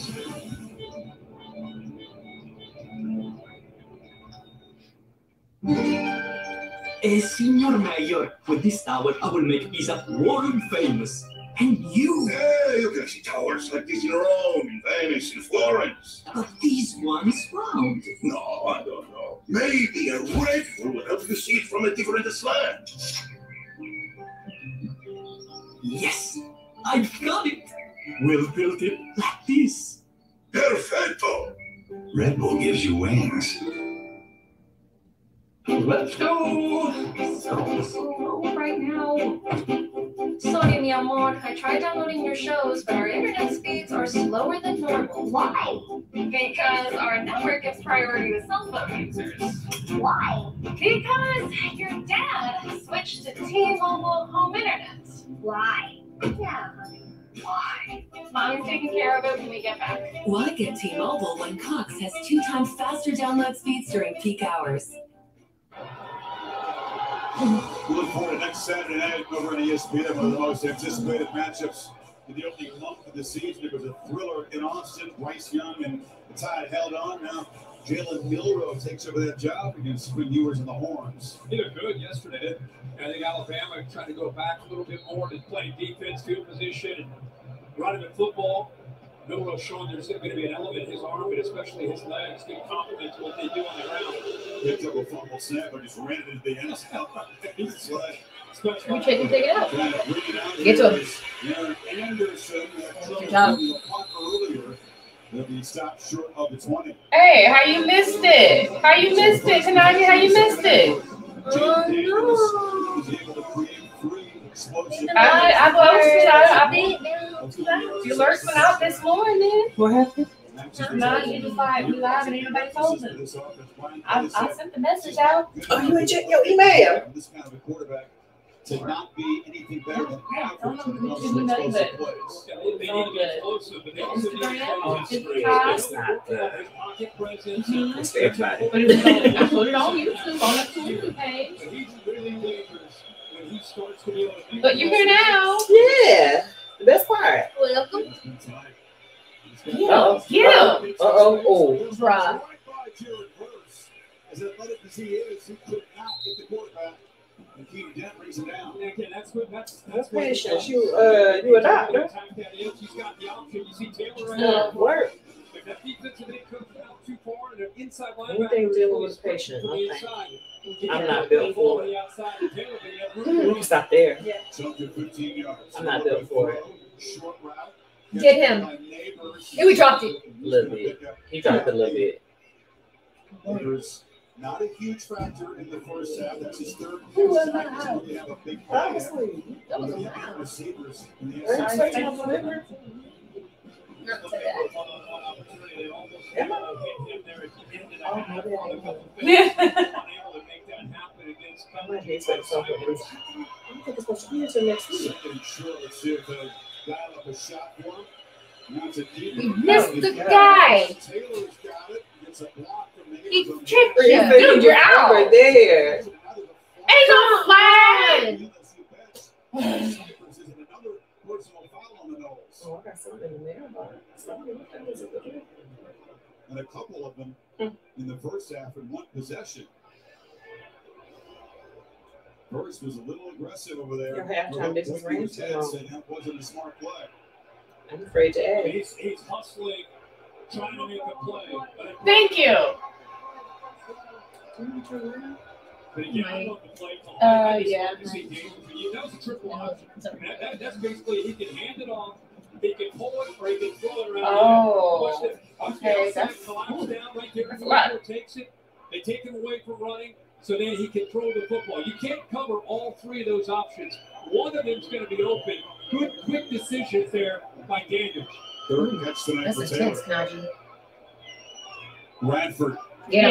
Eh, Signor Mayor, with this tower, I will make Pisa world famous. And you? Yeah, you can see towers like this in Rome, in Venice, in Florence. But these ones round. No, I don't know. Maybe a red one will help you see it from a different slant. Yes, I've got it. We'll build it like this. Perfecto. Red Bull gives you wings. Let's go. So slow right now. Sorry, mi amor. I tried downloading your shows, but our internet speeds are slower than normal. Why? Because our network gives priority to cell phone users. Why? Because your dad switched to T-Mobile home internet. Why? Yeah, honey. Why? Mommy's taking care of it when we get back. Why get T-Mobile when Cox has two times faster download speeds during peak hours? We look forward to next Saturday night over on ESPN, one of the most anticipated matchups in the opening month of the season. It was a thriller in Austin. Bryce Young and the Tide held on. Now Jalen Milroe takes over that job against Quinn Ewers and the Horns. He looked good yesterday? I think Alabama tried to go back a little bit more to play defense, field position, and running the football. Milroe showing there's going to be an element in his arm, but especially his legs, good compliment to what they do on the ground. Picked up a fumble snap and just ran it into the end zone. He's like, We couldn't take it out. trying to bring it out Get to him. here is Aaron Anderson. that Good job. the punt earlier. They'll be stopped short of the 20. Hey, how you missed it? How you missed it, Kanani? How you missed it? Oh He was able to create three explosive. I, I posted. I, I the alerts went out this morning. What happened? Nine eighty-five. We live and ain't nobody told me. I, I sent the message out. Oh, you ain't check your email. This kind of a quarterback to not be anything better than average don't know when it comes to can do explosive plays. They need to be explosive, but they also need to Instagram, TikTok. It's not the. His pocket presence. It's for everybody. But it was on, I put it on YouTube on the YouTube page. He's really dangerous when he starts to be able to. But you're here now. Yeah, the best part. Welcome. Oh, Yeah. Uh oh. Oh. Bruh. As athletic as he is, he could not get the quarterback. And Keaton Dent down. Again, that's what that's that's That's what patient. You, uh, you a doctor? Attack that is. He's got the option. You see Taylor right Uh, now. work. That defensive end comes out too far and an inside linebacker Anything dealing with patient, to no the thank inside, you. he I'm not put built for it. the outside and Taylor can have We can stop there. Jump to 15 yards. I'm not built for it. Get him. Hey, we dropped it. A little bit. He dropped it a little bit. Not a huge factor in the first half. That's his third Who was catch that? tonight. Have a big play. Honestly. That was a The lot. receivers in the We're SEC. expecting a delivery. Not to that. They almost Am I? hit him there at the end of that half. maybe I didn't know. Yeah. Unable to make that happen against I might need to something. I don't think it's supposed to be until next week. Second and short. Let's see if they dial up a shot for him. Now it's a deep. We missed the guy. Taylor's got it. Gets a block from the He end zone. tripped You you. Dude, you you're out. over there. Ain't no flag. Snipers is another personal foul on the nose. Oh, I got something in there. but something- what that is it? And a couple of them in the first half in one possession. First was a little aggressive over there. Your halftime business Looking ran his head, long. that wasn't a smart play. I'm afraid to ask. He's, he's hustling, trying to make a play. Thank you. but again, I love the play call. Uh, yeah. love to see Davis. That was a triple option. I mean, that, that, that's basically he can hand it off, he can pull it, or he can throw it around. Oh, Watch this. Okay, outside that's- collapse down right there. that's a lot. Takes it, they take him away from running, so then he can throw the football. You can't cover all three of those options. One of them's going to be open. Good, quick decisions there by Daniels. Third catch tonight That's for Taylor. intense, Najee. Radford. Get him.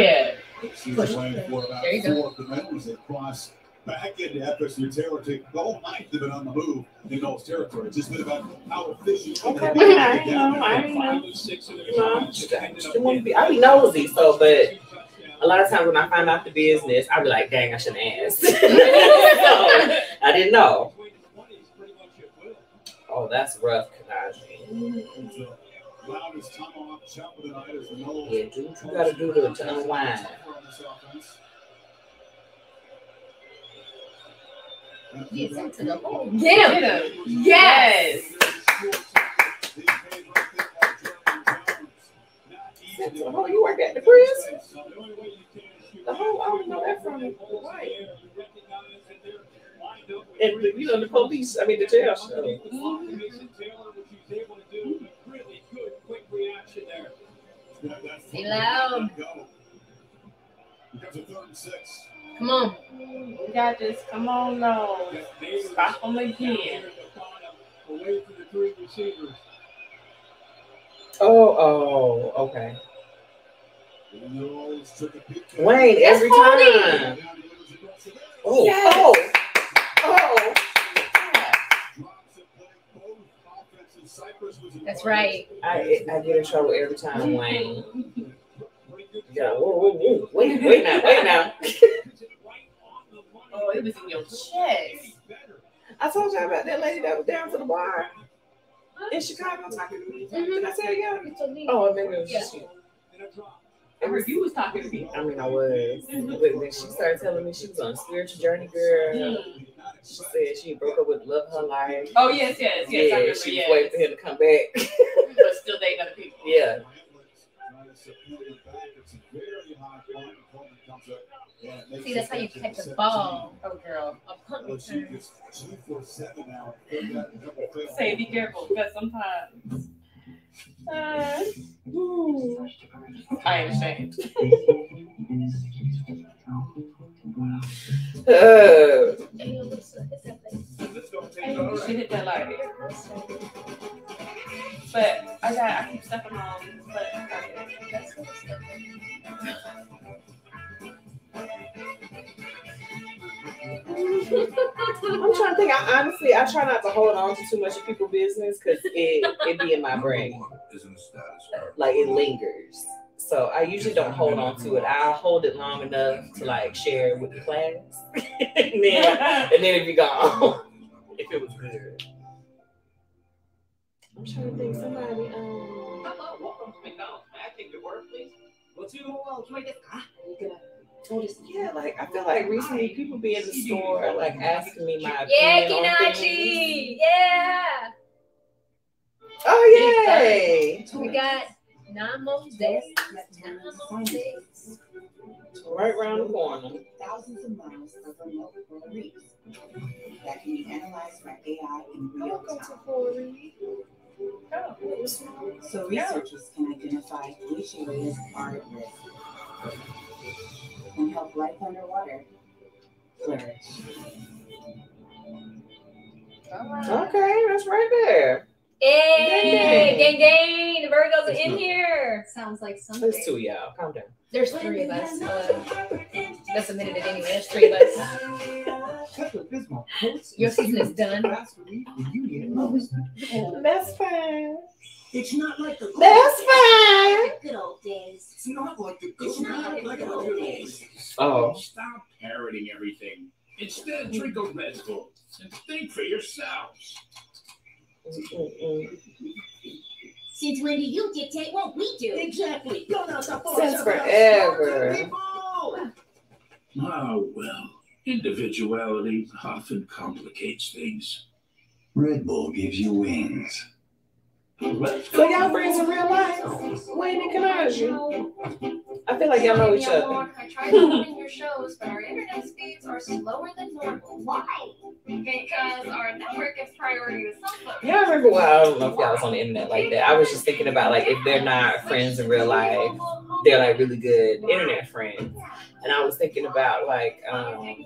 Yeah. She's Push. playing for about There you go. four of the middle as they cross back into FSU territory. The whole ninth have been on the move in those territory. It's just been about how efficient. Okay, I ain't know, I ain't know. You know, she wouldn't be- I be nosy, so but a lot of times when I find out the business, I be like, dang, I shouldn't ask. so, I didn't know. Oh, that's rough, Kanaji. Yeah, do what you gotta do to, unwind. Into the. Get him. him. Yes. Oh, you work at the prison? The whole, I don't know that from the right. And the, you know the police, I mean the jail show. Be loud. Becomes a third and six. Come on. We got this. Come on, no. Stop them again. Away from the three receivers. Oh, oh, okay. Noles took. Wayne, every holding. time. Oh, oh, Yes. oh, oh. That's right. I I get in trouble every time, Wayne. Yeah, whoa, whoa, whoa. Wait, wait now, wait now. Oh, it was in your chest. I told you about that lady that was down to the bar in Chicago talking to mm-hmm. me. Did I tell you? Oh, maybe it was just you. I heard you was talking to me. I mean, I was. Mm-hmm. But then she started telling me she was on a spiritual journey, girl. Mm. She said she broke up with love her life. Oh yes, yes, yes. I yeah, remember. she was Yes. waiting for him to come back. but still dating other people. yeah. See, that's how you catch a ball. Oh, girl. A punt Well, she return. gets two for seven now. They've got a double fail. Say be careful because sometimes. Uh, I understand. Uh, You should hit that light. But I got I keep stepping on. But I'm trying to think. I honestly, I try not to hold on to too much of people's business because it it be in my brain, like it lingers. So I usually don't hold on to it. I'll hold it long enough to like share it with the class, and then and then it be gone if it was good. I'm trying to think. Somebody. Um, Hello, welcome to McDonald's. May I take your order, please? What's your yeah, like I feel like recently people be in the store like asking me my Yeah, opinion on things. Kinachi. Yeah. Oh yay! We got nine more days. Nine more days. Right around the corner. Thousands of miles of remote coral reefs that can be analyzed by AI in real time. So researchers can identify which areas are at risk and help life underwater flourish. Okay, that's right there. Hey, gang, gang. The Virgos are in here. Sounds like something. There's two of y'all. Calm down. There's three of us. Uh, that submitted it anyway. There's three of us. Your season is done. That's fine. It's not like the That's fine. Good old days. It's not like the It's not like the old days. Oh. Stop parroting everything. Instead, drink a Red Bull and think for yourselves. Since when do you dictate what we do? Exactly. You're not supposed Since to forever. Oh, ah, well, individuality often complicates things. Red Bull gives you wings. So y'all friends in real life? Wayne and Kanaji. I feel like y'all know each other. I tried downloading your shows, but our internet speeds are slower than normal. Why? Because our network gives priority to some folks. Y'all remember? Well, I don't know if y'all was on the internet like that. I was just thinking about like if they're not friends in real life, they're like really good internet friends. And I was thinking about like um,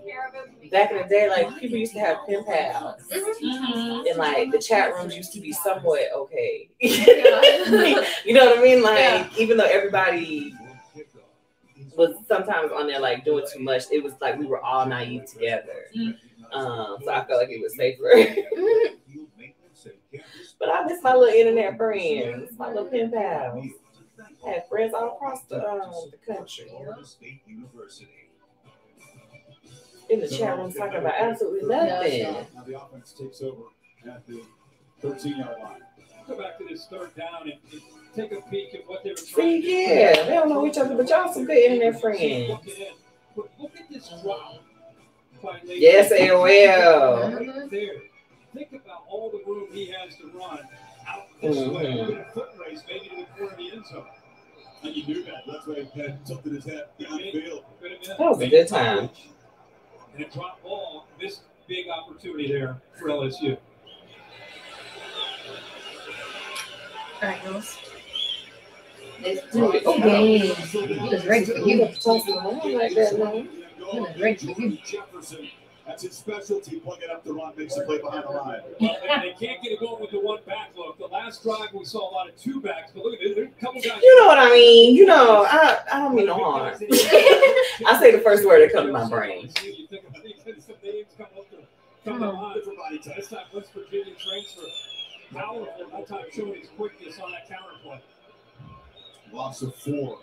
back in the day, like people used to have pen pals, and like the chat rooms used to be somewhat okay. you know what I mean? Like even though everybody was sometimes on there like doing too much. It was like we were all naive together. Um, so I felt like it was safer. but I miss my little internet friends, my little pen pals. I had friends all across the, um, the country. In the chat room talking about absolutely nothing. Now the offense takes over at the 13 yard line. Go back to this third down and take a peek at what they were trying See, to do. yeah, they don't know each other, but y'all some good internet friends. But look at this drop. by Lake. Yes, AOL. Right there. Think about all the room he has to run out this way. Mhm. Look at a foot race, maybe to the corner of the end zone. And you knew that. That's why he had something his head downfield. That was a good time. And a drop ball, this big opportunity there for LSU. All Okay. He was ready you. He was ready for you. That's his specialty. Plug it up the run, makes the play behind the line. Well, they, can't get it going with the one back look. The last drive we saw a lot of two backs, but look at this. There's a couple guys. You know what I mean? You know, I, I don't mean no harm. I say the first word that comes to my brain. This time West Virginia transfer. Powerful. That time showing his quickness on that. Loss of four.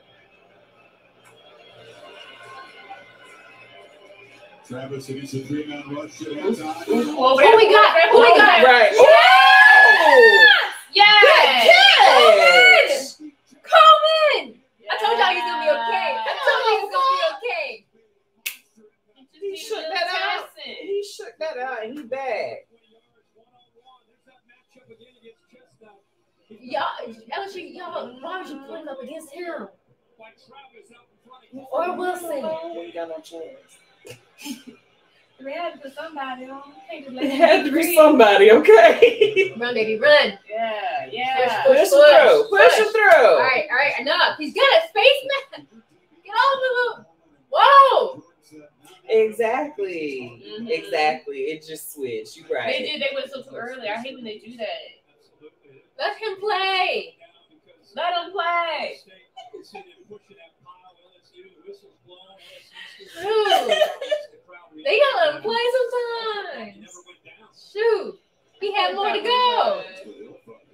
Travis, it is a three-man rush. Should have time. Who we got? Who we got? Right. Yes! Yes! Coleman! Coleman! I told y'all he's gonna be okay. I told you he's gonna be okay. He shook that out. He shook that out and he back. Y'all, LSU, y'all, why would you put him up against him? Or Wilson? Oh, we Ain't got no chance. We had to put somebody on. Can't just let It him had to be somebody, okay? Run, baby, run. Yeah, yeah. Push him through. Push him through. All right, all right, enough. He's got a spaceman. Get off of him. Whoa. Exactly. Mm-hmm. Exactly. It just switched. You They right. did. They went so too early. I hate when they do that. Let him play. Let them play. Shoot. They gotta let him play sometimes. Shoot. He had more to go.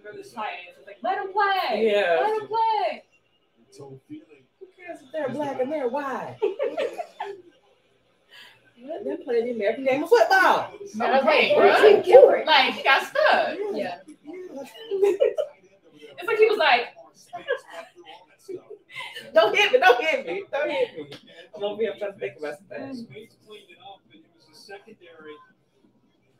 For the Titans, it's like let them play. Yeah. Let them play. Who cares if they're black and they're white? Let them play the American game of football. Okay, bro. Like he got stuck. Yeah. It's like he was like, Don't hit me. Don't hit me. Don't hit me. I'm gonna be up trying to think about some things. Spates cleaned it up, and it was the secondary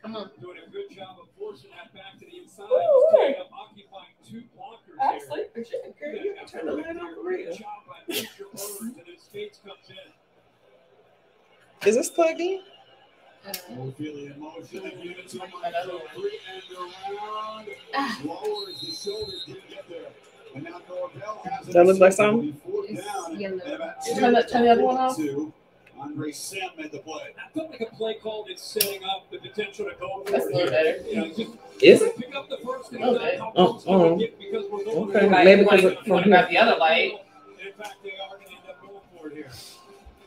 Come on. doing a good job of forcing that back to the inside. Ooh. Up, occupying two blockers I there. sleep for shit, girl. You can turn the light on for real. Good job by Major Burns, and then comes in. Is this plugged in? More feeling in motion. And give it to him on the three and around. Lowers the shoulder. Didn't get there. And now Norvell has it. That looks like something? Fourth down. yellow. Turn the- turn the other one off. two. Andre Sam made the play. That felt like a play call that's setting up the potential to go for That's a little better. You know, just Is it? pick up the first and Okay. Oh, close can oh. because we're going Okay. Maybe because what, of- what about the other light? In fact, they are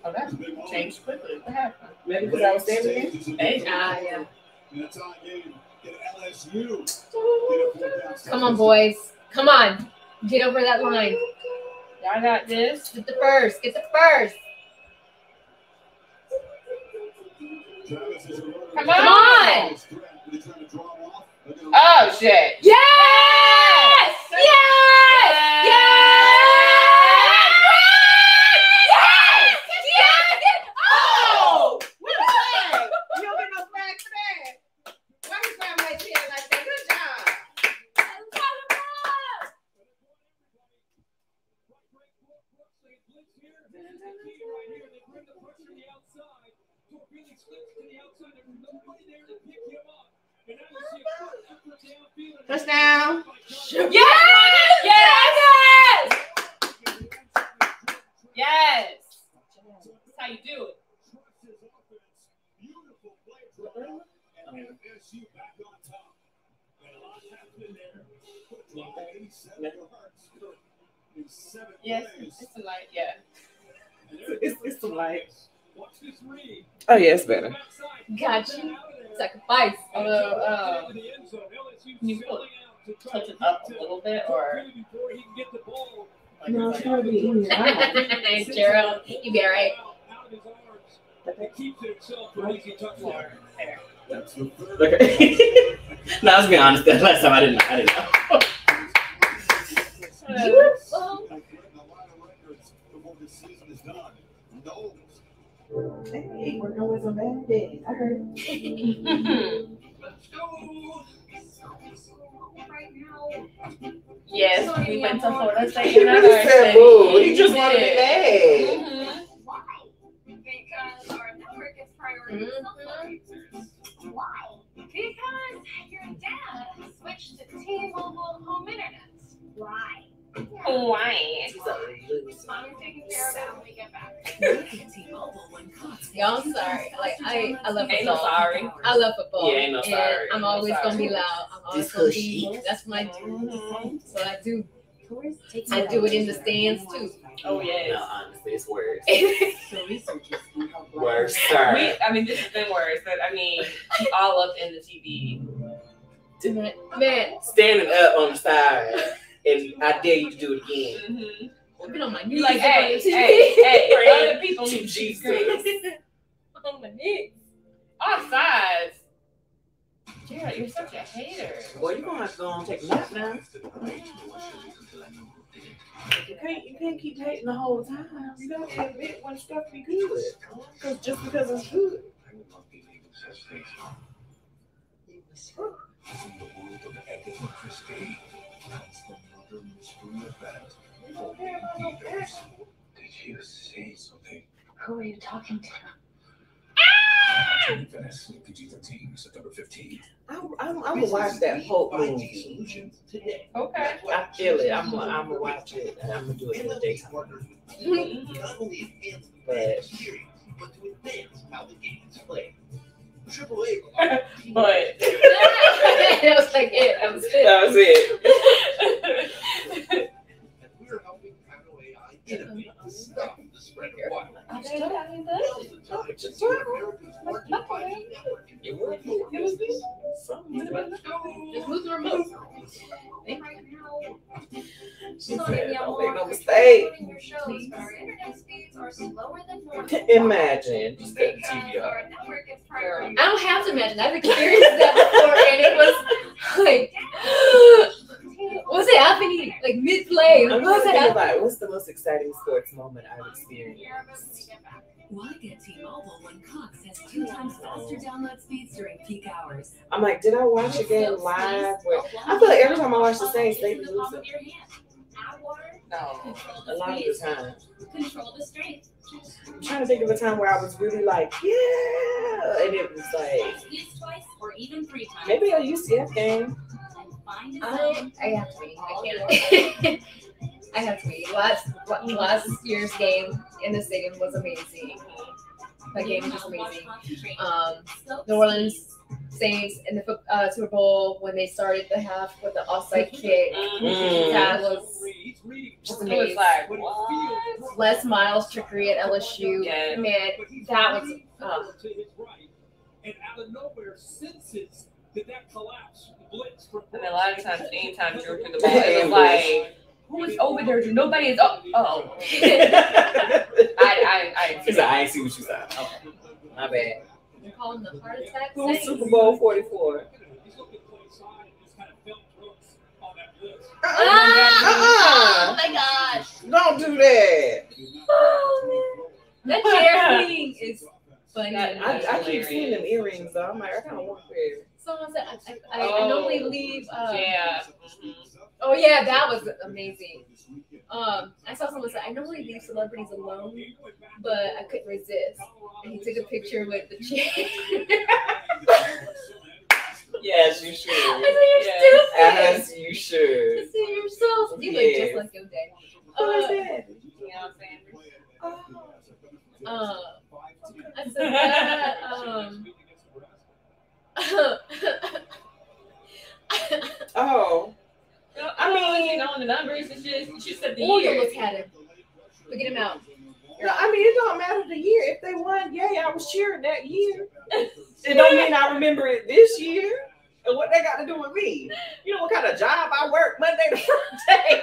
Oh, that changed quickly. What happened? Maybe because I was standing there. Hey, Ah, yeah. And it's on game. Get LSU. Get a fourth. Come on, boys. Come on. Get over that line. Y'all got this. Get the first. Get the first. Travis is a runner. Come Come on. on. They're trying to draw him off. They're gonna- Oh shit. Yes! Yes! Yes! Yes! Yes! Oh! What a flag! You don't get no flag for that. Why you grab my chair like that? Good job. Touchdown. Yes! Yes! Yes! That's how you do it. Beautiful play drive. And LSU back on top. And a lot happening there. Quick drive, 87 yards in seven Yes, plays. it's a light. Yeah. And it's, it's some light. Watch this read. Oh yeah, it's better. Got you. Sacrifice. Although, can you put, tilt it up a little bit or? No, it's gonna be in your eye. Gerald, you be alright. Keeps it itself for easy touchdown. Okay. now I was being honest. That last time I didn't. I didn't know. You were well, Hey, we're going some bad days. I heard. Yes, we went to Florida State He University. really said boo. He just We wanted to be did. mad. Mhm. Because our network is prioritizing cell users. Why? Because your dad switched to T-Mobile home internet. Why? Why? I'm taking care of it when we get back. Y'all, I'm sorry. Like I, I love Ain't no football. sorry. I love football. Yeah, ain't no and sorry. I'm Ain't no always gonna be loud. I'm always gonna be. she- That's my. So I do. I do it in the stands too. Oh yes. No, honestly, it's worse. So researchers can help Worse, We. I mean, this has been worse, but I mean, all up in the TV. Man, man, Standing up on the side, and I dare you to do it again. Mm-hmm. I've been on my You knees. like, in hey, hey, hey, Praying other people need Jesus. Jesus. on my knees. Offsides. Jared, you're such a hater. Boy, you gonna have to go and take a nap now. You can't, you can't keep hating the whole time. You gotta admit when stuff be good. Cause just because it's good. Did you say something? Who are you talking to? Venice, PG-13, September 15. I'm, I'm, I'm gonna watch that Pope movie. Today. Okay. I feel it. I'm, gonna- I'm gonna watch it, and I'm gonna do it in the daytime. But But that was like it. That was it. that was it. We're helping Kano AI innovate to stop the spread of violence. It was, it was this. Something. Just move the remote. She Sorry, said, mi don't make no I mistake. tried downloading your shows, but our internet speeds are slower than normal. Imagine. Just cut the Because TV off. our network is prioritizing. I don't have to imagine. I've experienced that before, and it was like, what's it happening? Like mid play. I'm What's trying it happening? about what's the most exciting sports moment I've experienced. Why get T-Mobile when Cox has two times faster download speeds during peak hours? I'm like, did I watch a game live? Where, I feel like every time I watch the Saints, they lose it. no. A lot of the time. Control the strength. I'm trying to think of a time where I was really like, yeah, and it was like twice or even three times. maybe a UCF game. Find a I, zone. I have to be. I can't. I have to be. Last last year's game in the stadium was amazing. That game was just amazing. Um, New Orleans Saints in the uh, Super Bowl when they started the half with the offside kick. Mm. That was just It was amazing. like, what? Les Miles trickery at LSU. Yeah. Man, that was. Uh, to his right, and out of nowhere senses that that collapse blitz from And a lot of times, anytime Drew threw the ball, it was like, who is over there? Nobody is. Oh, oh. I, I, I. She's like, I see what you said. Okay. My bad. you call them the heart attack Who's Super Bowl 44? He's looking to the side and just kind of felt Brooks on that blitz. Ah! Oh my gosh. Don't do that. That chair thing is funny. I, I keep seeing them earrings though. I'm like, I kind of want a. Someone said I, I, I, I normally leave. Uh, Yeah. Oh yeah, that was amazing. Um, I saw someone say I normally leave celebrities alone, but I couldn't resist. And he took a picture with the chair. Yes, you should. I said, As "You're stupid." you should. I said, You're so you look Yes. just like your dad. Who is Uh, that? You know what I'm saying? uh, I said that. Um, Oh, I mean, you know, the numbers, it's just, you just said the Or you years. look at him. Look at him out. You know, I mean, it don't matter the year. If they won, yay, I was cheering that year. It don't mean I remember it this year. And what they got to do with me? You know what kind of job I work Monday to Friday?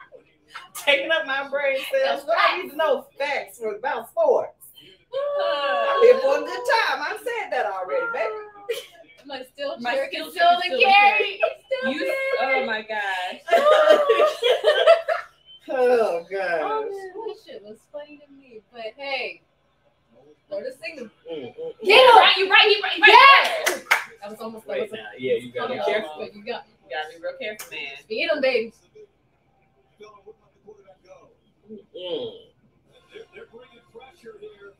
Taking up my brain cells. What I need to know facts about sports. Uh, I'm here for a good time. I've said that already, baby. My still My jerk still still the still carry. the It's still You, carry. oh my gosh. Oh, Oh, God. man, that shit was funny to me. But hey, throw the signal. Mm, mm, mm. Get him! Right, you right, you right, you right. Yes! That was almost Wait that now. Yeah, you gotta be careful. But you got You gotta be real careful, man. Get him, baby. Mm. They're, they're bringing pressure here.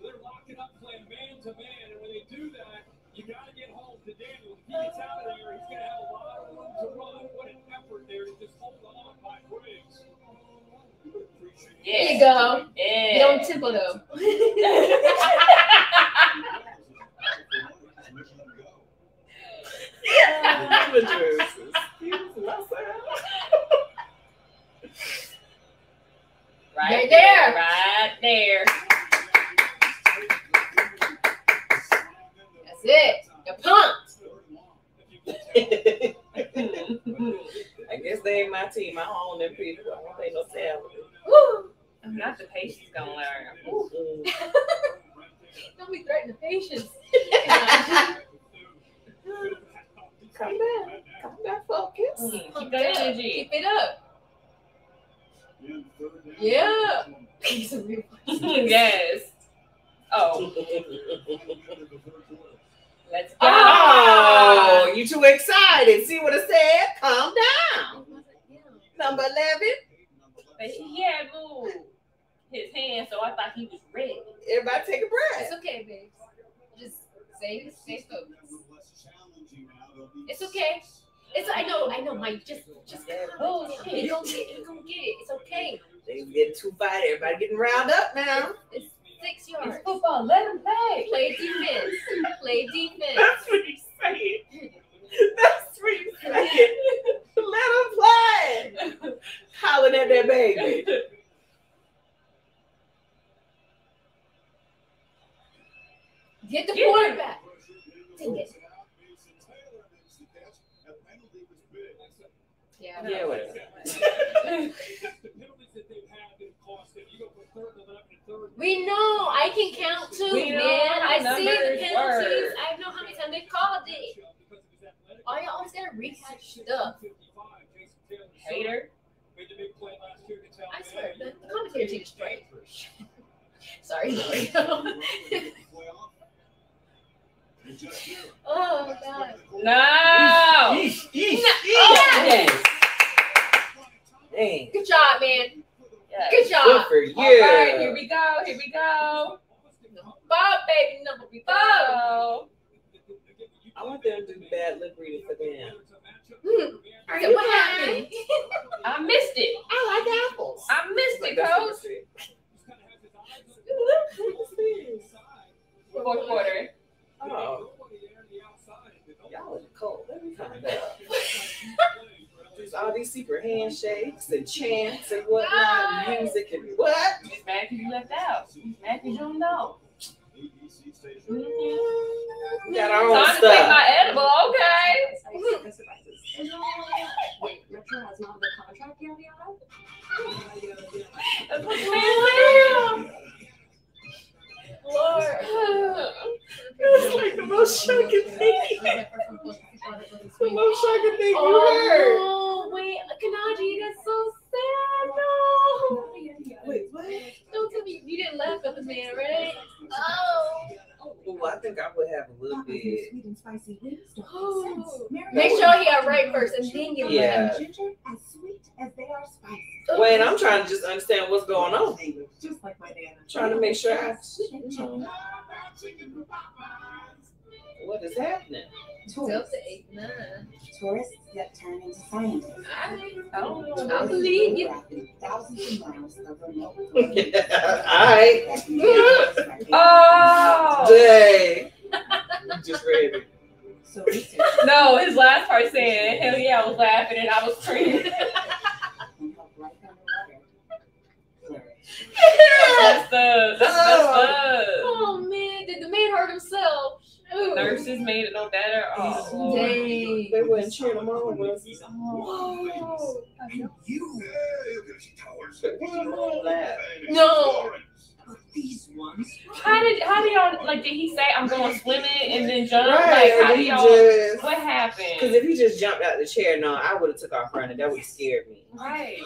They're locking up, playing man to man, and when they do that, you got to get home to Daniel. If he gets out of there, he's going to have a lot of room to run. What an effort there to just hold on by Briggs. Yeah. There you go. Yeah. Get on tempo though. Amateurs. Excuse myself. Right Right there. there. Right there. It. You're pumped. I guess they ain't my team. I don't own them people. I don't pay no salary. Woo. Not the patience gonna learn. Ooh. Don't be threatening the patience. Come back. Come back, focus. Mm, Keep that energy. Keep it up. Yeah. He's a real yes. Oh, let's go. Oh, you too excited. See what it said? Calm down. Number 11. But he had moved his hand, so I thought he was ready. Everybody take a breath. It's okay, babe. Just stay, stay focused. It's okay. It's I know, I know, Mike. Just, just oh shit. You gonna get, you gonna get it. It's okay. They getting too fight. Everybody getting round up now. It's six yards. It's football. Let him play. Play defense. Play defense. That's what he's saying. That's what he's saying. Let him play. Hollering at that baby. Get the Get him. quarterback. Dang it. Yeah. Yeah, whatever. The penalties that they've had that cost them. You go from third and 11 and third. We know. I can count too, We man. I see the numbers penalties. work. I know how many times they called it. Why you always gotta rehash stuff? Hater. Made the big play last year against I Alabama. swear, the, the commentary team is straight. Sorry. oh god. No. Yeesh, yeesh, Oh, yeesh. Dang. Good job, man. Yes. Good job. Good for you. All right, here we go. Here we go. Bob, baby, number four. Oh. I want them to do bad lip reading for them. Hmm. All right, what happened? I missed it. I like apples. I missed it, that's coach. Fourth quarter. Oh. Y'all are cold. Let me find out. There's all these secret handshakes and chants and whatnot, and music and what? Miss mad 'cause you left out. Miss mad 'cause you don't know. We got our own Time to take my edible. Okay. Wait, Metro has not the contract yet, y'all? That's what you. Lord. It was like the most shocking thing. The most shocking thing you heard. Oh, wait, Kanaji, that's so sad. No. Wait, what? Don't tell me you didn't laugh at the man, right? Oh. Ooh, I think I would have a little bit. Sweet and spicy wings don't Oh. make sense. Mary Make Ellen sure he got right first and then you Yeah. and ginger as sweet as they are spicy. Oh. Wait, I'm trying to just understand what's going on. Just like my nana. Trying to make sure I. Sweet and ginger. What is happening? Tourists, Delta eight nine. tourists that turn into scientists. Oh, I don't know. I believe you. Thousands of miles of remote. All right. Oh. Dang. You just read it. So No, his last part said, hell yeah, I was laughing and I was screaming. can help life. That's the that's messed. Oh. oh man, did the man hurt himself? Ooh. Nurses made it no better. Oh, Lord. Dang. They wouldn't cheer them on. Was Whoa. You. No. These ones. How did how do y'all like? Did he say I'm going swimming and then jump? Right, Like how and do he y'all? just- What happened? Because if he just jumped out the chair, no, I would have took off running. That would have scared me. Right.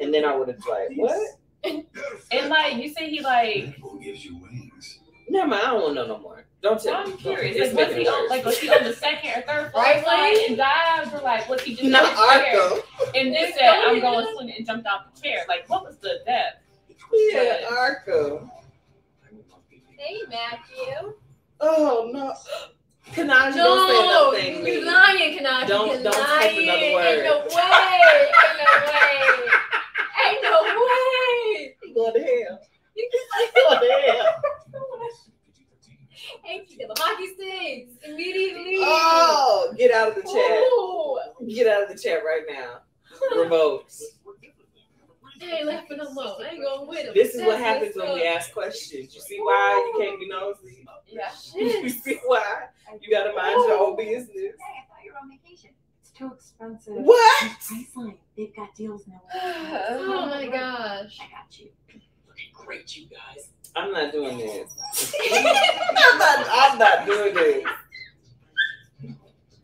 And then I would have like, what? And like you say, he like. Who gives you wings? Never mind. I don't want to know no more. Don't tell I'm me. curious. Like, was he on like was he on the second or third floor Right, slide Wayne? and dived, or like was he just Not in the chair Arco. and then said I'm even- going swimming and jumped out the chair? Like what was the depth? Yeah, Arco. Hey, Matthew. Oh no. Kanaji, No, don't say nothing. you Lee. lying, Kanaji. Don't- You're don't type lying. another word. Ain't no way. Ain't no way. Ain't no way. You going to hell. You You going to hell. Ain't you the hockey sticks immediately? Oh, get out of the chat. Ooh. Get out of the chat right now. Remotes. I ain't laughing no more. I ain't going with him. This is what happens when we ask questions. You see why you can't be nosy? Yeah. You see why you gotta mind your own business. Hey, I thought you were on vacation. It's too expensive. What? Priceline. They've got deals now. Oh my gosh. I got you. Looking Great, you guys. I'm not doing this. I'm not. I'm not doing this.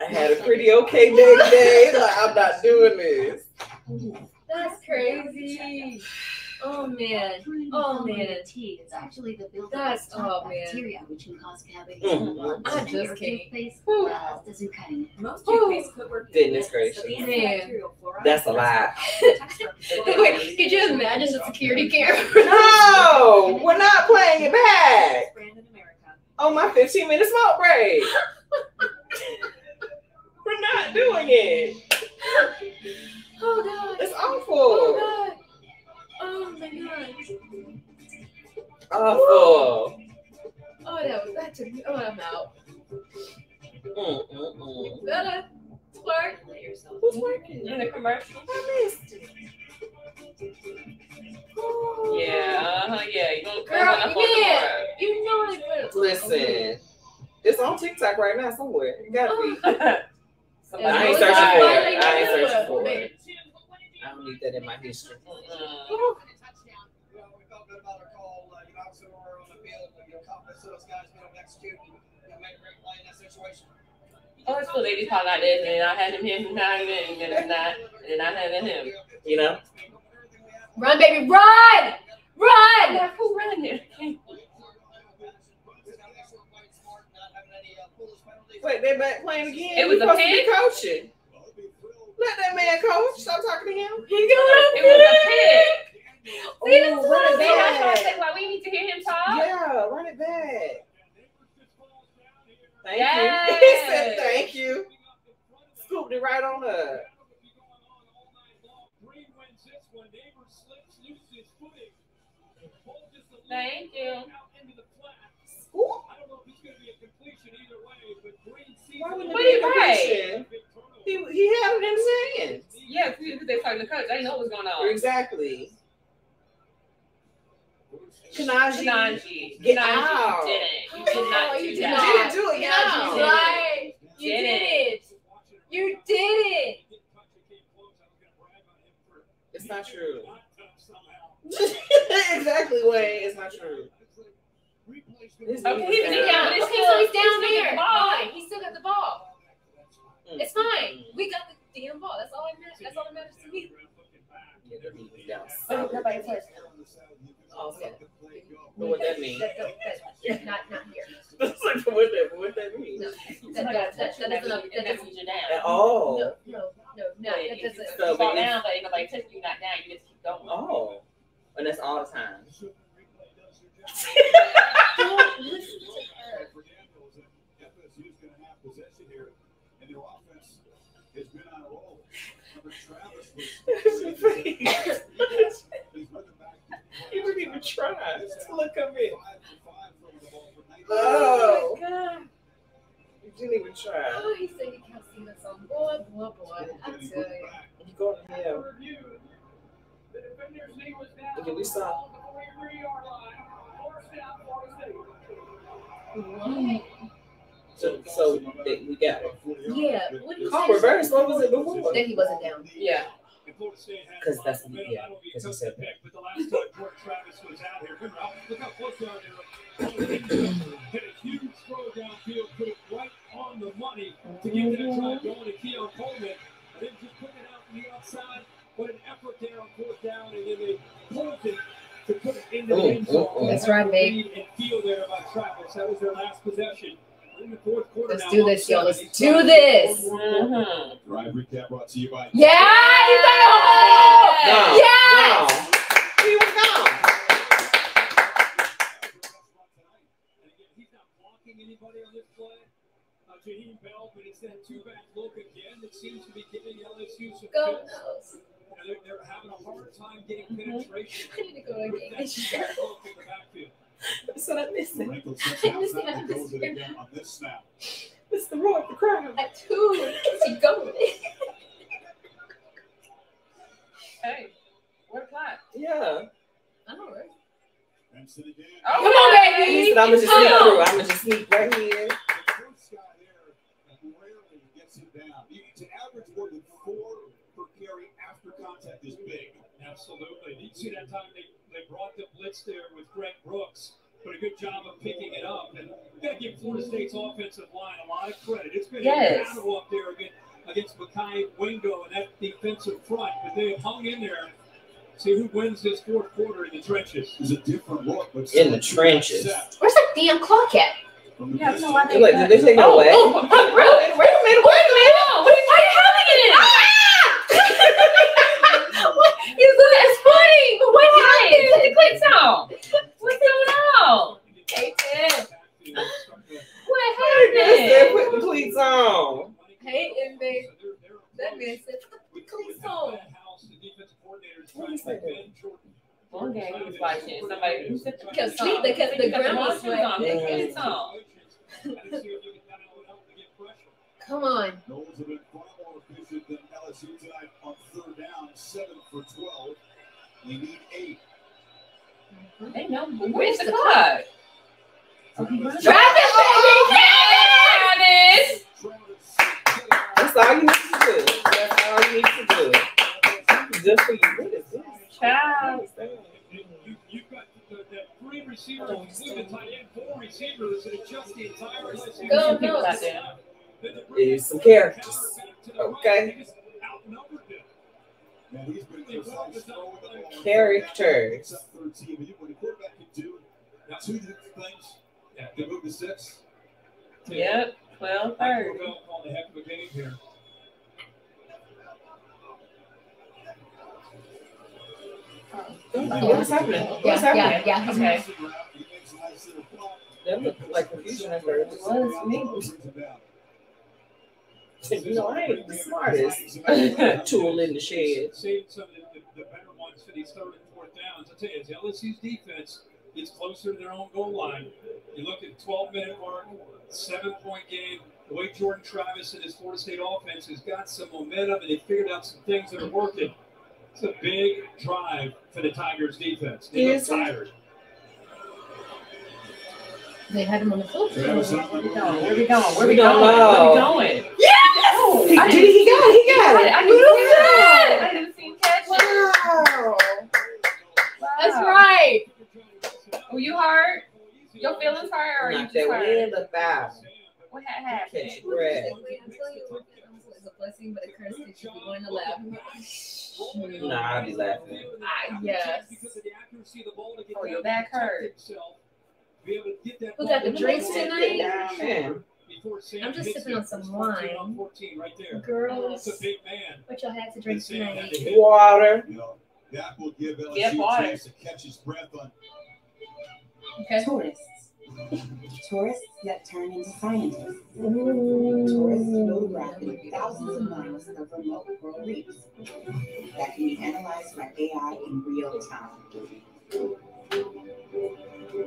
I had a pretty okay day today. Like I'm not doing this. That's crazy. Oh man. Oh man. Tea is actually the buildup That's- of tough oh, man. bacteria which can cause cavities Mm. in the lungs. I and just your can't. toothpaste Whew. uh, doesn't cut it. Most Ooh. toothpaste could work. Goodness gracious. Man. That's a lie. Wait, could you imagine the security camera? No, we're not playing it back. Brand in America. On my 15 minute smoke break. we're not doing it. Oh god. It's Oh awful. god. Oh my god. Awful. Oh that was that took me. Oh I'm out. Mm, mm, mm. Better twerk. Who's working? In the commercial? I missed it. Yeah, uh huh. Yeah, you don't Girl, come on yeah. board. You know they put it. Listen, it's on TikTok right now somewhere. It gotta be. Somebody I ain't searching for it. I ain't searching for it. I don't need that in my history. Well, we felt good about our call. Uh, you know, obviously, when we're on the field, you know, confidence in those guys being able to execute and you know, make a great play in that situation. Oh, it's cool. They be talking like this, and I had him here, not even, and then not, and then I had him. You know? Run, baby, run! Run! Yeah, who ran it? Wait, they back playing again? It was You a supposed to be coaching. Let that man coach. Stop talking to him. He going It was a pick. See, that's Ooh, what I'm it See, that's why I back. said, why we need to hear him talk. Yeah, run it back. Thank Yes. you. He said thank you. Scooped it right on up. Thank you. Why wouldn't What it be he a right? Completion? He, he had it in his hands. Yeah, because they talking to coach. I didn't know what was going on. Exactly. Kanaji. Kanaji. Get Kanaji, out. You didn't. You oh, did not Oh, do you did that. not. You didn't do it. Get Kanaji, out. you. You Did did it. it. You did it. It's not true. exactly, Wayne. It's not true. Okay, dude he down. that. Okay, But so he's he down there. the ball. Fine. He still got the ball. It's mm-hmm. fine. We got the damn ball. That's all I matters. That's all that matters to me. Yeah, oh, that dude is down. Oh, nobody touched him. Oh, so- What that mean? That, that, that, not, not here. It's like, what that what that mean? No, that, Somebody that, that, touched you, that that doesn't. That that doesn't. you're down. At all. No, no, no, no. But That doesn't. So, fall but down, but ain't nobody touch you, not down. You just keep going. Oh. And that's all the time. Don't listen to Travis was. He's running back. He didn't even try to look up it. Five for five throwing the ball for 19. Oh. my God. You didn't even try. Oh, he said he can't see the song. Boy, boy, boy. I tell you. You go to hell. Okay, we saw. So, so they- we got it. Yeah. What did you Oh, say? reverse. What was it before? That he wasn't down. Yeah. Because that's yeah. Because he said that. But the last time Jordan Travis was out here, remember, look how close they are there. Hit a huge throw downfield, put it right on the money to get that drive going to Keon Coleman. And then just put it out from the outside, put an effort there on fourth down, and then they pulled it to put it into the end zone. That's right, babe. And field there by Travis. That was their last possession. We're in the fourth quarter Let's do this, y'all. Let's do this. Drive recap brought to you by. Yeah, you got a hole. No, Yes. no. He was gone. He's not blocking anybody on this play. Uh, Jaheim Bell, but it's that two-back look again that seems to be giving LSU some Go. fits. They're, they're having a hard time getting penetration. I need to go with again. that two-back look in the. So I'm missing I missed outside it. and goes it again on this snap. It's the roar of the crowd. At two. Where's he going? Hey, we're flat. Yeah. I know, right? Benson. Oh, Come on, baby. He said, I'm gonna just sneak through. I'm gonna just sneak right here. The first guy there rarely gets it down. You- To average more than four per carry after contact is big. Absolutely. You see that time they, they brought the blitz there with Greg Brooks, but a good job of picking it up. And you got to give Florida State's offensive line a lot of credit. It's been Yes. a battle up there against, against Mekhi Wingo and that defensive front, but they hung in there. See who wins this fourth quarter in the trenches. It's a different look, but In the trenches. Where's that damn clock at? Yeah, so I You're like, did they take it Oh, away? oh, oh, really? Wait a minute. Wait a minute. What are you having it in? You look that's funny. But what Hey, clicks on. What's going on? Hey. What happened? put the cleats on. Hey, and. That man said, put the cleats on. Was watching somebody Kept sleep, kept the grandma shoes on. The clicks on. Come on. On third down, seven for 12. They need eight. They know. Where's the clock? Travis, baby! Travis! That's all you need to do. That's all you need to do. Good for you. What is this? Child. You, you've got the, the three receivers, including the tight end, four receivers, and adjust the entire LSU Go, defense. go. There's some characters. Okay. Characters. Except 13. But you- when a quarterback can do two different things, Yeah. they move to six. Yep. 12 third. Bell called a heck of a game here. What's happening? What's Yeah, yeah, happening? yeah. He's Okay. He makes a nice little block. That looked like confusion at first. Was me. Brings it down. You know, I ain't the smartest tool in the shed. Saved some of the, the, the better ones for these third and fourth downs. I tell you, as LSU's defense gets closer to their own goal line, you look at 12 minute mark, seven point game. The way Jordan Travis and his Florida State offense has got some momentum and they figured out some things that are working. It's a big drive for the Tigers defense. They look Yes, sir. tired. They had him on the field. Where we going? Where we going? Where we We going? Where we know. going? Yes! He, I did he, he got it. He got it. I didn't see that. I didn't see catch it. Wow. That's right. Were you hurt? Your feelings hurt or you Knocked just that way in hurt? the bow. What had happened? Catch your breath. It's a blessing, but a curse if you want to laugh. Nah, I'll be laughing. Ah, yes. Oh, your back hurt. Who got the drinks tonight? Man. I'm just sipping on some wine. Right there. Girls, That's a big man. what y'all had to drink tonight? Water. You know, that will give LSU Yeah, a water. chance to catch his breath on Okay. Tourists. Tourists that turn into scientists. Tourists photographing thousands of miles of remote coral reefs that can be analyzed by AI in real time.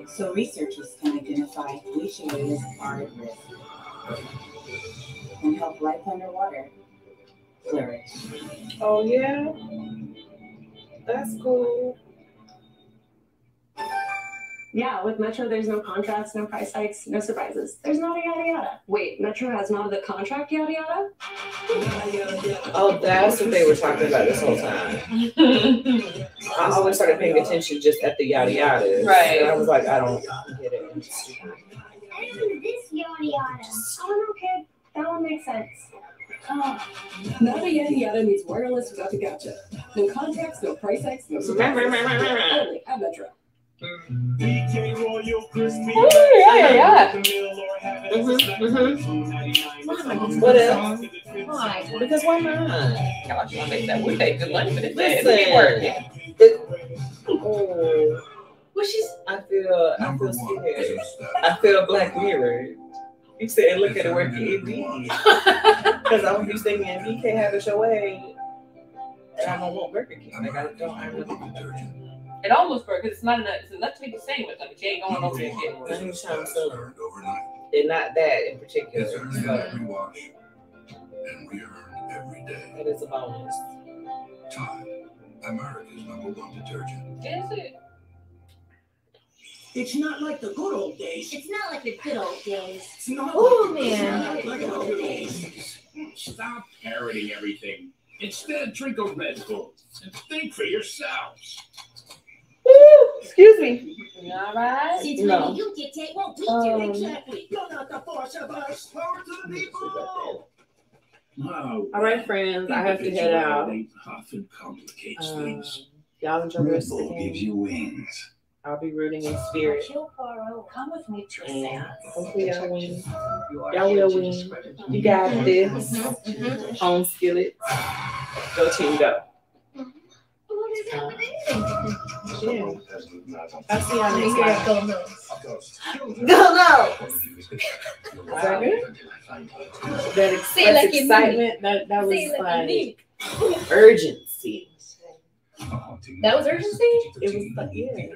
So researchers can identify which areas are at risk and help life underwater flourish. Oh, yeah. That's cool. Yeah, with Metro, there's no contracts, no price hikes, no surprises. There's not a yada yada. Wait, Metro has not the contract yada yada? Oh, that's what they were talking about this whole time. I always started paying attention just at the yada yada. Right. And I was like, I don't get it. And this yada yada. Oh no, kid. That one makes sense. Ah, Nada yada yada means wireless without the gotcha. No contracts, no price hikes, no surprises. Only at Metro. DK Royal Crispy. Oh, yeah, yeah, yeah. Mm-hmm, What else? Why? Because why not? Gosh, you want to make that? We make good money for this. Listen. Listen. working. Oh, Well, she's I feel, I feel scared. I feel Black Mirror. You said, look at it working indeed. Because I was thinking, if he can't have it your way, and I don't want Burger King. Like, I don't, I really It almost works because it's not enough. It's enough to make a sandwich. Like, she ain't going over there and getting I one. ain't trying to. And not that in particular. So wash and re-earn every day. that is a bonus. Tide, America's number one detergent. Is it? It's not like the good old days. It's not like the good old days. It's not Oh, like, it's man. not like the good old days. Stop parroting everything. Instead, drink a Red Bull and think for yourselves. Excuse me. All right. Since No. when you dictate what we Um, do. Exactly. You're not the boss of us. Power to the people. Oh, All right, friends, I have to head out. Often complicates Um, things. y'all enjoy the rest Red Bull gives you wings. I'll be rooting in spirit. Come with me to And seance. hopefully y'all win. Y'all will win. You got this. On skillet. Go team go. Yeah. I'll see y'all next time. Go Noles. Go no! Is that good? That, ex- Say it that like excitement, that, that was Say like like urgency. That was urgency? It was like, yeah.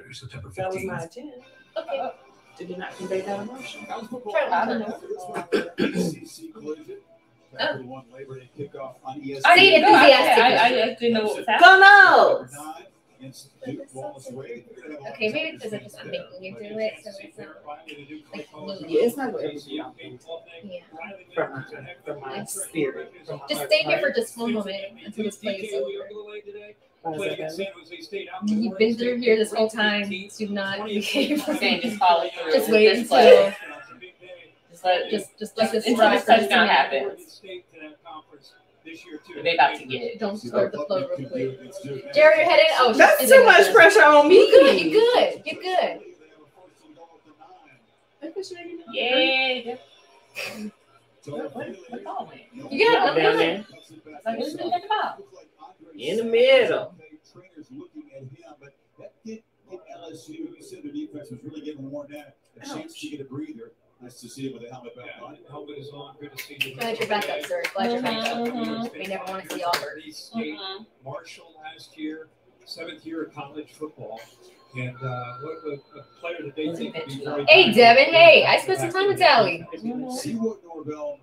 That was my intent. Okay. Uh, Did it not convey that emotion? I don't know. ACC collision. Number Labor Day kickoff on ESPN. I Say it. I. I, I didn't know what was happening. Go no! Nine against Duke Wallace Wade. They're gonna have a- Okay, maybe because I'm just I'm making you do it, so it's not like Yeah, it's not going to be yeah. from my, from my spirit. From my Just heart, stay here for just one moment until this play is over. How's? You've been through here this whole time. Do not behave. Saying just follow through. Just wait until. Just let just just let this until ride this for just a touchdown They about to get it. Don't start the flow real quick. Jared, you're heading. Oh, That's she's too in much good. pressure on me. You're good? You're good? You're good? Yeah. You got it. Down I'm there. good. Like, what's the about? In the middle. Trainers looking at him, but that did get LSU. You said their defense was really getting worn down. A chance to get a breather. Nice to see it with a helmet back on. Helmet is on. Good to see you. Glad you're back up, sir. Glad you're back up. Mhm. We never want to see Auburn. State Marshall last year, seventh year of college football. And uh, what a, a player that they think would be very Hey, Devin. Hey, I spent some time with Tally. See what Norvell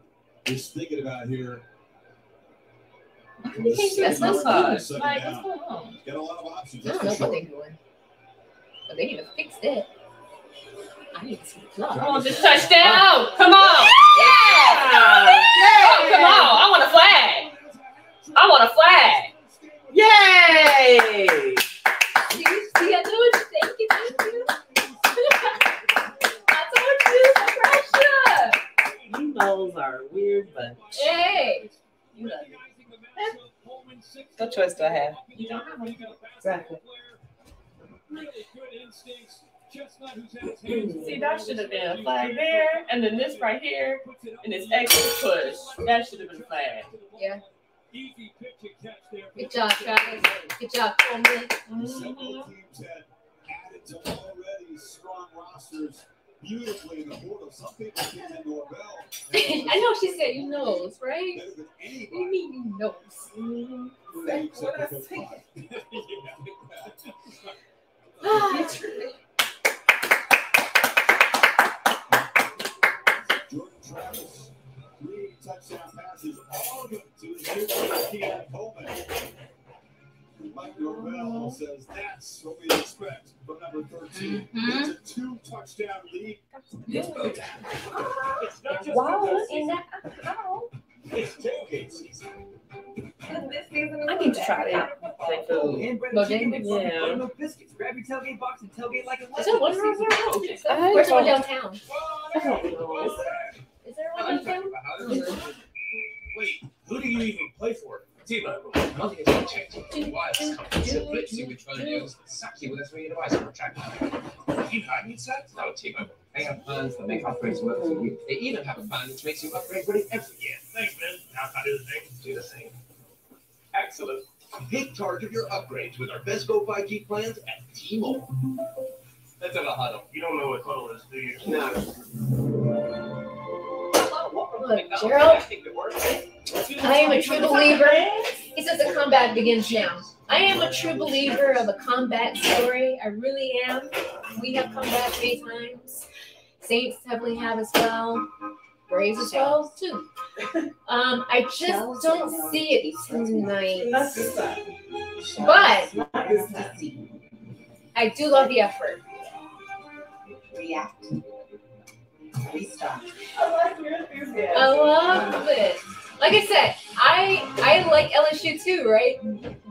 is thinking about here. That's my Second spot. Like, down. what's going on? Got a lot of options. I don't know what they're doing. But they need to fix that. I need to see the clock. Come on, this touchdown. Come on. Yeah. Oh, come on. I want a flag. I want a flag. Yay! See, see, I told you. Thank you, thank you. I told you, some pressure. You those are a weird bunch. Hey. You love it. What choice do I have? You don't have one. Exactly. See, that should have been a flag there, and then this right here, and this extra push. That should have been a flag. Yeah. Good job, Travis. Good job, Coleman. Several teams had added to already strong rosters beautifully in the portal. Some people came in Norvell. I know she said you knows, right? Better What do you mean you knows? Except for Coach Todd. Jordan Travis, three touchdown passes, all good to his new Keon Coleman. Mike Norvell said because that's what we expect from number 13. Mhm. It's a two touchdown lead. It's go time. It's not just Wow, football in that how? It's tailgate season. I need to try that. Like food. Bojangles? Yeah. Buttermilk biscuits. Grab your tailgate box and tailgate like a Is there one around here? Where's the one downtown? Wait, who do you even play for? T-Mobile. Nothing has changed. Wireless companies have blitzing with trying to deals exactly with a three device contract. You know, need that? No, T-Mobile. They have plans that make upgrades work for you. They even have a plan which makes you upgrade ready every year. Thanks, man. Now I do the thing. Do the same. Excellent. Take charge of your upgrades with our Best Go 5G plans at T-Mobile. Let's have a huddle. You don't know what huddle is, do you? No. Look, Gerald, I am a true believer. He says the combat begins now. I am a true believer of a combat story. I really am. We have come back many times. Saints definitely have as well. Braves as well too. Um, I just don't see it tonight. But I do love the effort. React. I love it. Like I said, I I like LSU too, right?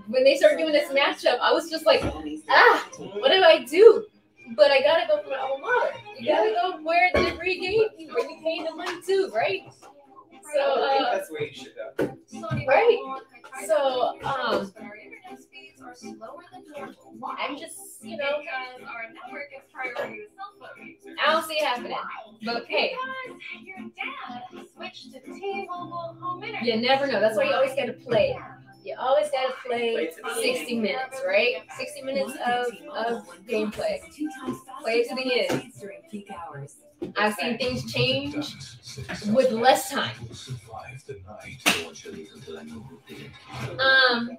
When they started doing this matchup, I was just like, ah, what do I do? But I gotta go for my alma mater. You gotta go where the gave you, where you paid the money too, right? So, uh, That's where you should go. right. So, um, I'm just, you know, Because our network is priority to cell phone users. I don't see it happening. But hey, Because your dad switched to T-Mobile home internet. you never know. That's why you always gotta play. You always gotta play 60 minutes, right? 60 minutes of, of gameplay. Play to the end. during peak hours. I've seen things change with less time. Um,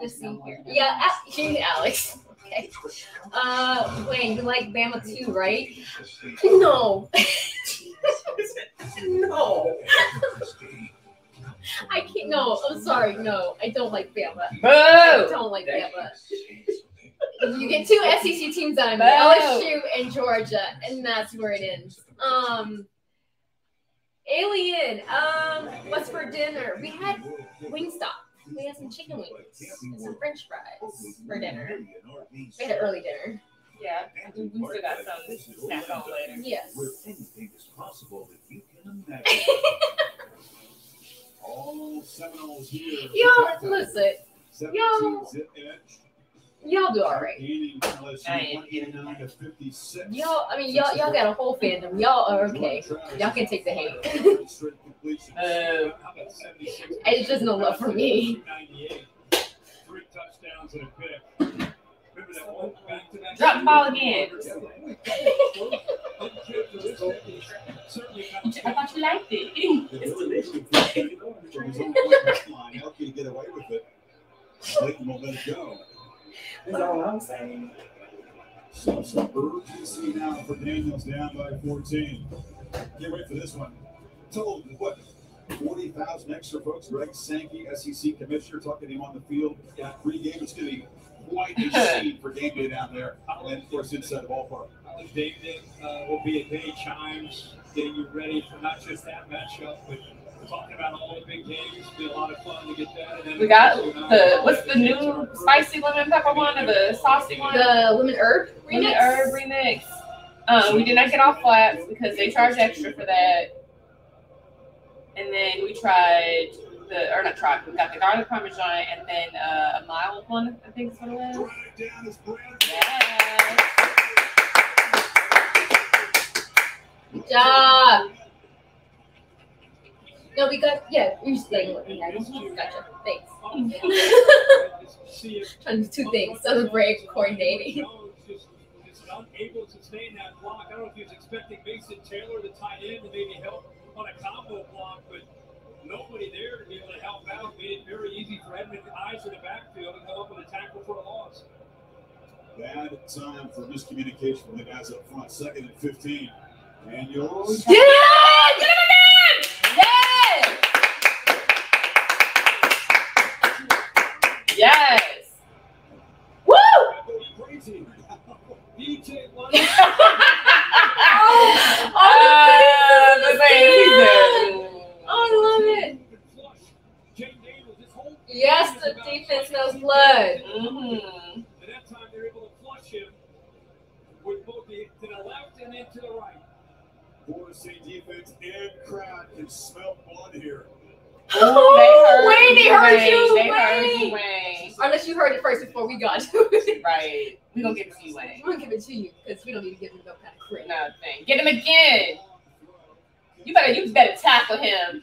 let's see here. Yeah, a- she's Alex. Okay. Uh, Wayne, you like Bama too, right? No. no. I can't. No, I'm sorry. No, I don't like Bama. Boo! I don't like Bama. You get two SEC teams on Boo! LSU and Georgia, and that's where it ends. Um, Alien. Um, what's for dinner? We had Wingstop. We had some chicken wings and some French fries for dinner. We had an early dinner. Yeah, we we still got some snack on later. Yes. Where anything is possible that you can imagine. All Seminoles here. Y'all, listen. 17 Y'all, zip edge. y'all do all right. Leading LSU I ain't 189 to 56. Y'all, I mean, y'all, y'all got a whole fandom. Y'all are okay. Y'all can take the hate. Uh, it's just no love for me. Three touchdowns and a pick. Remember that one back-to-back- Drop the ball again. I thought you liked it. It's delicious. Elkie get away with it. Clayton won't let it go. That's all I'm saying. So some urgency now for Daniels down by 14. Can't wait for this one. Told what? 40,000 extra folks. Greg Sankey, SEC commissioner, talking to him on the field. Got pregame. It's going to be quite a scene for game day down there. And of course, inside the ballpark. Game day uh, will be at many chimes, getting you ready for not just that matchup, but talking about all the big games. It'll be a lot of fun to get that. And then We got the what's the new spicy lemon pepper one or the saucy one? The lemon herb Lemon herb remix. Um, we did not get off flats because they charge extra for that. And then we tried the or not tried. We got the garlic parmesan and then uh, a mild one. I think is what it was. Yes. Good job. No, we got yeah. You're saying what we had. Gotcha. Thanks. Trying to do two things: celebrate, coordinating. It's unable to sustain that block. I don't know if he was expecting Mason Taylor, the tight end, to maybe help on a combo block, but nobody there to be able to help out. Made it very easy for Edmund Eyes in the backfield to come up with a tackle for a loss. Bad time for miscommunication from the guys up front. Second and 15. Daniels. Get it! Get it in! Yes! Yes. Woo! Uh, the. Oh, I love it. Yes, the defense knows blood. And that time they're able to flush him with both the, to the left and then to the right. Florida State defense and crowd can smell blood here. Oh, Wayne, they heard Wayne, you, They heard you, Wayne. Wayne. Unless you heard it first before we got to it. Right. We gonna give it to you, Wayne. I'm gonna give it to you because we don't need to give him no kind of credit. Nothing. Get him again. You better. You better tackle him.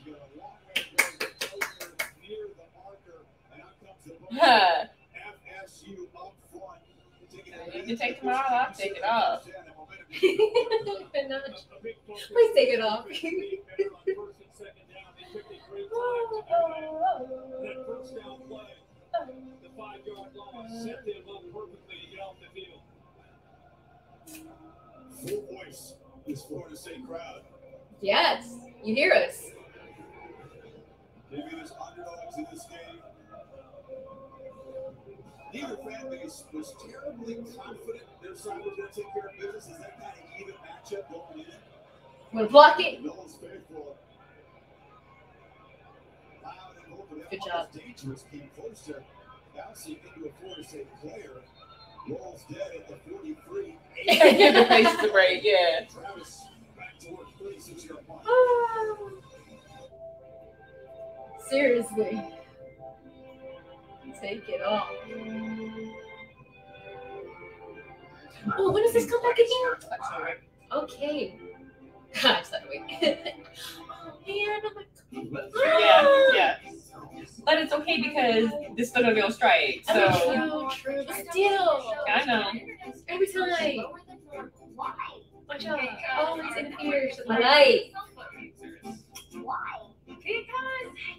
Huh. FSU. You can take tomorrow. I'll take it off. Please take it off. Full voice this Florida State crowd. yes, you hear us. Maybe there's underdogs in this game. Neither fan base was terribly confident their side was going to take care of business. Is that kind of even matchup going in? Wanna block it? Noles faithful. Loud and open. Good job. dangerous. Came close to bouncing into a Florida State player. Rolls dead at the 43. Give the faces a break. Yeah. Travis back toward 36 yard line. Seriously. Take it off. Oh, when does this come back again? Okay. I just had to wait. oh man, oh Yeah. Yeah. But it's okay because this still gonna be on strike. So So true. But still. I know. Every time. Watch out. Always interferes with my life. Why? Because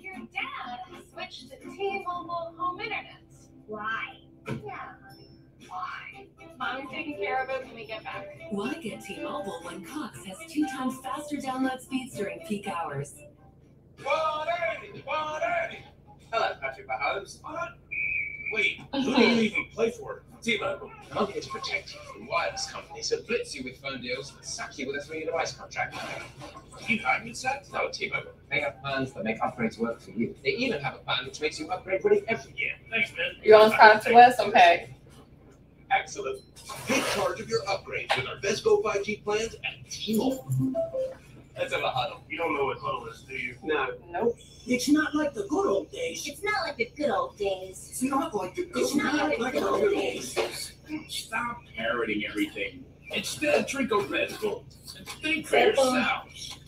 your dad switched to T-Mobile home internet. Why? Yeah. Why? Mom's taking care of it when we get back. Why get T-Mobile when Cox has two times faster download speeds during peak hours? Hello, Patrick Mahomes. What? Wait, who do you even play for? T-Mobile. Uh, I'm here to protect you from wireless companies that blitz you with phone deals and sack you with a three-year device contract. You hired me, sir? No, T-Mobile. They have plans that make upgrades work for you. They even have a plan which makes you upgrade ready every year. Thanks, man. You're on time to us. Okay. Excellent. Take charge of your upgrades with our best Go 5G plans at T-Mobile. Let's have a huddle. You don't know what huddle is, do you? No. Nope. It's not like the good old days. It's not like the good old days. It's not like the good, It's not like the good old days. Stop parroting everything. Instead, drink a Red Bull and think for yourselves.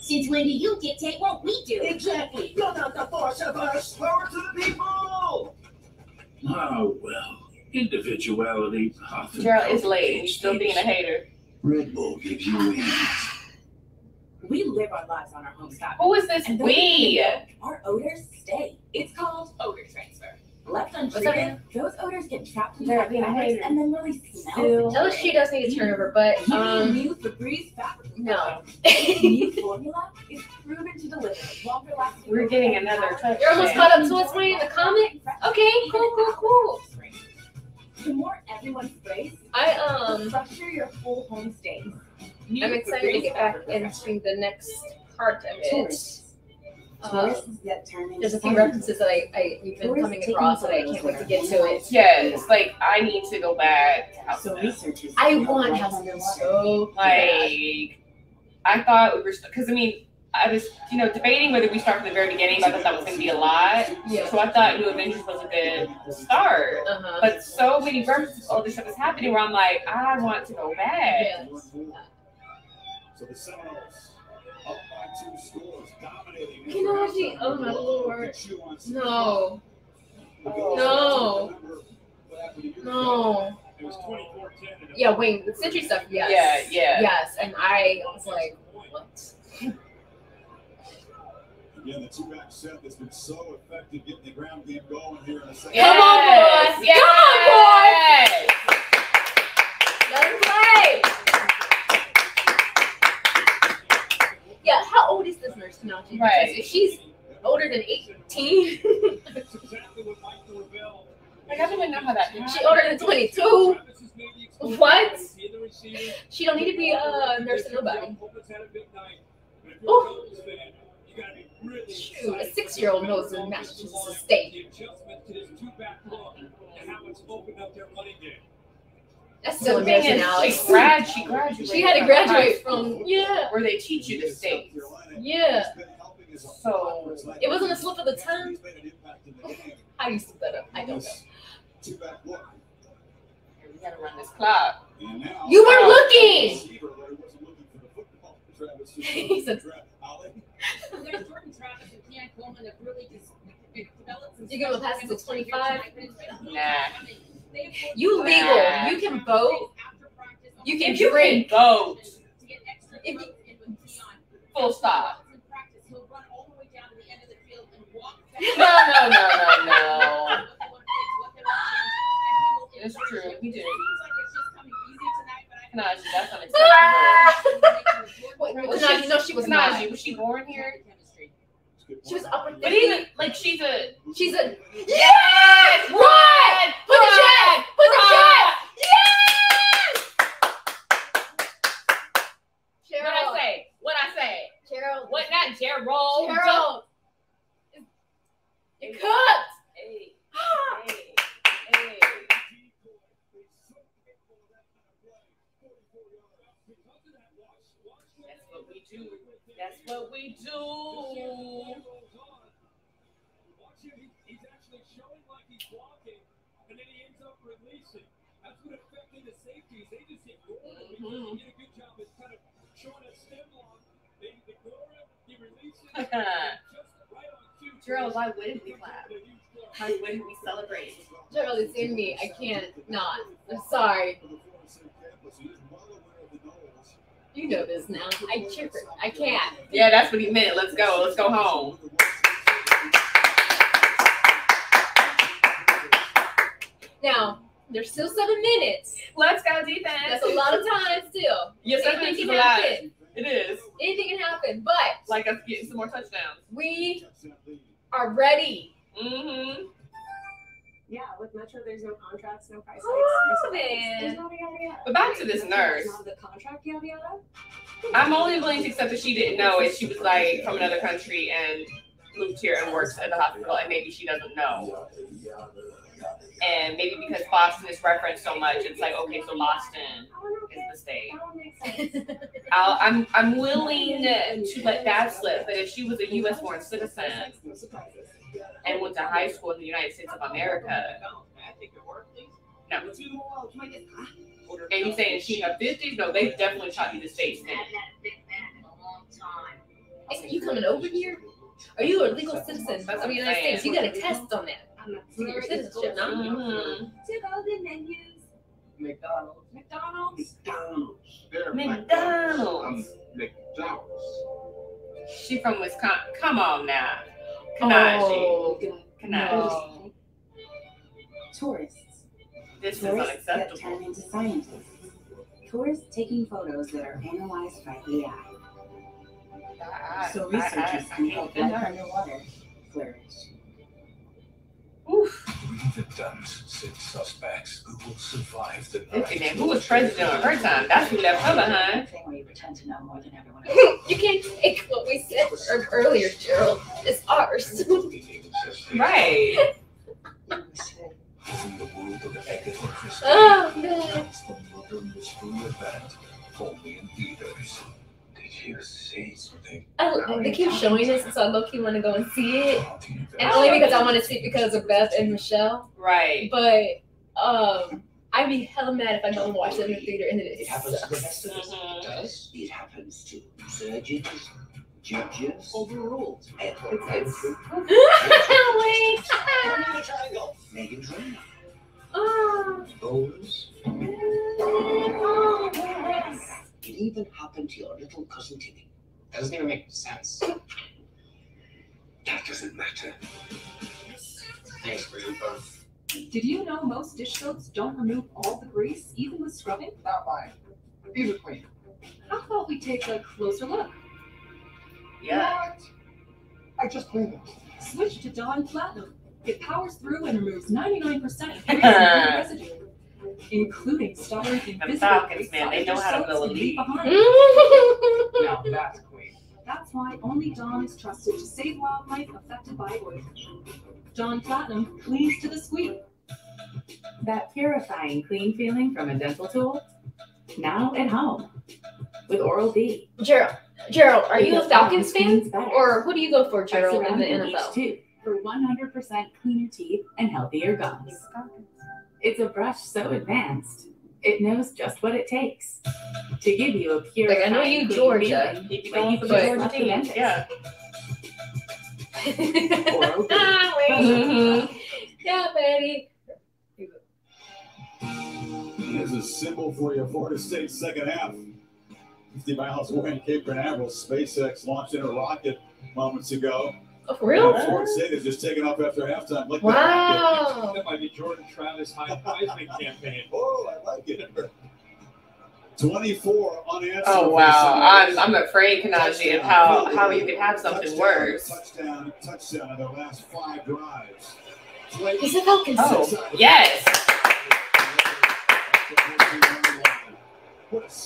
Since when do you dictate what we do? Exactly. You're not the boss of us. Power to the people. Oh, well. Individuality often Gerald is late. He's still being a hater. Red Bull gives you wings. We live our lives on our home stop. Who is this And we? Our odors stay. It's called odor transfer. Left untreated, those odors get trapped in They're our being fabrics and then really smell. Still. Those she does need a turnover, but Using um, new Febreze fabric. no. new formula is proven to deliver longer lasting. We're getting another touchdown. You're almost caught up to us, Wayne, in the comment? Okay, cool, cool, cool. The more everyone sprays, I the um, fresher your whole home stays. I'm excited to get back into the next part of it. Um, Tourists that turn into there's a few references that I, I we've been coming across that I can't wait to get to it. Yes, like I need to go back. So of M. researchers. I want House of M so. Like I thought we were because I mean I was you know debating whether we start from the very beginning, but I thought that was going to be a lot. Yeah. So I thought New Avengers was a good start. Uh-huh. But so many references, all this stuff is happening where I'm like, I want to go back. Yes. So the Seminoles up by two scores, dominating. Can you imagine? Oh my lord. No. No. No. It was 24-10. Yeah, Wayne, the Sentry stuff, yes. Yeah, yeah. Yes. And I was like, what? Again, the two-back set that's been so effective getting the ground game going here in a second. Come on, boy! Yes. Come on, boy! Let him play! Yeah, how old is this nurse now? Right. If she's older than 18, That's exactly what Mike Norvell Like I don't even know how that. She ordered a 22. What? She don't need to be uh nursing nobody. Oh. Shoot, a six-year-old knows the Massachusetts state. That's still The thing is, Alex. She grad, she graduated. She had to graduate from yeah, where they teach you the states. yeah. So It wasn't a slip of the tongue. How do you slip that up? I don't know. we gotta run this clock. You were looking. He said- You a pass until 25. Nah. You legal. You can vote. You can you drink. can vote, If you, full stop. No, no, no, no, no. It's true. He did. Kanaji, that's unacceptable. Wait, Kanaji, no, she was not. Kanaji, was she born here? She was upper. But even like she's a She's a yes. Run! Put the check! Put the check! Yes! What I say? What I say? Gerald. What not Gerald? Gerald. It cooked. Hey, hey, hey. That's what we do. That's what we do. He's actually showing like he's blocking, and then he ends up releasing. That's what affected the safeties. They just ignore him. He Mhm. did a good job of kind of showing a stem lock. They ignore him. He releases. Gerald, why wouldn't we clap? Why wouldn't we celebrate? Gerald, it's in me. I can't not. I'm sorry. You know this now. I for I can't. Yeah, that's what he meant. Let's go. Let's go home. Now, there's still seven minutes. Let's go defense. That's a lot of time still. Yes, Anything can is a lot. happen. It is. Anything can happen, but Like us getting some more touchdowns. we are ready. Mm-hmm. Yeah, with Metro, there's no contracts, no price hikes. Oh, no surprises. man. There's no yada yada. But back to this nurse. does not the contract yada yada. I'm only willing to accept that she didn't know if she was like from another country and moved here and works at the hospital, and maybe she doesn't know. And maybe because Boston is referenced so much, it's like okay, so Boston is the state. I'll, I'm I'm willing to let that slip, but if she was a U.S. born citizen and went to high school in the United States of America, no. And you saying she in her fifties? No, they definitely taught you the states then. Hey, you coming over here? Are you a legal citizen of the United States? You got a test on that. You get your citizenship, no? Mhm. To all the menus. McDonald's. McDonald's. McDonald's. McDonald's. McDonald's. She from Wisconsin. Come on now, Kanaji. Oh, Kanaji. Tourists. This Tourists that unacceptable. turn into scientists. Tourists taking photos that are analyzed by AI. I- So researchers I- can help the underwater flourish. Three victims, six suspects. Who will survive the night? Okay, then who was president on her time? That's who left her behind. Thing where you pretend to know more than everyone else. you can't take what we said earlier, Gerald. It's ours. Right. Oh, in the world of Agatha Christie, Oh, man. it's the murder mystery event, only in theaters. Did you see something? Oh, they keep showing this, so I low key want to go and see it. And only because I want to see it because of Beth and Michelle. Right. But um, I'd be hella mad if I don't watch it in the theater and it It happens to the sucks. best of us. It does. It happens to surgeons, judges, overruled. It's- Wait. Wait. Meghan Trainor. Oh. Bowls. It even happened to your little cousin Timmy. That doesn't even make sense. That doesn't matter. Thanks for your info. Did you know most dish soaps don't remove all the grease, even with scrubbing? Not mine. Beaver Queen. How about we take a closer look? Yeah. I just cleaned them. Switch to Dawn Platinum. It powers through and removes 99% of grease and residue, including stubborn Them invisible Falcons, grease man, they that know how to your fill a soaps can leave behind. Now that's queen. That's why only Dawn is trusted to save wildlife affected by oil. Dawn Platinum cleans to the squeak. That purifying, clean feeling from a dental tool, now at home with Oral B. Gerald, Gerald, are you a Falcons Falcons fan, or who do you go for, By Gerald, in the NFL? tooth for 100% cleaner teeth and healthier gums. It's a brush so advanced, it knows just what it takes to give you a pure. Like, I know you Georgia, you but you for Georgia left team. Yeah. Oral Ah, wait. Mhm. yeah, Betty. Here's a symbol for you, Florida State second half. 50 miles away in Cape Canaveral, SpaceX launched in a rocket moments ago. Oh, for real? Florida State is just taking off after halftime. Like Wow. That might be Jordan Travis High Heisman campaign. Oh, I like it. 24 unanswered. Oh wow, I'm I'm afraid, Kanaji, of how how you could have something Touchdown, worse. Touchdown, touchdown in their last five drives. He's oh, a Falcons fan. Oh yes.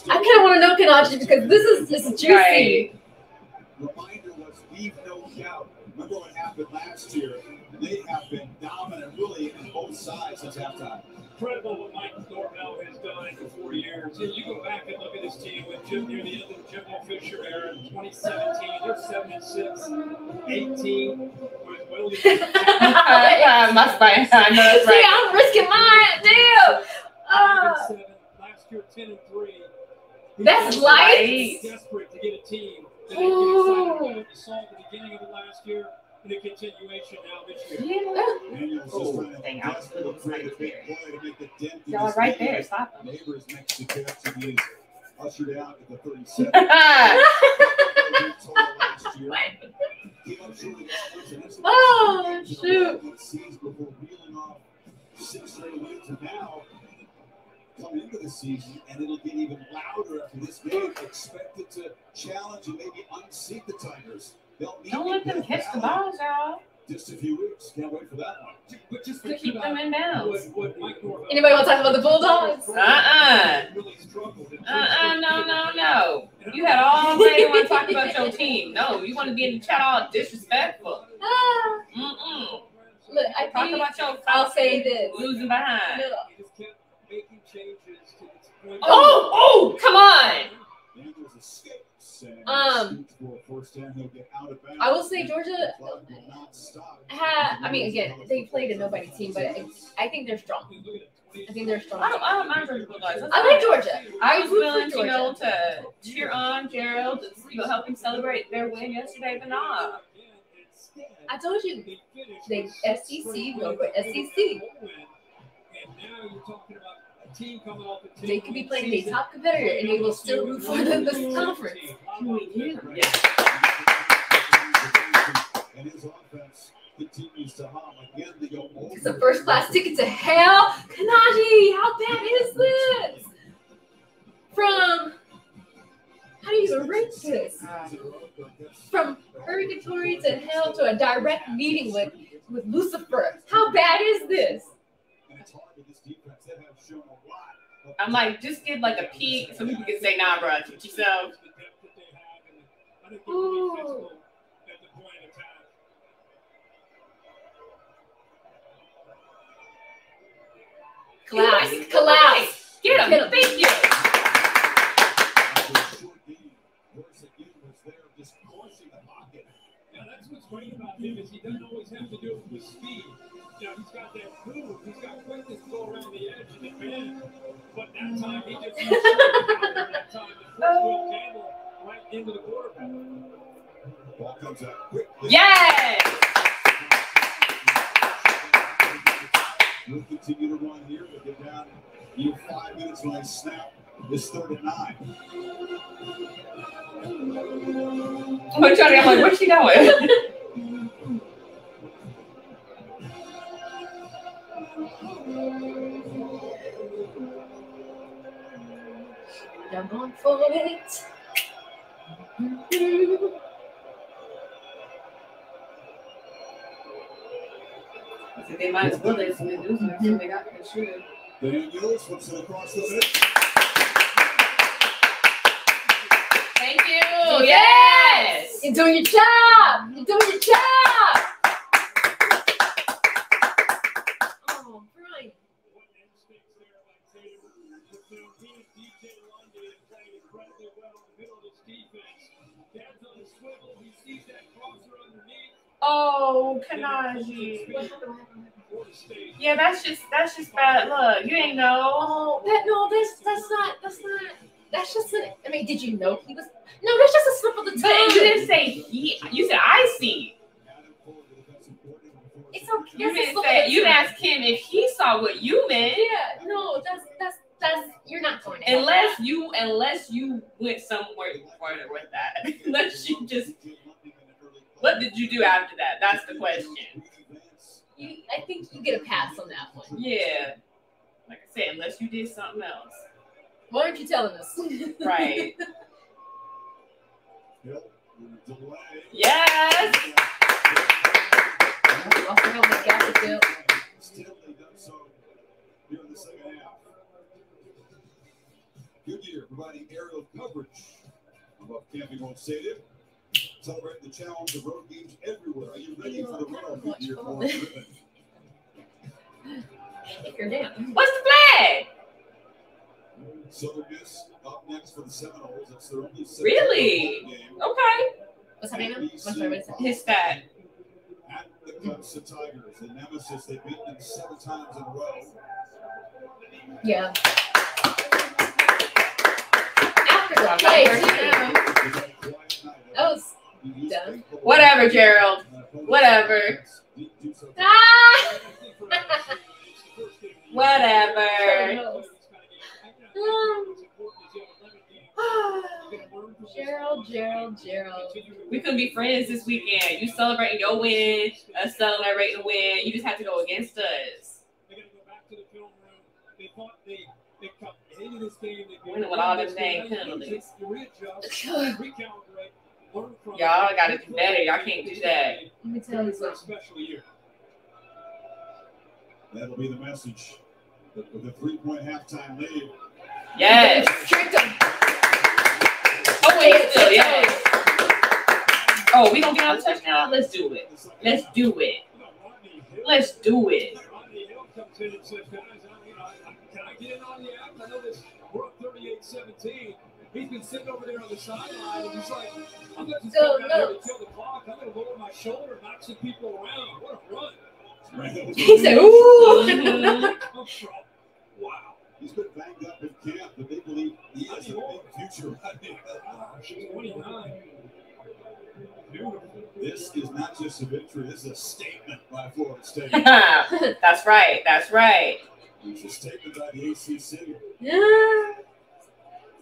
I kind of want to know Kanaji because this is this is juicy. Right. Reminder was leave no doubt. Remember what happened last year? They have been dominant really on both sides since halftime. Incredible what Mike Norvell has done in four years. And you go back and look at this team with Jim near the end of the Jim Fisher era in 2017. They're 7 and 6. 18 with Williams. I must buy. I know that's See. I'm risking mine, damn. Uh. Seven. Last year, 10 and 3. That's He's light. Desperate to get a team that they get excited about. You saw at the beginning of it last year and a continuation now this year. Daniels Oh, just trying to dang, I was desperate to create a big play to the dent. in Y'all are right there. Stop them. Nabers next to catch he is ushered out at the 37. Oh, shoot. Before six straight wins, and now coming into the season, and it'll get even louder after this game. Expected to challenge and maybe unseat the Tigers. They'll meet Don't let them catch the Valley balls, y'all. Just a few weeks. Can't wait for that one. But just To keep them in bounds. what, what Norvell Anybody want to talk about the Bulldogs? Uh-uh. really Uh-uh, no, no, no. You had all day to want to talk about your team. No, you want to be in the chat all disrespectful. Ah, Mm-mm. look, I Talk about your I'll say this. losing behind. No. He just kept making changes to the point. Oh, oh, come on. Daniels escapes and Um, shoots for a first down. He'll get out of bounds. I will say Georgia will not had. I mean, again, they played a nobody team, but I, think they're strong. I think they're strong. I don't, I don't mind Georgia Bulldogs. That's I like Georgia. I was willing, for you know, to cheer on Gerald, and, you know, help him celebrate their win yesterday, but nah. I told you, they SEC, real quick, SEC. And now you're talking about a team coming off the They could be playing a top competitor, and they will still root for the, this conference. And his offense continues to hum. Again, they go. It's a first class ticket to hell. Kanaji, how bad is this? From how do you even rate this? From purgatory to hell to a direct meeting with with Lucifer. How bad is this? And it's hard with this defense. They have shown a lot. of I'm like, just give like a peek so people can say, nah, bro, keep yourself. Ooh. Collapse, collapse. Get him. Thank you. after a short game. Worse again was there just forcing the pocket. Now that's what's great about him is he doesn't always have to do it with speed. You know, he's got that move, he's got quickness to go around the edge and defend. But that time he just that time and forced Will Campbell right into the quarterback. Ball comes out quickly. Yes. We'll continue to run here. We'll get down you five minutes when I snap this third and nine. I'm Johnny, I'm like, where's she going? I'm going for it. They might as well. They so they do something. They got they should. Daniels flips it across the middle. Thank you. Yes. You're doing your job. You're doing your job. Oh, Kanaji. Yeah, that's just that's just bad luck. You ain't know. Oh, that no, that's that's not that's not that's just a, I mean, did you know he was no, that's just a slip of the tongue. you didn't say he. You said I see. It's okay. You didn't say. You asked him if he saw what you meant. Yeah, no, that's that's that's you're not going to Unless you, unless you went somewhere further with that. unless you just. What did you do after that? That's the question. You, I think you get a pass on that one. Yeah. Like I said, unless you did something else. Why aren't you telling us? Right. Yes. Also help with gap to fill. Still, they done so here in the second half. Goodyear providing aerial coverage above Camping World Stadium. Celebrating the challenge of road games everywhere. Are you ready for the Goodyear Forest Ribbon? Take her down. What's the flag? Miss up next for the Seminoles. It's their only Seminoles Really? game. Okay. What's her name? What's her name? His stat. At the Clemson Tigers, the nemesis, they've beaten them seven times in a row. Yeah. After the. That was done. Whatever, Gerald. Whatever. Ah! Whatever. Gerald, Gerald, Gerald. We couldn't be friends this weekend. You celebrating your win, us celebrating the win. You just have to go against us. Winning with all them dang penalties. Y'all gotta do better. Y'all can't do that. Let me tell you something. That'll be the message. With with a three-point halftime lead. Yes. Tricked him. Oh wait, still yes. Oh, we gonna get on a touchdown? Let's do it. Let's do it. Let's do it. comes in and get in on the act? I know this, we're up 38-17. He's been sitting over there on the sideline, and he's like, I'm not just Go, coming out here to kill the clock. I'm going to lower my shoulder and knock some people around. What a run. He said, ooh. Wow. He's been banged up in camp, but they believe he has a big future. She's 29. Beautiful. This is not just a victory, this is a statement by Florida State. That's right. That's right. It's a statement by the ACC. Yeah.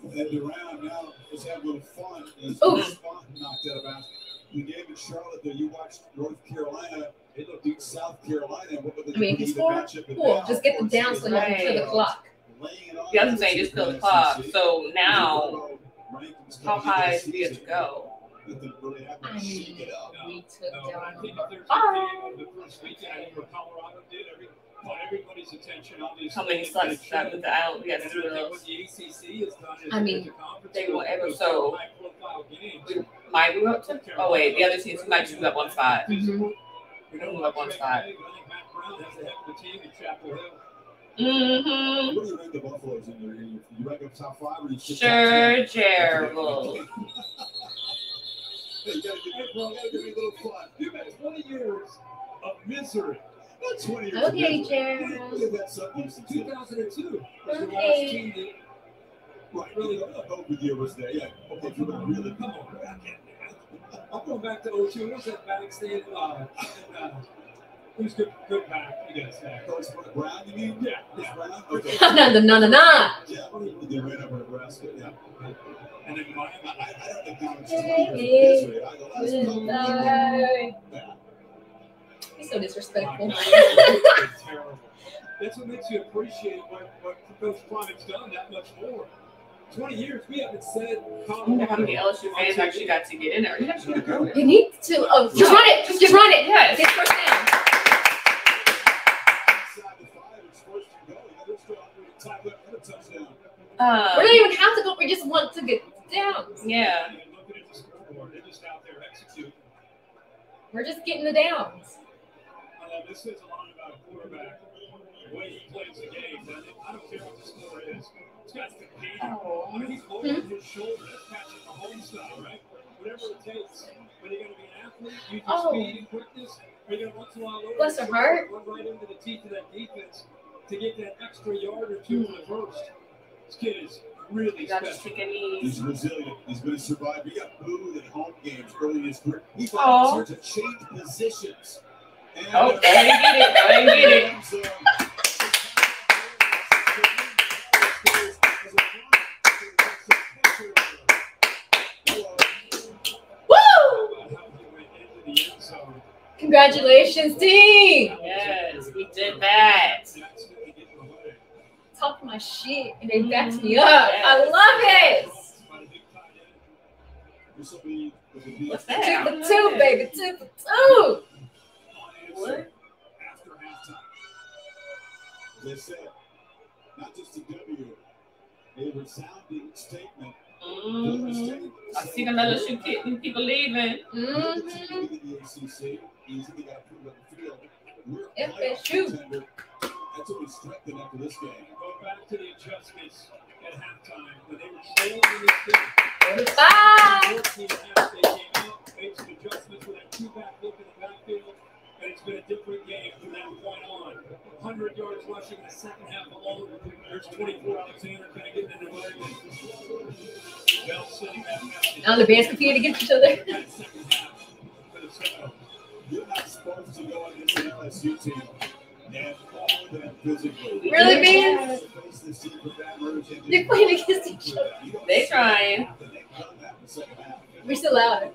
And Durant now is having a little fun. His Oof. first spot knocked out of bounds. The game in Charlotte that you watched North Carolina, they looked beat South Carolina. What would I mean, if you score, cool. Just get them down so you can kill the clock. Yeah, I'm saying just kill the clock. So now, how high is we have to go? I mean, we took No, I down think number if there's a five. game of the first weekend, I think what Colorado did, every, caught everybody's attention, obviously. How many slots that with the out? We And two I of think those. what the ACC has done is I mean, as They will ever so. high-profile. We might move up to. Oh wait, the other teams we might just move up one spot. Mhm. We can move up one spot. I think Mack Brown has a heck of a team in Chapel Hill. Mm-hmm. What do you rank the Buffaloes in your You rank them top five or you sit Sure. Gerald. Hey, you gotta give, gotta give me a little fun. You've had 20 years of misery. Not 20 years Okay, ago. Gerald. Give that something you should do. 2002 was the last Okay. team that Right, really, the COVID year was there. Yeah, okay, if you're really Come on, back in there. I'm going back to 02. What was that back stand? Uh, uh, who's good, good back? You guys have. Coach Brown, you mean? Yeah, yeah. Brown? Okay. No, no, no, no, no. Yeah, they ran over Nebraska. Yeah. And then Miami. I, I, I don't think that was 20 years of misery. He's so disrespectful. That's what makes you appreciate what, what Coach Plotnick's done that much more. 20 years, we haven't said How many LSU fans actually got to get in there? You actually to go You need to oh, just run it. Just, just run it. Yes. Get first down. Uh, we don't even have to go. We just want to get down. Yeah. We're just getting the downs. Uh, this says a lot about a quarterback, the way he plays the game. I, don't care what the score is. This guy's competing. I mean, he's holding his shoulder. That's Patrick Mahomes style, right? Whatever it takes. But you're going to be an athlete, use your Oh. speed and quickness. Or you're going to once in a while over Bless her heart. Run right into the teeth of that defense to get that extra yard or two in the first. This kid is really Got to special. take a knee. He's resilient. He's going to survive. He got booed at home games early in his career. He found Aw. all sorts change positions. Oh, go ahead and get it. Go ahead and get it. Woo! Congratulations, team! Yes, we did that. Talk my shit and they backed me up. I love it. this will be What's Two that? for two, baby. Two for two. What? after halftime. They said, not just a W, a resounding statement. Mhm. I see them LSU kid, them people leaving. Mm-hmm. The ACC, easily got put on the field. We're a If playoff it's you. That's what we strengthened after this game. Go back to the adjustments at halftime when they were trailing in this game. Bye. 14 and a half, they came out, made some adjustments with that two-back look in the backfield, it's been a different game from that point on. 100 yards rushing in the second half alone. There's 24 Alexander kind of getting the. Bell message. Now the bands competing against each other. That second half for the Seminole. You're not supposed to go against an LSU team and follow them physically. Really, Beans? Face this team from Baton Rouge and They're playing against each other. They see trying. We're still done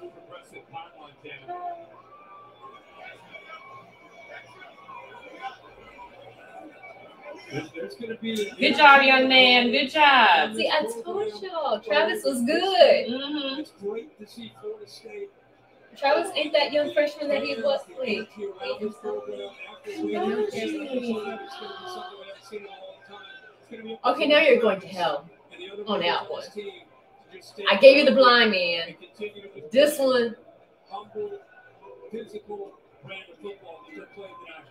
Good job, young man. Good job. See, I told y'all, Travis was good. hmm It's great to see Florida State Travis ain't that young freshman that he was. Wait, to around this program after we No, win. It's she- going to be something we haven't seen in a long time. It's going to be Okay, now you're going to hell And the other on members that one. this team just stay I gave you the blind man. and continue to This one, humble, physical brand of football that they're playing tonight.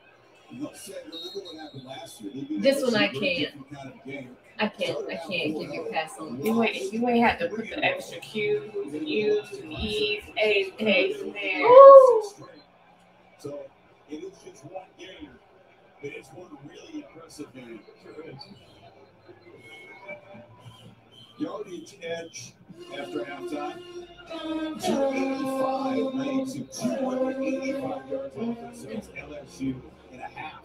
This one I a very can't. different kind of game. I can't. I can't give you a pass on. You ain't, you ain't have to put the extra Q's and U's and E's, A's, K's in there. Woo! So it is just one game, but it's one really impressive game. Yardage edge after halftime. 285 laid to 285 yards offense against LSU in a half.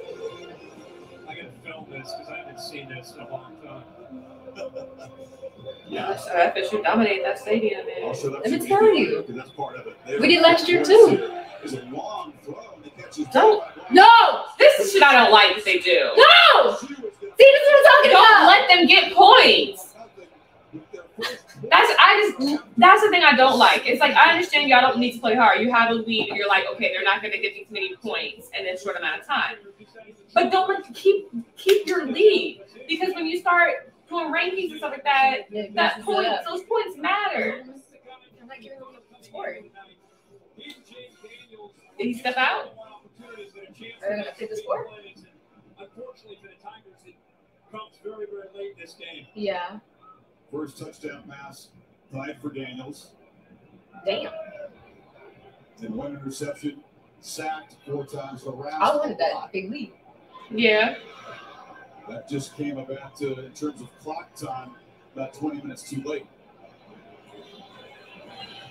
I got to film this because I haven't seen this in a long time. Yeah, so FSU dominate that stadium, man. I'll show that Let me to tell you. That's part of it. There's We did last year too. here. There's a long throw that catches Don't- No! This is shit I don't like that they do. No! See, this is what I'm talking Don't about. let them get points. That's I just that's the thing I don't like. It's like I understand y'all don't need to play hard. You have a lead, and you're like, okay, they're not going to get these many points in this short amount of time. But don't let keep keep your lead because when you start doing rankings and stuff like that, Yeah, that messes point up. those points matter. I'm not giving them the score. Did he step out? Are they gonna take the score? Unfortunately for the Tigers, it comes very, very late in this game. Yeah. First touchdown pass tied for Daniels. Damn. And one interception, sacked four times, harassed. I wanted that lot. big lead. Yeah. That just came about uh, in terms of clock time, about 20 minutes too late.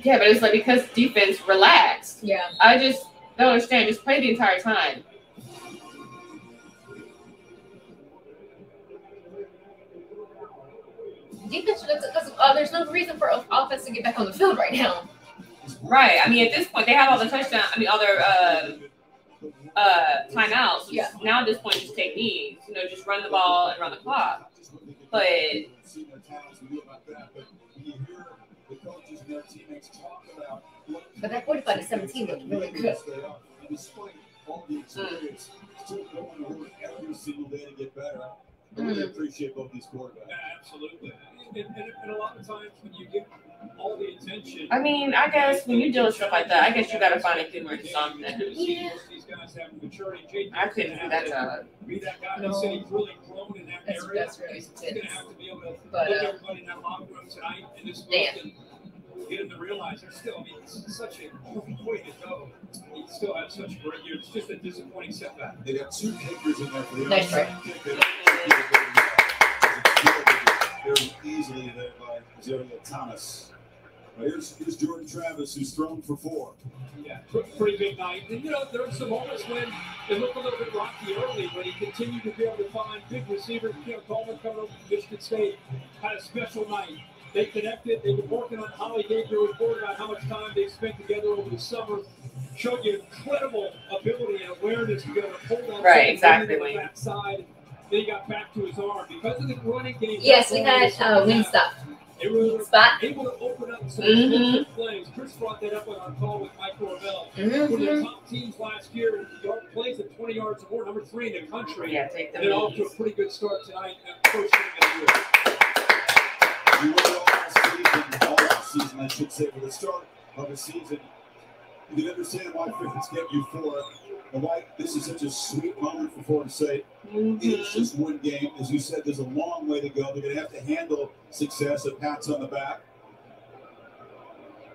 Yeah, but it's like because defense relaxed. Yeah. I just don't understand. Just play the entire time. Defense, because uh, there's no reason for offense to get back on the field right now. Right. I mean, at this point, they have all the touchdowns. I mean, all their uh, uh, timeouts. Yeah. Now at this point, just take knees. You know, just run the ball and run the clock. But Seen their talents, we knew about that, but you hear the coaches and their teammates talk about But that 45 to 17 looked really good. Despite all the experience, still going to work every single day to get better. I Mm. really appreciate both these quarterbacks. Absolutely. And, and, and a lot of times when you get all the attention, I mean, I guess when you deal with stuff like that, I guess you gotta find a humor to something. yeah. these guys have I couldn't do that job. Be that guy. No. He said he's really grown in that That's- area. that's really He's going to have to be able to But, look uh, everybody in that locker room tonight in this Yeah. week and get them to realize they're still. I mean, it's such a long way to go. He still has such a great year. It's just a disappointing setback. They got two kickers in there for the Nice onside kick. They don't do it very easily there by Zoe Thomas. Now here's, here's Jordan Travis, who's thrown for four. Yeah, pretty big night. And you know, there were some moments when it looked a little bit rocky early, but he continued to be able to find big receivers. You know, Coleman coming over from Michigan State had a special night. They connected. They've been working on Holly gave your report about how much time they spent together over the summer. Showed you incredible ability and awareness to be able to hold on. Right, exactly, Wayne. Backside. Then he got back to his arm because of the running game. Yes, we had uh, wing stop. They were Spot. able to open up some Mhm. explosive plays. Chris brought that up on our call with Mike Norvell. Mhm. One of the top teams last year in yard plays at 20 yards or more, number three in the country. Yeah, take the and off to a pretty good start tonight. First game of the year. You were all season, all season, I should say, for the start of the season. You can understand why fans get euphoric and why this is such a sweet moment for Florida State. Mm-hmm. It's just one game. As you said, there's a long way to go. They're going to have to handle success and pats on the back.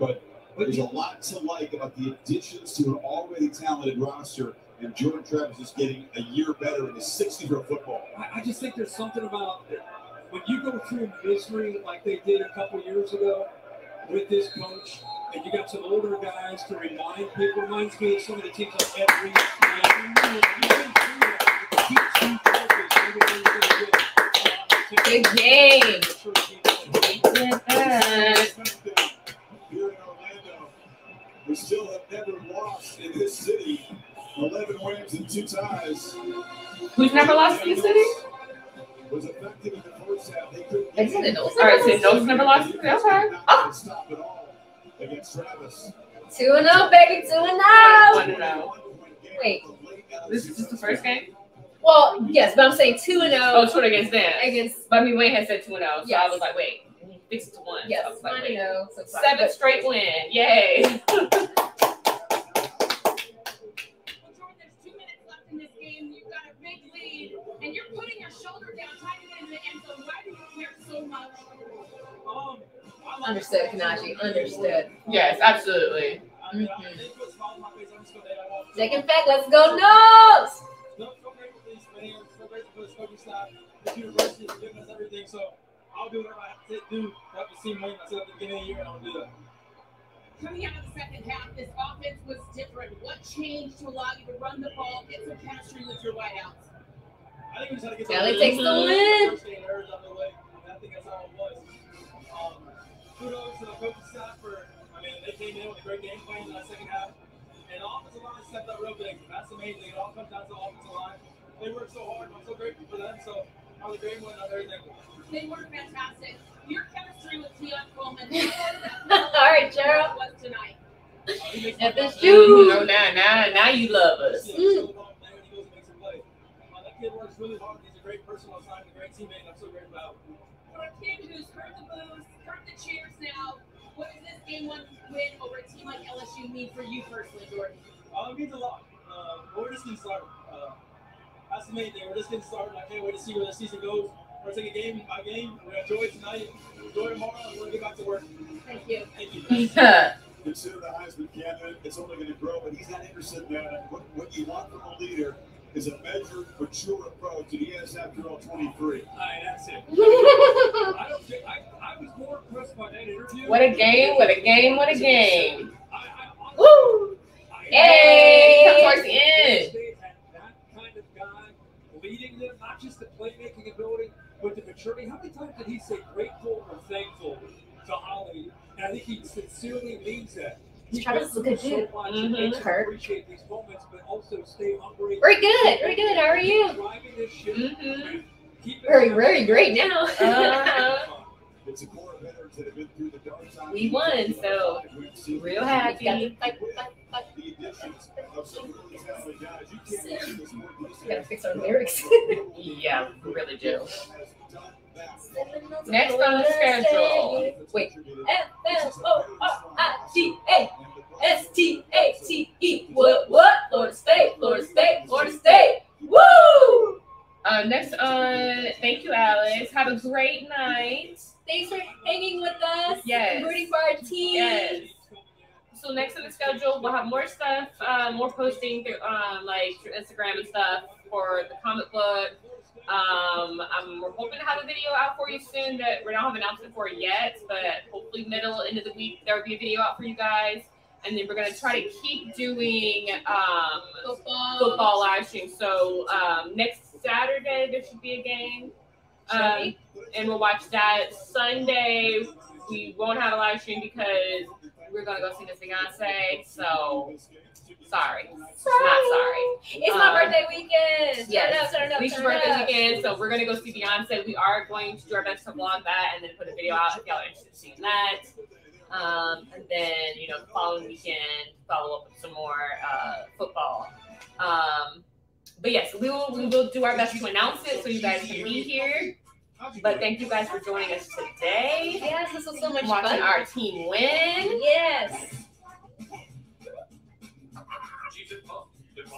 But there's a lot to like about the additions to an already talented roster. And Jordan Travis is getting a year better in his 60 year football. I, I just think there's something about when you go through misery like they did a couple years ago with this coach, and you got some older guys to remind people. Reminds me of some of the teams like every Good game. Here in Orlando, we still have never lost in this city. 11 wins and two ties. Who's never lost in the city? Was effective in the first half. They couldn't They said oh. it All right, so Noles never lost in the city. Okay. oh. stop all against Travis. 2 and 0, baby. 2 and oh. One 0. and oh. Wait. This is just the first game? Well, yes, but I'm saying 2 and zero. 0 Oh, two against them. against. But I mean, Wayne had said two and oh, so I was like, wait, fix it to one. Yes, so I was like, 1 and 0. So. Seven straight win. Yay. shoulder down, trying to get in the end zone. Why do you care so much? Understood, Kanaji. Understood. yes, absolutely. Mhm. Second fact, let's go Noles. So, so grateful for these fans, so grateful for this coaching staff. This university is giving us everything, so I'll do whatever I have to do to help the team win. I at the beginning of the year, and I'll do that. Coming out of the second half, this offense was different. What changed to allow you to run the ball, get some chemistry with your wideouts? I think we just had to get Kelly the takes the win. First day errors out of the way. And I think that's all it was. Um, kudos to the coaching staff for, I mean, they came in with a great game plan in that second half. And the offensive line stepped up real big. That's amazing. It all comes down to the offensive line. They worked so hard. I'm so grateful for them. So, I was a great win. I'm very thankful. They were fantastic. Your chemistry with Keon Coleman. All right, Gerald. Was tonight. At the Ooh, shoe. no, now, now, now you love us. Yeah, he's so long, man, when he goes and makes a play. Uh, that kid works really hard. He's a great person on time, a great teammate, I'm so grateful to. For a kid who's heard the boos, heard the cheers now, what does this game one win over a team like LSU mean for you personally, Jordan? Uh, it means a lot. Uh, we're just getting started. Uh, that's the main thing. We're just getting started. I can't wait to see where the season goes. We're gonna take a game by game. We're gonna enjoy it tonight. Enjoy tomorrow. and We're gonna get back to work. Thank you. Thank you. Consider the Heisman candidate. It's only going to grow, but he's not interested in that. What, what you want from a leader is a measured, mature approach, and he has, after all, 23. All right, that's it. I don't think I, I was more impressed by that interview. What a game, what a game, what a game. Woo! Yay! Come towards the end. That kind of guy leading them, not just the playmaking ability, but the maturity. How many times did he say grateful or thankful to Holly? And I think he sincerely means that. He Travis is a good goes through dude. so much Mhm. and makes appreciate these moments, but also stay hungry. Very good, very good. How are you? Driving this ship. Mm-hmm. Keep it Very, very great now. Uh-huh. It's a core of veterans that have been through the dark side. We won, so real happy. The additions of some really talented guys. You can't win this more Gotta fix our lyrics. yeah, we really do. Next on the schedule. Wait. F L O R I G A S T A T E. What? What? Florida State. Florida State. Florida State. Woo! Uh, next on, thank you, Alex. Have a great night. Thanks for hanging with us. Yes. Rooting for our team. Yes. So next on the schedule, we'll have more stuff, uh, more posting through um, like through Instagram and stuff for the comic book. Um, I'm, we're hoping to have a video out for you soon that we don't have an announcement for yet, but hopefully middle end of the week there will be a video out for you guys. And then we're gonna try to keep doing um, Football. football live stream. So um, next Saturday there should be a game, um, and we'll watch that. Sunday we won't have a live stream because we're gonna go see Miss Beyonce. So sorry, not sorry. It's my Um, birthday weekend. Yes, Turn up, turn up, Leisha's birthday up. weekend, so we're gonna go see Beyonce. We are going to do our best to vlog that and then put a video out if y'all are interested in seeing that. Um, and then you know, the following weekend, follow up with some more uh, football. Um, but yes, we will we will do our best to announce it so you guys can be here. But thank you guys for joining us today. Yes, this was so much fun. Watching fun. our team win. Yes.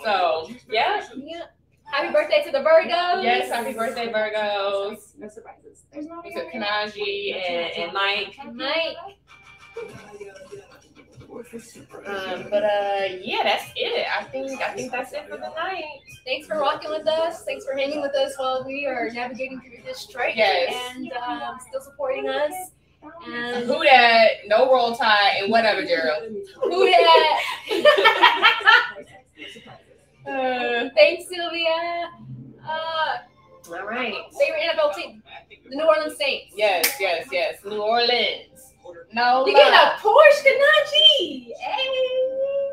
So yeah. Yeah. Happy birthday to the Virgos. Yes, happy birthday, Virgos. No surprises. There's not So Kanaji and, and Mike. Mike. Um, but uh, yeah, that's it. I think I think that's it for the night. Thanks for rocking with us. Thanks for hanging with us while we are navigating through this strike Yes. and um, still supporting us. And Who that? No roll tide and whatever, Gerald. who that? Uh, Thanks, Sylvia. Uh, all right. favorite NFL team, the New Orleans Saints. Yes, yes, yes. New Orleans. No. You getting a love. Porsche, Kanaji? Hey.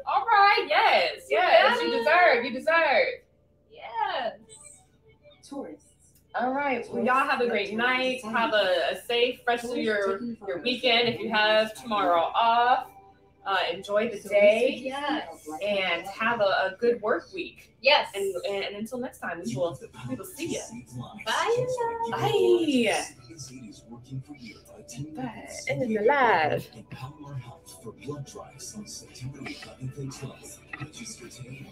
All right. Yes, yes. You deserve. You deserve. Yes. Tourists. All right. Well, y'all have a great night. Have a, a safe rest of your your weekend. If you have tomorrow off, uh, enjoy the day. Yes. And have a, a good work week. Yes. And, and and until next time, we will we will see you. Bye. Bye. Bye. Of the live. Empower health for blood drives on September 11th and 12th. Register today